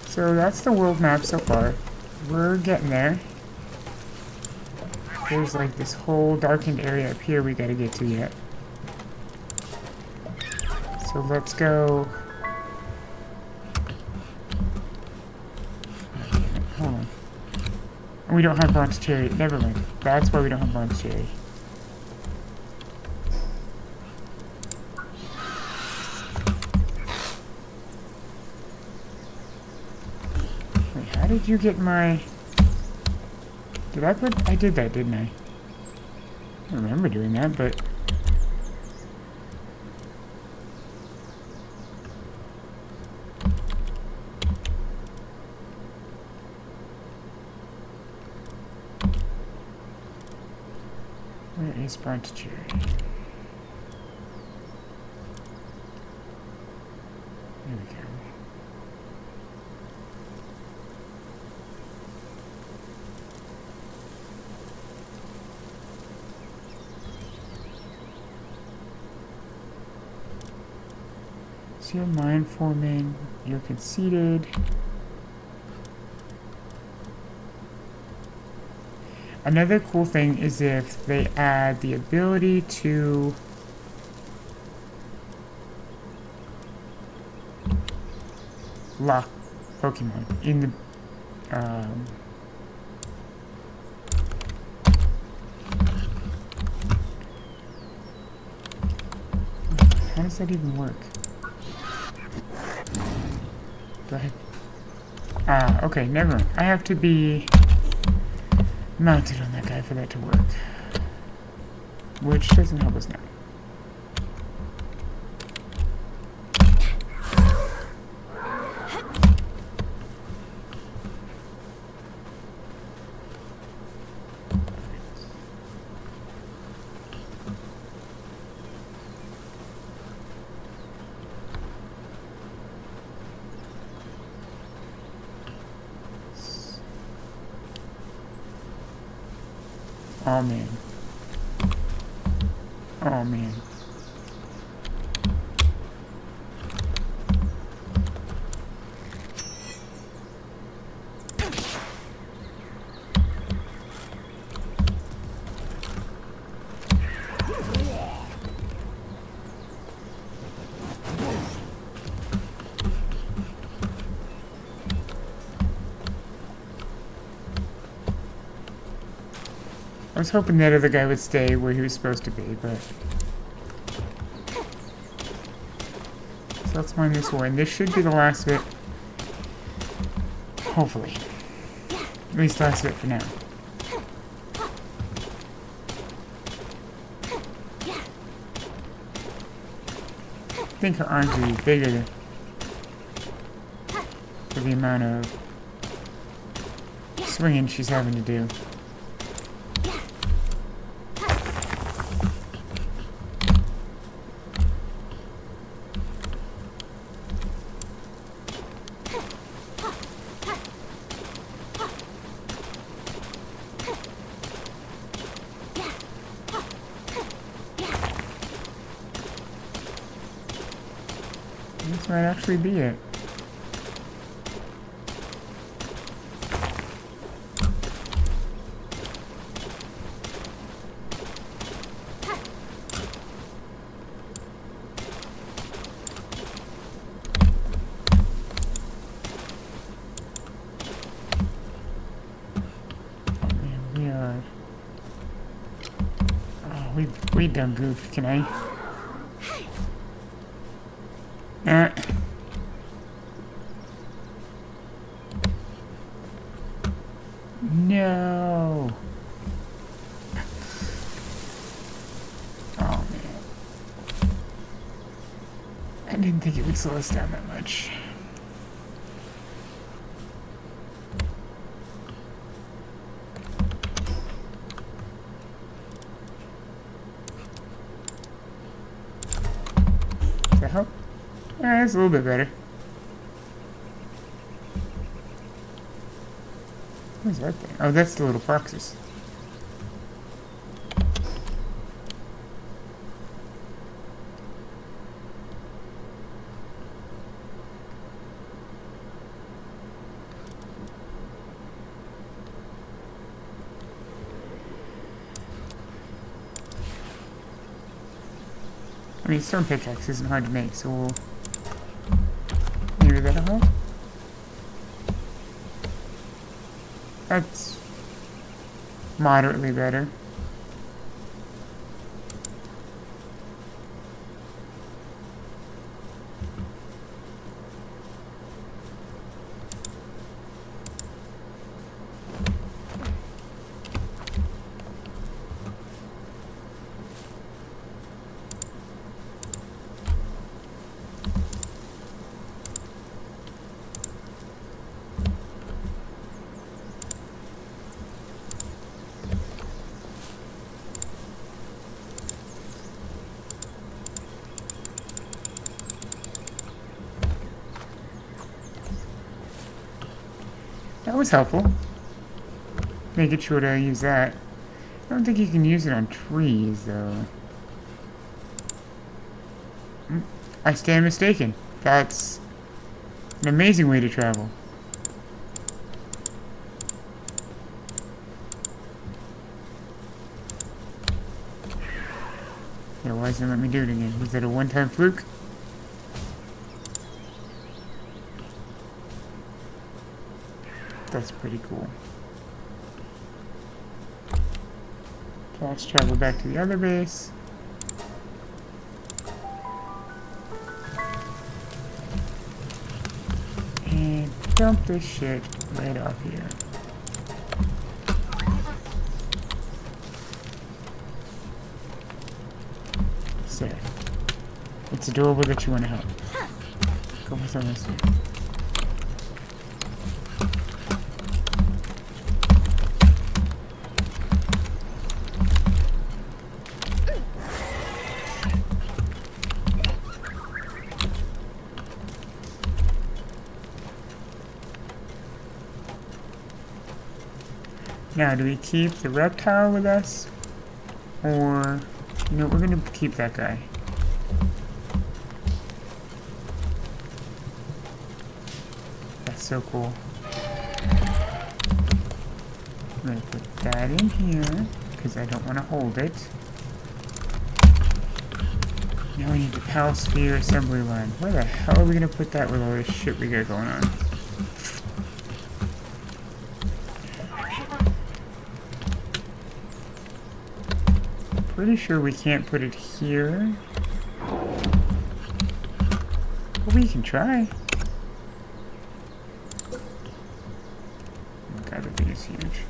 So that's the world map so far. We're getting there. There's like this whole darkened area up here we gotta get to yet. So let's go... Hold on. We don't have Bronze Cherry. Never mind. That's why we don't have Bronze Cherry. Wait, how did you get my... Did I put... I did that, didn't I? I remember doing that, but... Is Burnt Cherry? There we go. So you're mind forming, you're conceited. Another cool thing is if they add the ability to lock Pokemon in the um, how does that even work? Go ahead. Ah, okay, never mind. I have to be mounted on that guy for that to work. Which doesn't help us now. Oh man. Oh man. I was hoping that other guy would stay where he was supposed to be, but... So let's mine this one. This should be the last bit. Hopefully. At least last bit for now. I think her arms would be bigger for the amount of swinging she's having to do. Actually be it. Oh man, we are. Oh, we we done goofed. Can I? Uh. No. Oh man. I didn't down that much. Does that help? Yeah, that's a little bit better. What's that thing? Oh, that's the little foxes. Mean, stone pickaxe isn't hard to make, so we'll... Maybe that'll help? That's... moderately better. Was helpful. Making sure to use that. I don't think you can use it on trees, though. Mm, I stand mistaken. That's an amazing way to travel. Yeah, why doesn't let me do it again? Was that a one-time fluke? That's pretty cool. Let's travel back to the other base. And dump this shit right off here. So, it's adorable that you want to help. Go with on this. Now, do we keep the reptile with us? Or, know, we're gonna keep that guy. That's so cool. I'm gonna put that in here, because I don't want to hold it. Now we need the Pal Sphere assembly line. Where the hell are we gonna put that with all this shit we got going on? Pretty sure we can't put it here. But we can try. Oh god, that thing is huge.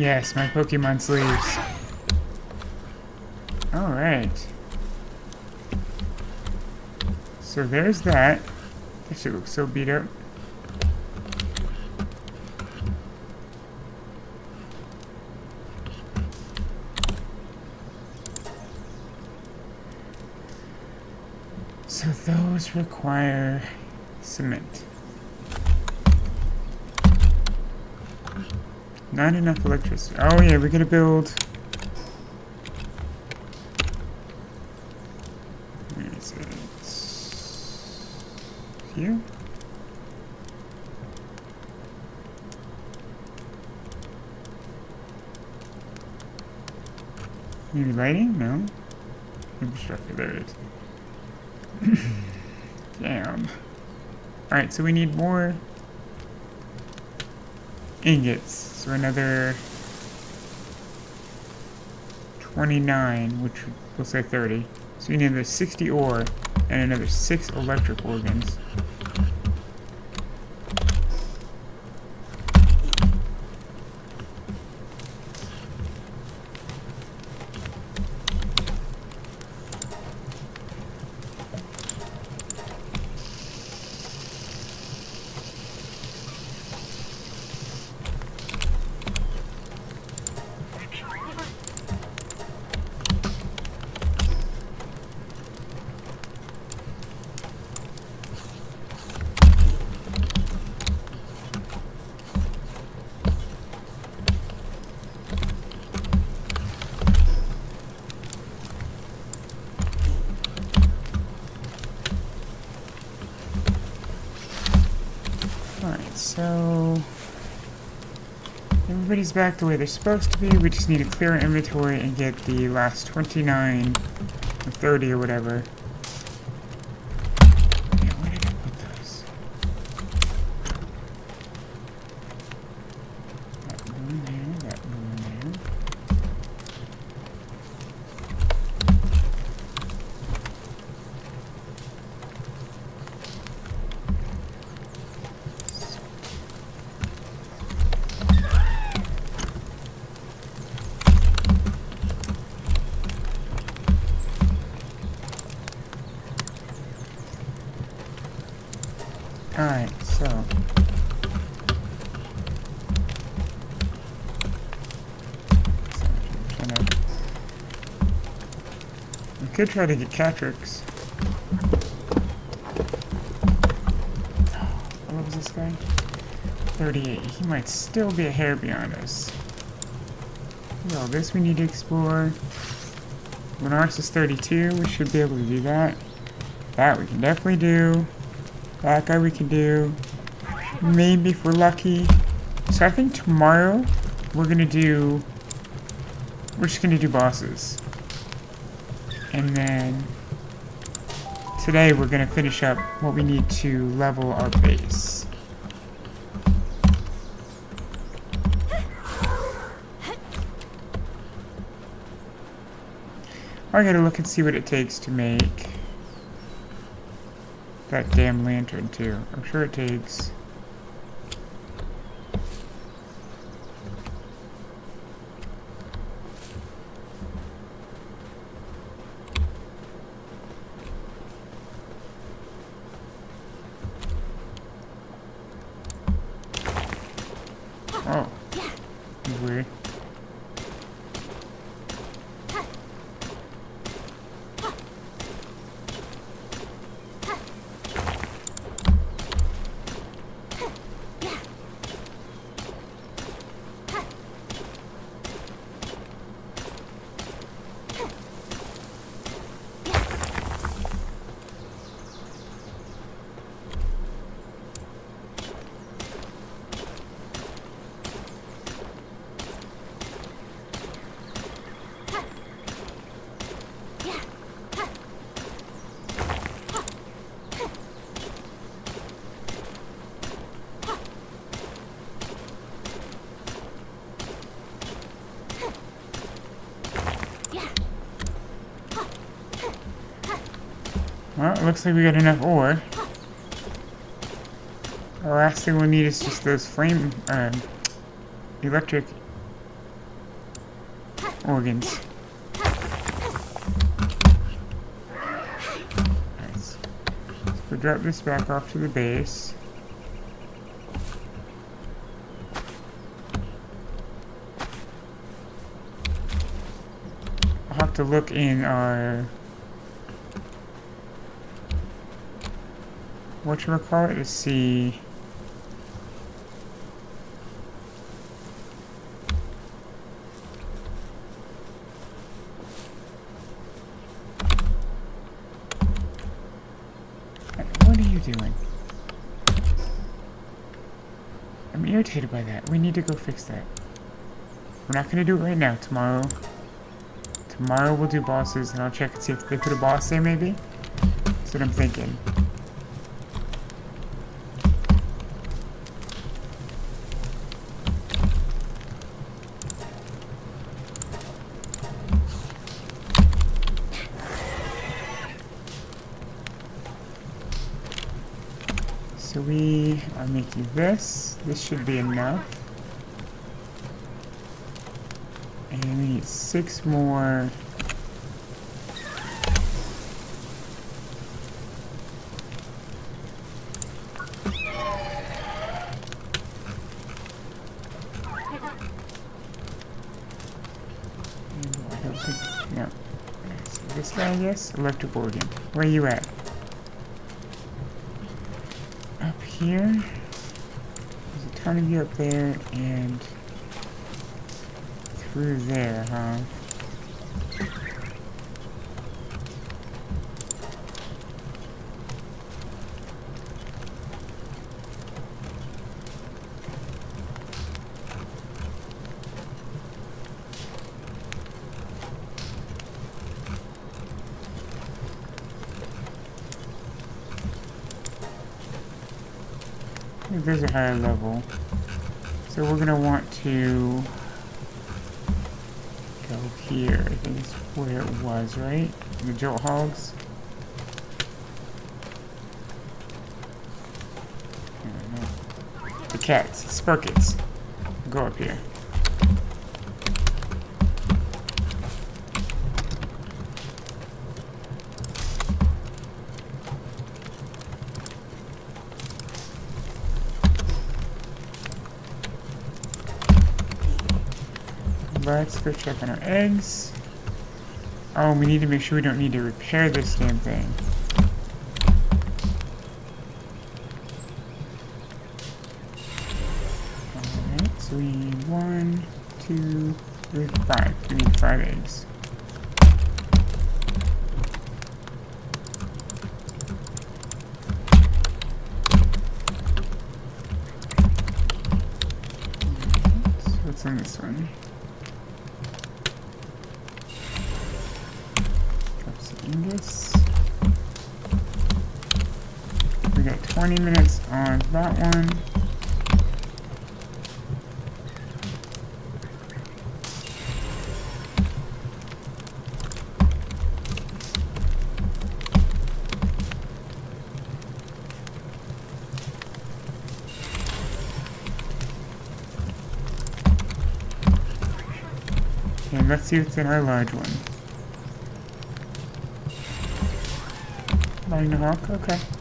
Yes, my Pokemon sleeves. Alright. So there's that. This shit looks so beat up. So those require cement. Not enough electricity. Oh yeah, we're gonna build. Where is it? Here? Maybe lighting? No. Infrastructure, there it is. Damn. Alright, so we need more ingots. So another 29, which we'll say 30. So you need another 60 ore and another 6 electric organs. Alright, so... Back the way they're supposed to be. We just need to clear inventory and get the last 29 or 30 or whatever. Yeah, where did I put those? That blue in there, that blue in there. Alright, so. We could try to get Katress. What was this guy? 38. He might still be a hair beyond us. Well, this we need to explore. Lunaris is 32. We should be able to do that. That we can definitely do. That guy we can do. Maybe if we're lucky. So I think tomorrow we're gonna do. We're just gonna do bosses. And then today we're gonna finish up what we need to level our base. I gotta look and see what it takes to make that damn lantern too. I'm sure it takes. Oh. Weird. Well, it looks like we got enough ore. The last thing we need is just those flame, um, electric organs. Nice. So drop this back off to the base. I'll have to look in our what you call it to see What are you doing? I'm irritated by that. We need to go fix that. We're not gonna do it right now. Tomorrow. Tomorrow we'll do bosses and I'll check and see if they put a boss there maybe. That's what I'm thinking. So we are making this. This should be enough. And we need six more. No. This guy, yes? Electric organ. Where you at? up here. Ton of you up there and through there, huh? If There's a higher level. So we're gonna want to go here. I think it's was, right? The Jolthogs. The cats, Sparkits. Go up here. Let's go check on our eggs. Oh, we need to make sure we don't need to repair this damn thing. Alright, so we need one, two, three, five. We need five eggs. What's in this one? Drop some ingots. We got 20 minutes on that one. And let's see what's in our large one. Lightning Hawk, okay.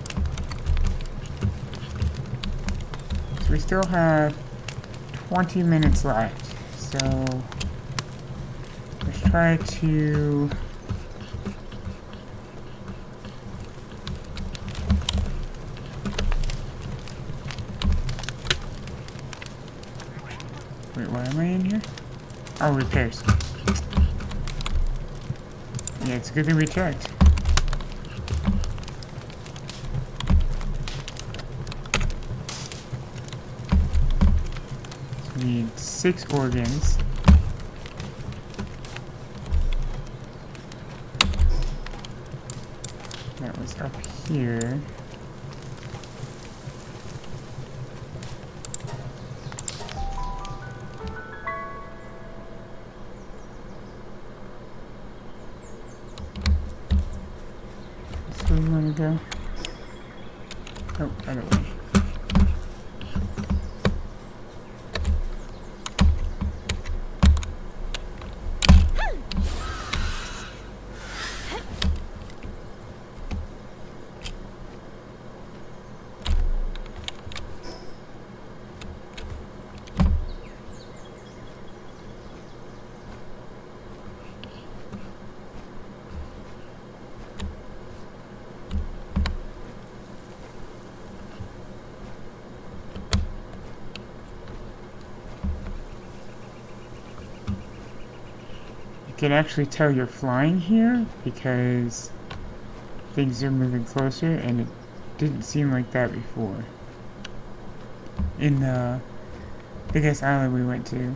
We still have 20 minutes left. So let's try to Wait, why am I in here? Oh, repairs. Yeah, it's good thing we checked. So we need six organs. That was up here. That's where we want to go. Oh, other way. Can actually tell you're flying here because things are moving closer and it didn't seem like that before. In the biggest island we went to.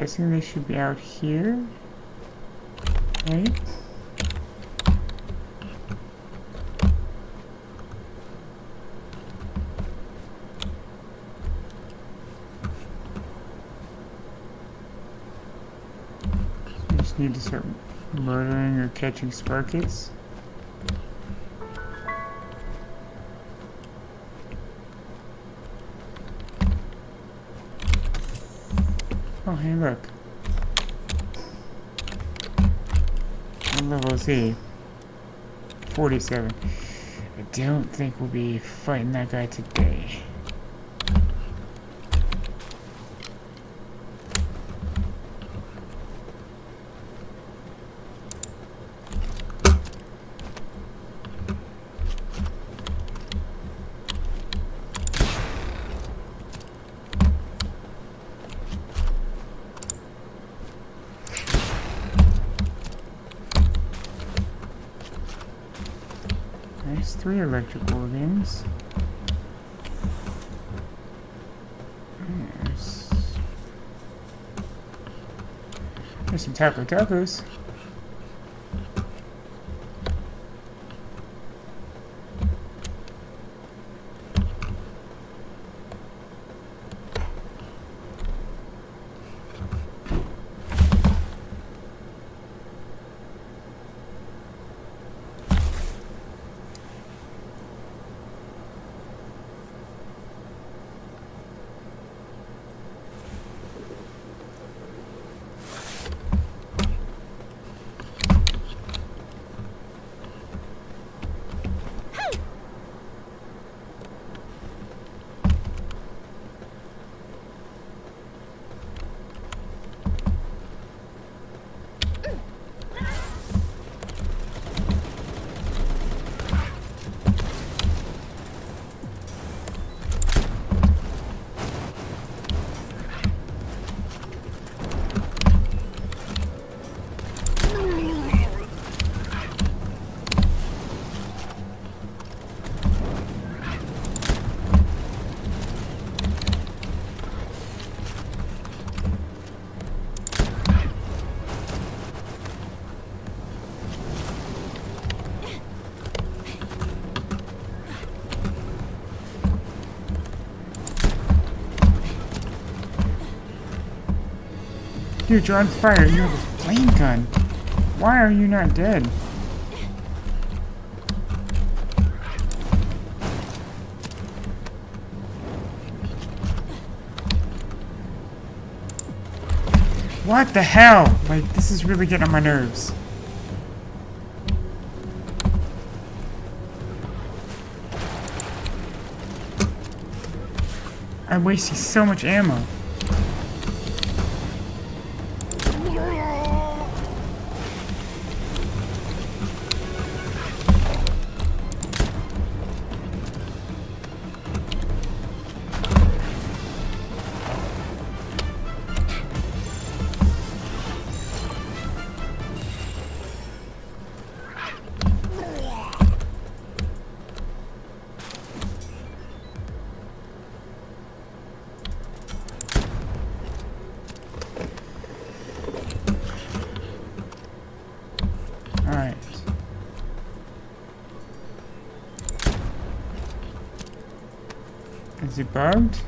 I'm guessing they should be out here. Right? Just need to start murdering or catching Sparkits. Is 47. I don't think we'll be fighting that guy today. There's three electric organs. There's, there's some Dude, you're on fire. You have a flame gun. Why are you not dead? What the hell? Like, this is really getting on my nerves. I'm wasting so much ammo. It bugged?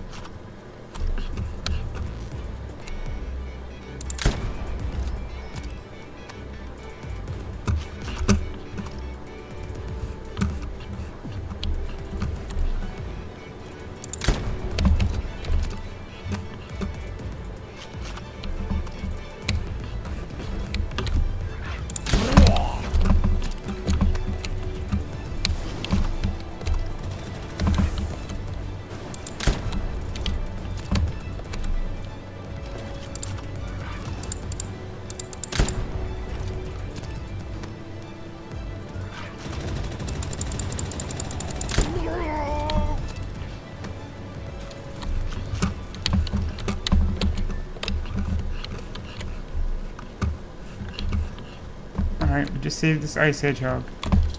We just saved this ice hedgehog.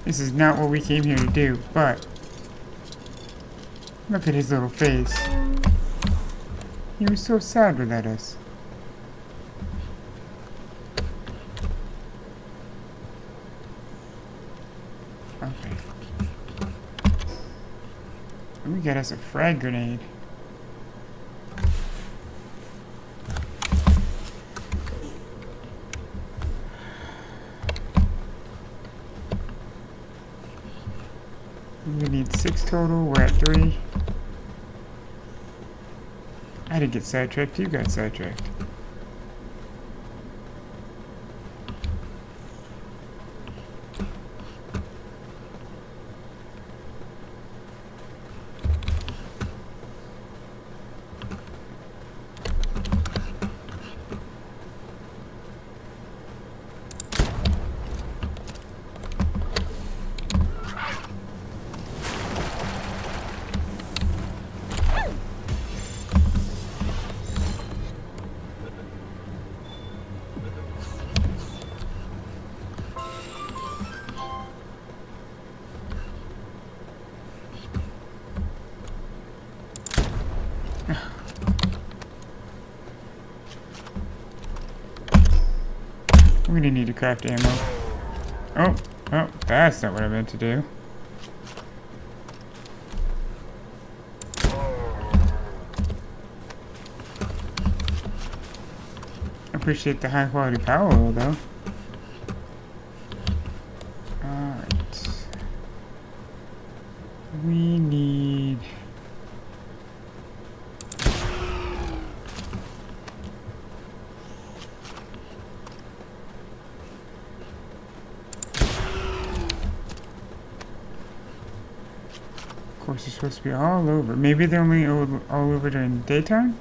This is not what we came here to do, but... Look at his little face. He was so sad without us. Okay. Me get us a frag grenade. We need six total. We're at three. I didn't get sidetracked. You got sidetracked. Craft ammo. Oh, oh, that's not what I meant to do. Appreciate the high quality power though. Alright. We need... Of be all over. Maybe they're only all over during the daytime?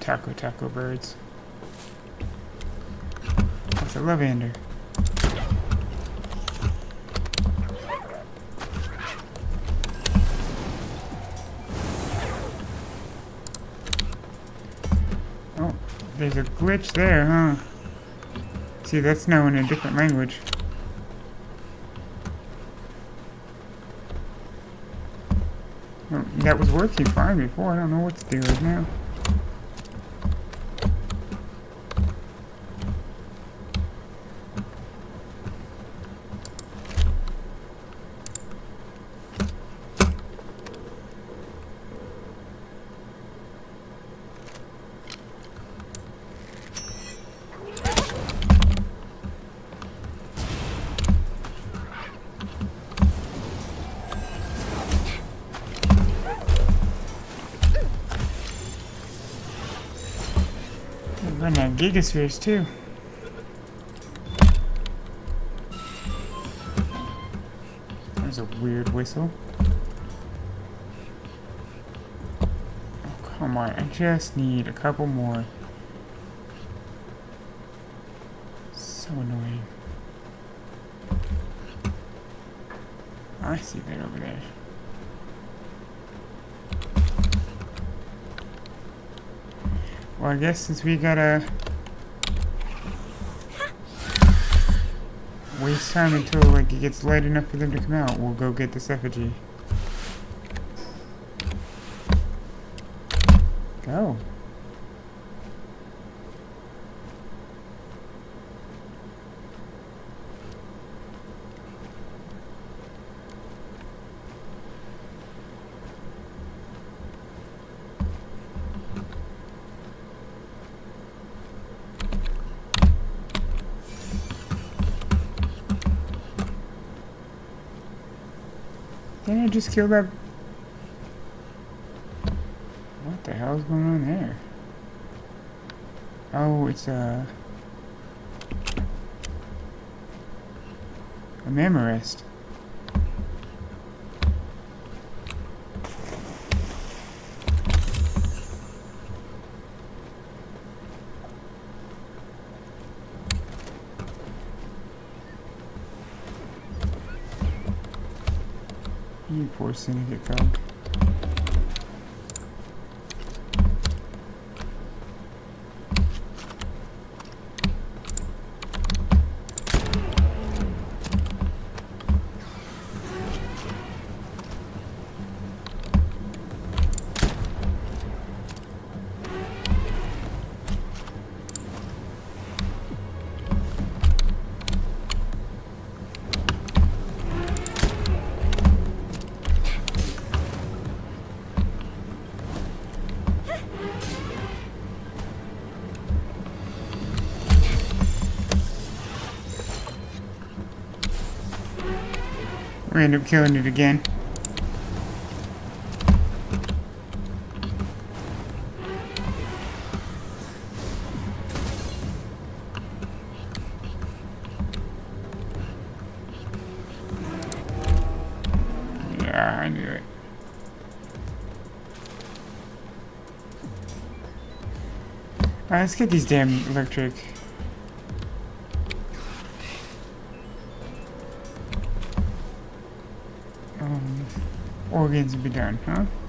Tocotoco birds. That's a Lovander. Oh, there's a glitch there, huh? See, that's now in a different language. Well, that was working fine before. I don't know what to do right now. Gigaspheres too. There's a weird whistle. Oh, come on. I just need a couple more. So annoying. I see that over there. Well, I guess since we gotta waste time until like it gets light enough for them to come out, we'll go get this effigy. Go. Didn't just kill that? What the hell is going on there? Oh, it's uh, a... A Mammorest. You poor We end up killing it again. Yeah, I knew it. Let's get these damn electric. Organs be done, huh?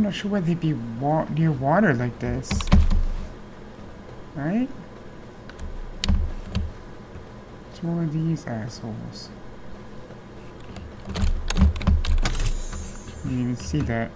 I'm not sure why they'd be wa near water like this. Right? It's one of these assholes. You didn't even see that.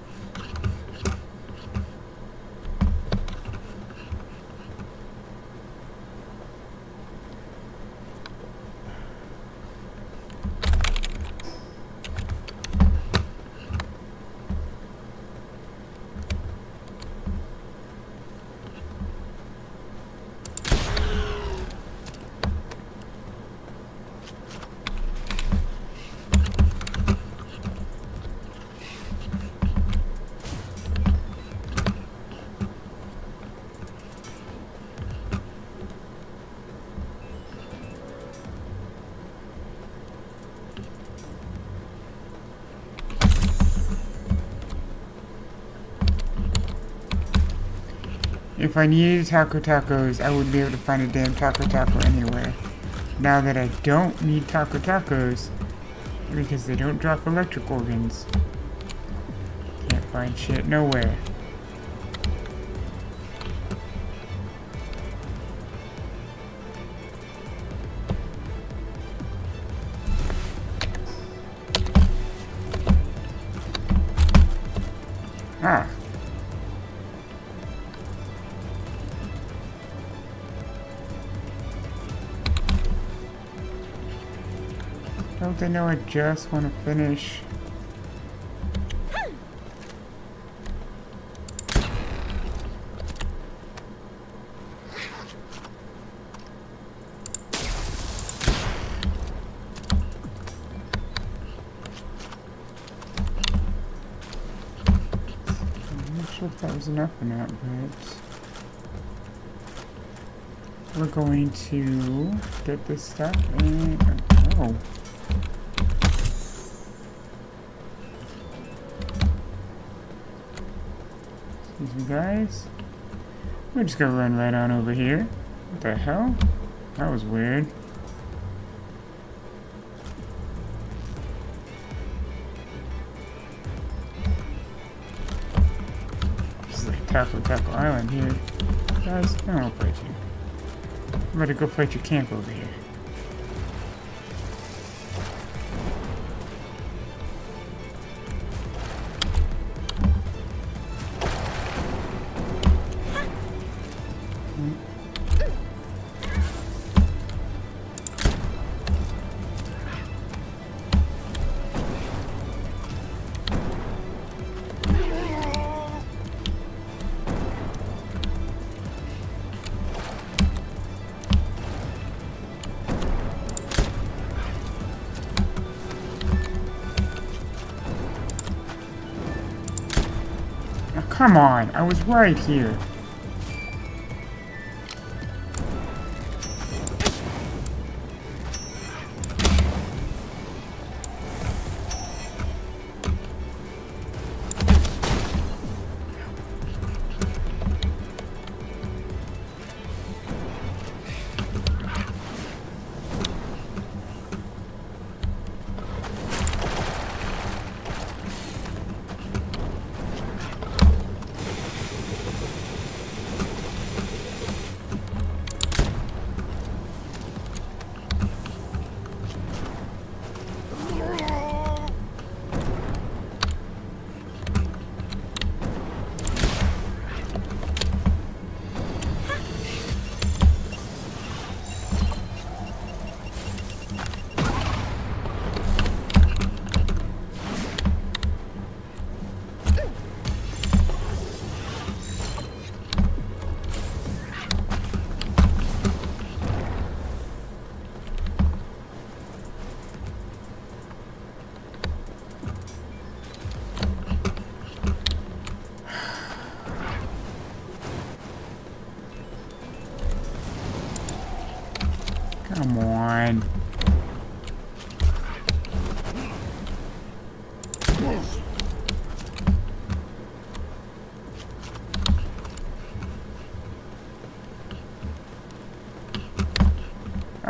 If I needed Tocotocos, I would be able to find a damn Tocotoco anywhere. Now that I don't need Tocotocos, Because they don't drop electric organs. Can't find shit nowhere. They know I just want to finish? Enough or not, but we're going to get this stuff and oh. Me, guys. We're just gonna run right on over here. What the hell? That was weird. This is like Tocotoco Island here. Guys, I don't wanna fight you. I'm gonna go fight your camp over here. Come on, I was right here.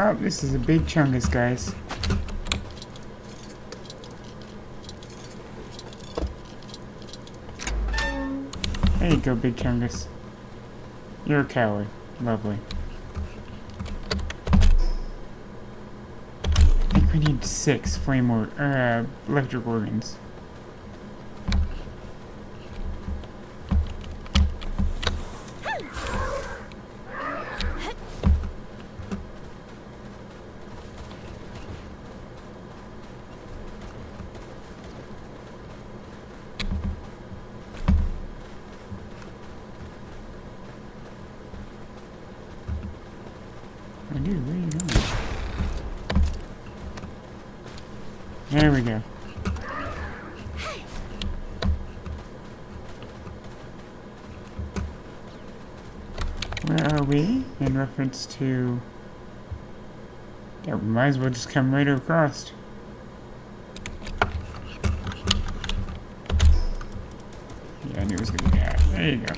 Oh, this is a big chungus, guys. There you go, big chungus. You're a coward. Lovely. I think we need six flame or uh, electric organs. Oh, dude, where are you going? There we go. Where are we in reference to... Yeah, might as well just come right across. Yeah, I knew it was gonna be that. There you go.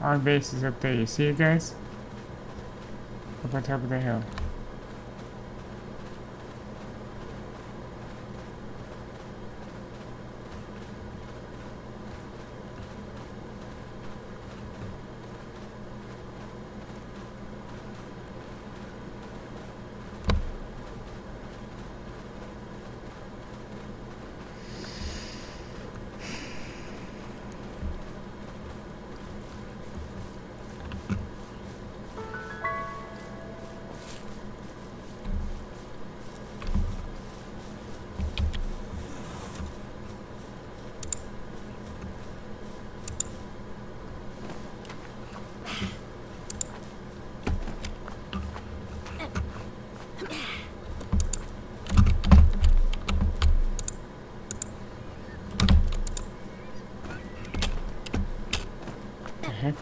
Our base is up there. You see it, guys? Up on top of the hill.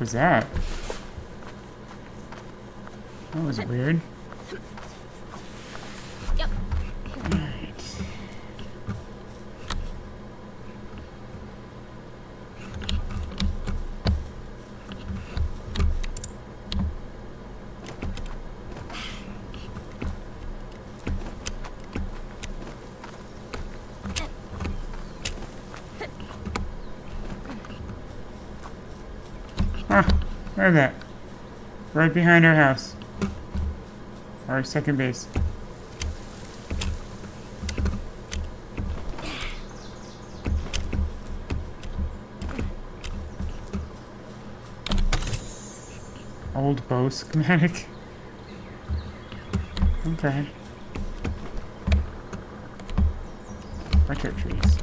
Was that? That was weird. Yep. Alright. Ah, look at that. Right behind our house. Our second base. Old bow schematic. Okay. Retro trees.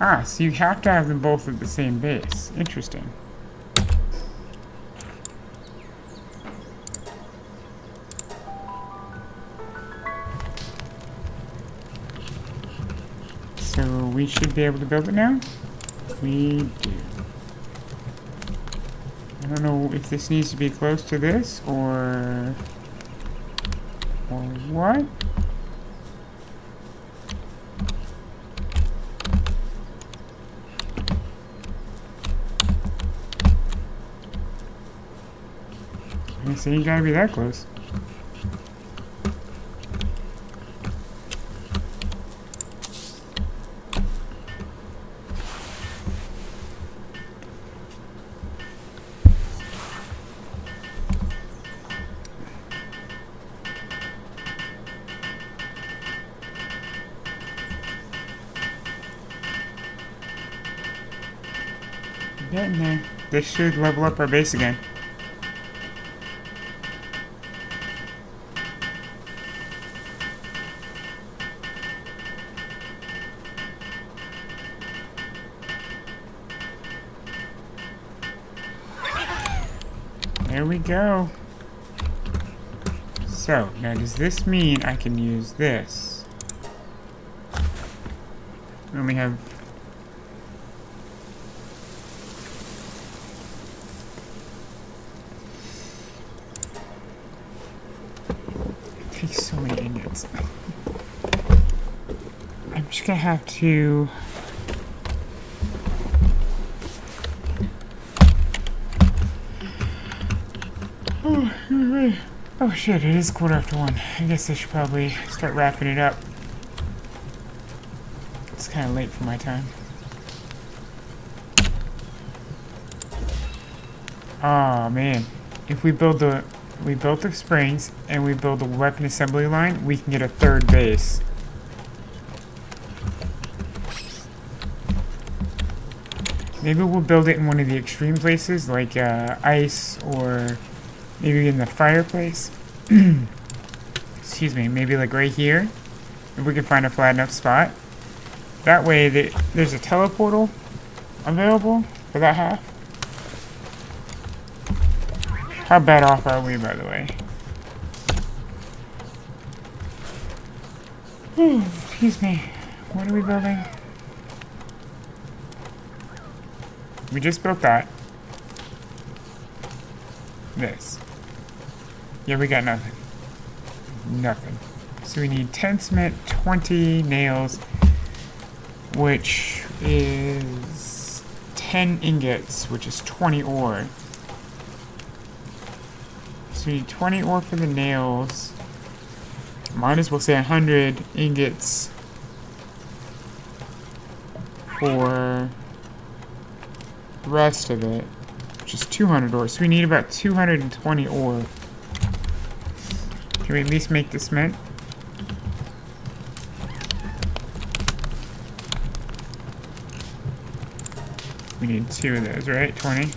Ah, so you have to have them both at the same base. Interesting. So we should be able to build it now? We do. I don't know if this needs to be close to this or... or what? Say you gotta be that close. Getting there. This should level up our base again. Go. So, now does this mean I can use this? We only have... It takes so many ingots. I'm just gonna have to... Oh shit, it is quarter after one. I guess I should probably start wrapping it up. It's kind of late for my time. Oh man, if we build the we built the springs and we build the weapon assembly line, we can get a third base. Maybe we'll build it in one of the extreme places, like uh, ice or maybe in the fireplace. Excuse me, maybe like right here. If we can find a flat enough spot. That way the, there's a teleportal available for that half. How bad off are we, by the way? Excuse me. What are we building? We just built that. This. Yeah, we got nothing. Nothing. So we need 10 cement, 20 nails, which is 10 ingots, which is 20 ore. So we need 20 ore for the nails. Might as well say 100 ingots for the rest of it, which is 200 ore. So we need about 220 ore. Can we at least make the cement? We need two of those, right? 20?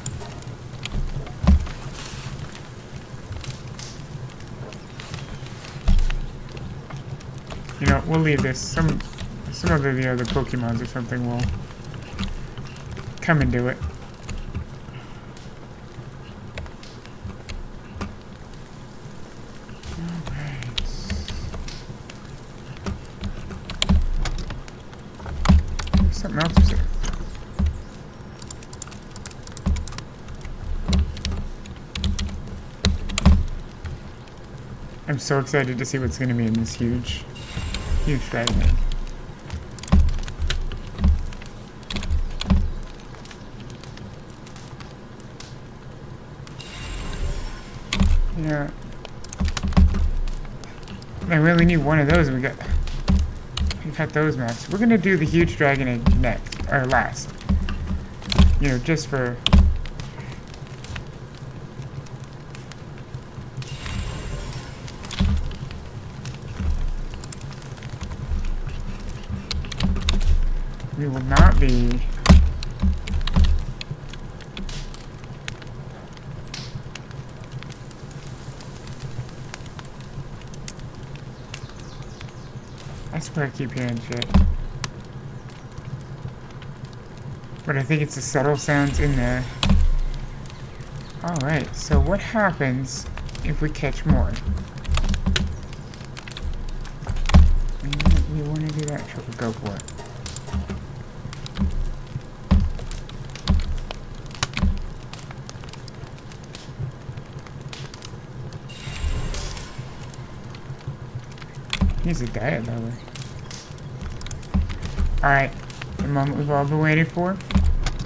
You know, we'll leave this. Some some of the other Pokemons or something will come and do it. Alright. There's something else to say. I'm so excited to see what's going to be in this huge, huge fragment. Yeah. I really need one of those. We got, we got those maps. We're gonna do the huge dragon egg next, or last. You know, just for I keep hearing shit. But I think it's the subtle sounds in there. Alright, so what happens if we catch more? You, want to do that? Sure, go for it. He's a diet lover. Alright, the moment we've all been waiting for.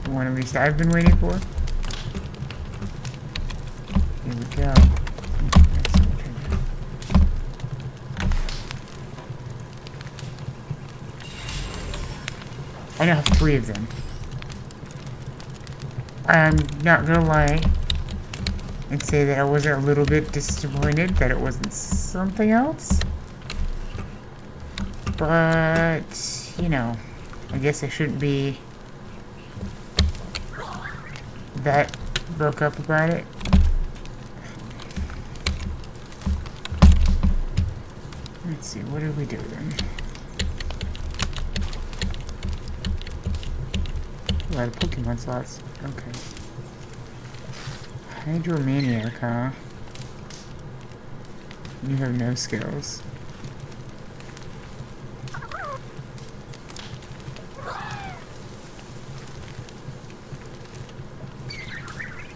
The one at least I've been waiting for. Here we go. I now have three of them. I'm not gonna lie and say that I was a little bit disappointed that it wasn't something else. But, you know, I guess I shouldn't be that broke up about it. Let's see, what did we do then? A lot of Pokemon slots. Okay. Hydromaniac, huh? You have no skills.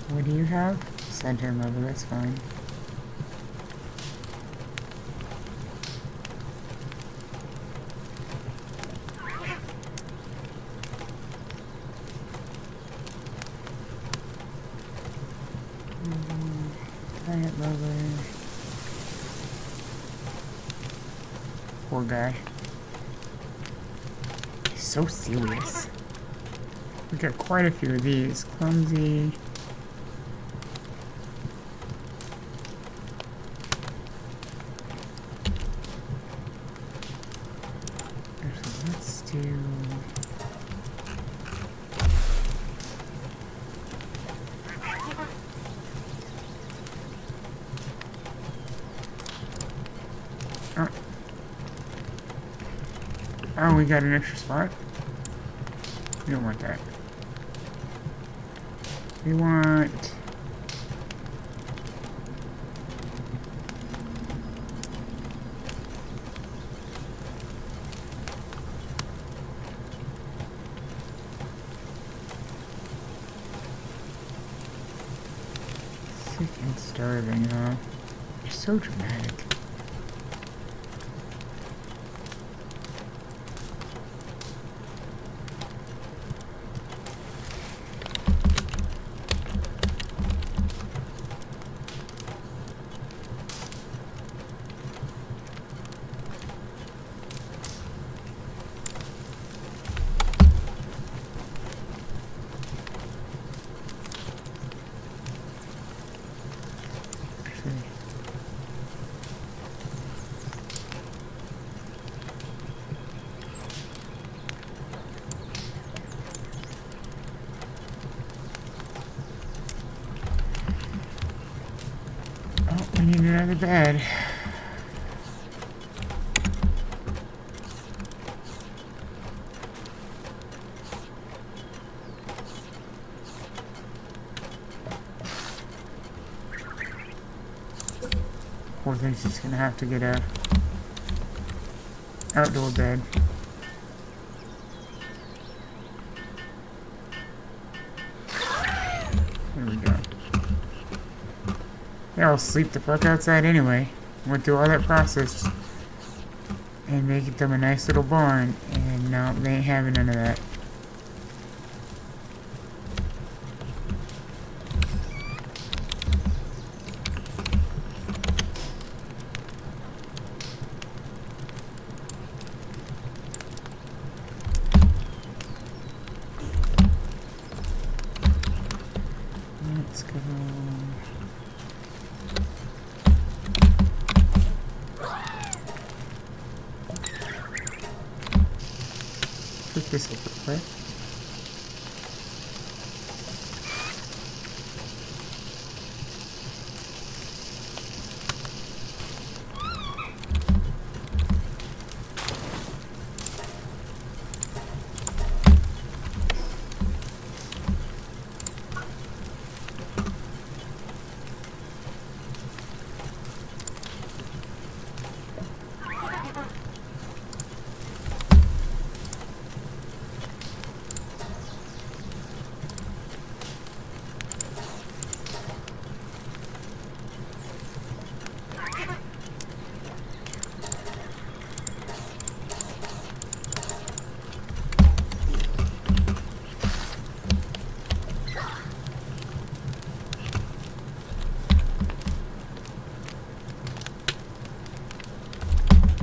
What do you have? Center level, that's fine. Giant lover. Poor guy. He's so serious. We got quite a few of these. Clumsy. Actually, let's do. Oh. Oh, we got an extra spot. We don't want that. We want. Sick and starving, huh? You're so dramatic. need another bed. Poor thing's just gonna have to get a outdoor bed. There we go. They'll sleep the fuck outside anyway. Went through all that process and make them a nice little barn, and now they ain't having none of that. Let's go. Pick this up real quick.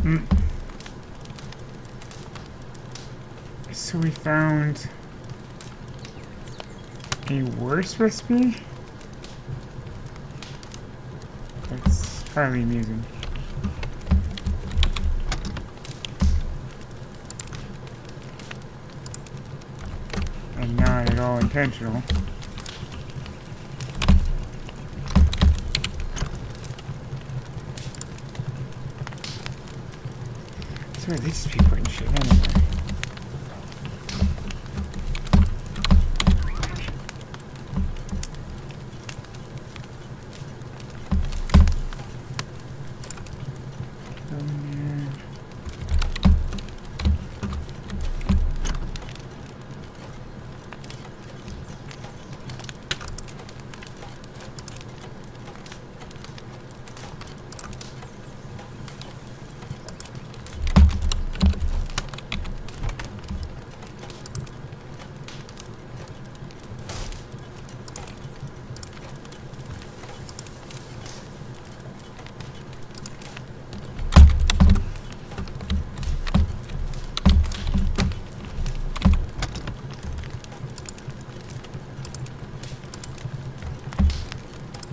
Mm. So we found a worse recipe? That's highly amusing. And not at all intentional. So these be putting shit anyway. Go in there.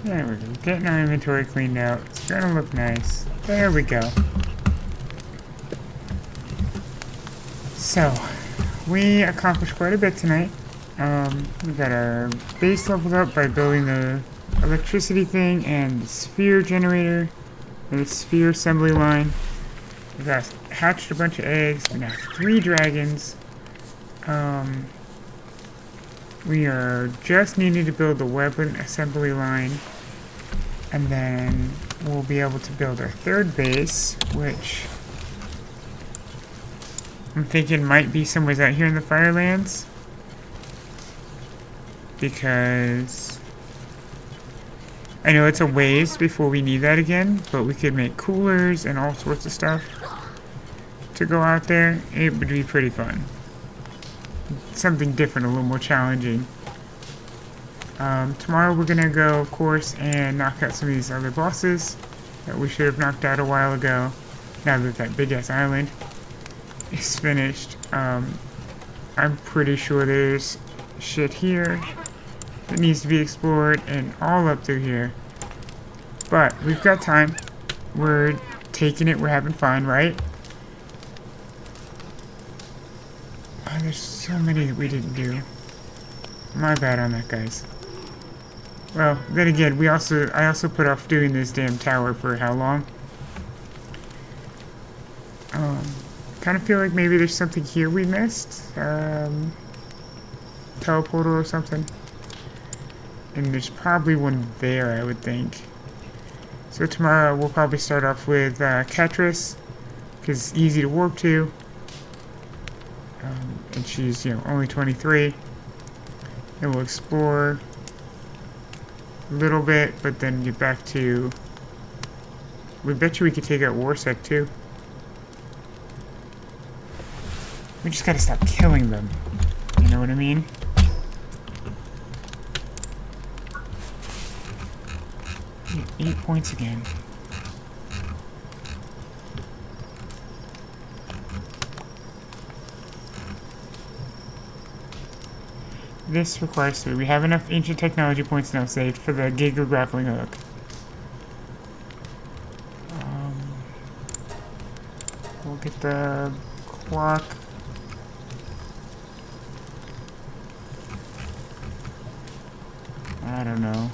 There we go. Getting our inventory cleaned out. It's gonna look nice. There we go. So, we accomplished quite a bit tonight. Um, we got our base leveled up by building the electricity thing and the sphere generator, and the sphere assembly line. We got hatched a bunch of eggs. We now have three dragons. Um, we are just needing to build the weapon assembly line. And then we'll be able to build our third base, which I'm thinking might be somewhere out here in the Firelands. Because I know it's a ways before we need that again, but we could make coolers and all sorts of stuff to go out there. It would be pretty fun. Something different, a little more challenging. Um, tomorrow we're gonna go, of course, and knock out some of these other bosses that we should have knocked out a while ago. Now that that big ass island is finished, um, I'm pretty sure there's shit here that needs to be explored and all up through here. But we've got time. We're taking it. We're having fun, right? Oh, there's so many that we didn't do. My bad on that, guys. Well, then again, we also I also put off doing this damn tower for how long? Um, kind of feel like maybe there's something here we missed. Um, teleporter or something. And there's probably one there, I would think. So tomorrow we'll probably start off with uh, Katress, because it's easy to warp to. Um, and she's, you know, only 23. And we'll explore little bit, but then get back to... We bet you we could take out Warsect too. We just gotta stop killing them. You know what I mean? Eight points again. This requires three. We have enough ancient technology points now saved for the Giga grappling hook. Um, we'll get the clock. I don't know.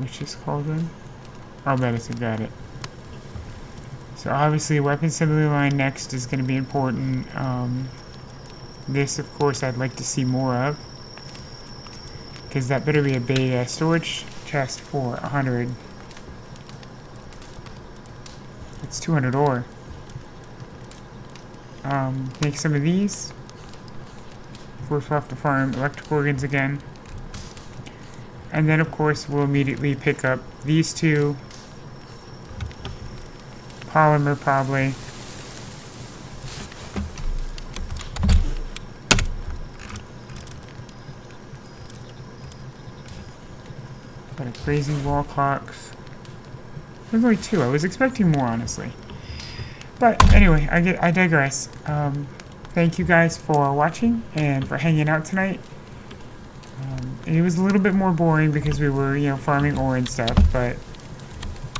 Witch's Cauldron? Oh, medicine, got it. So obviously weapon assembly line next is going to be important. Um, this, of course, I'd like to see more of. Because that better be a big uh, storage chest for 100. It's 200 ore. Um, make some of these. Of course, we'll have to farm electric organs again. And then, of course, we'll immediately pick up these two. Polymer, probably. Got a crazy wall clocks. There's only two. I was expecting more, honestly. But anyway, I get I digress. Um, thank you guys for watching and for hanging out tonight. Um, it was a little bit more boring because we were, you know, farming ore and stuff, but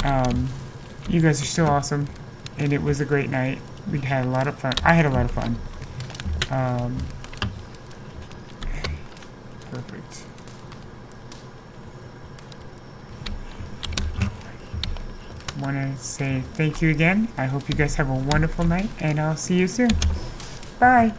um, you guys are still awesome, and it was a great night. We had a lot of fun. I had a lot of fun. Um, perfect. want to say thank you again. I hope you guys have a wonderful night, and I'll see you soon. Bye.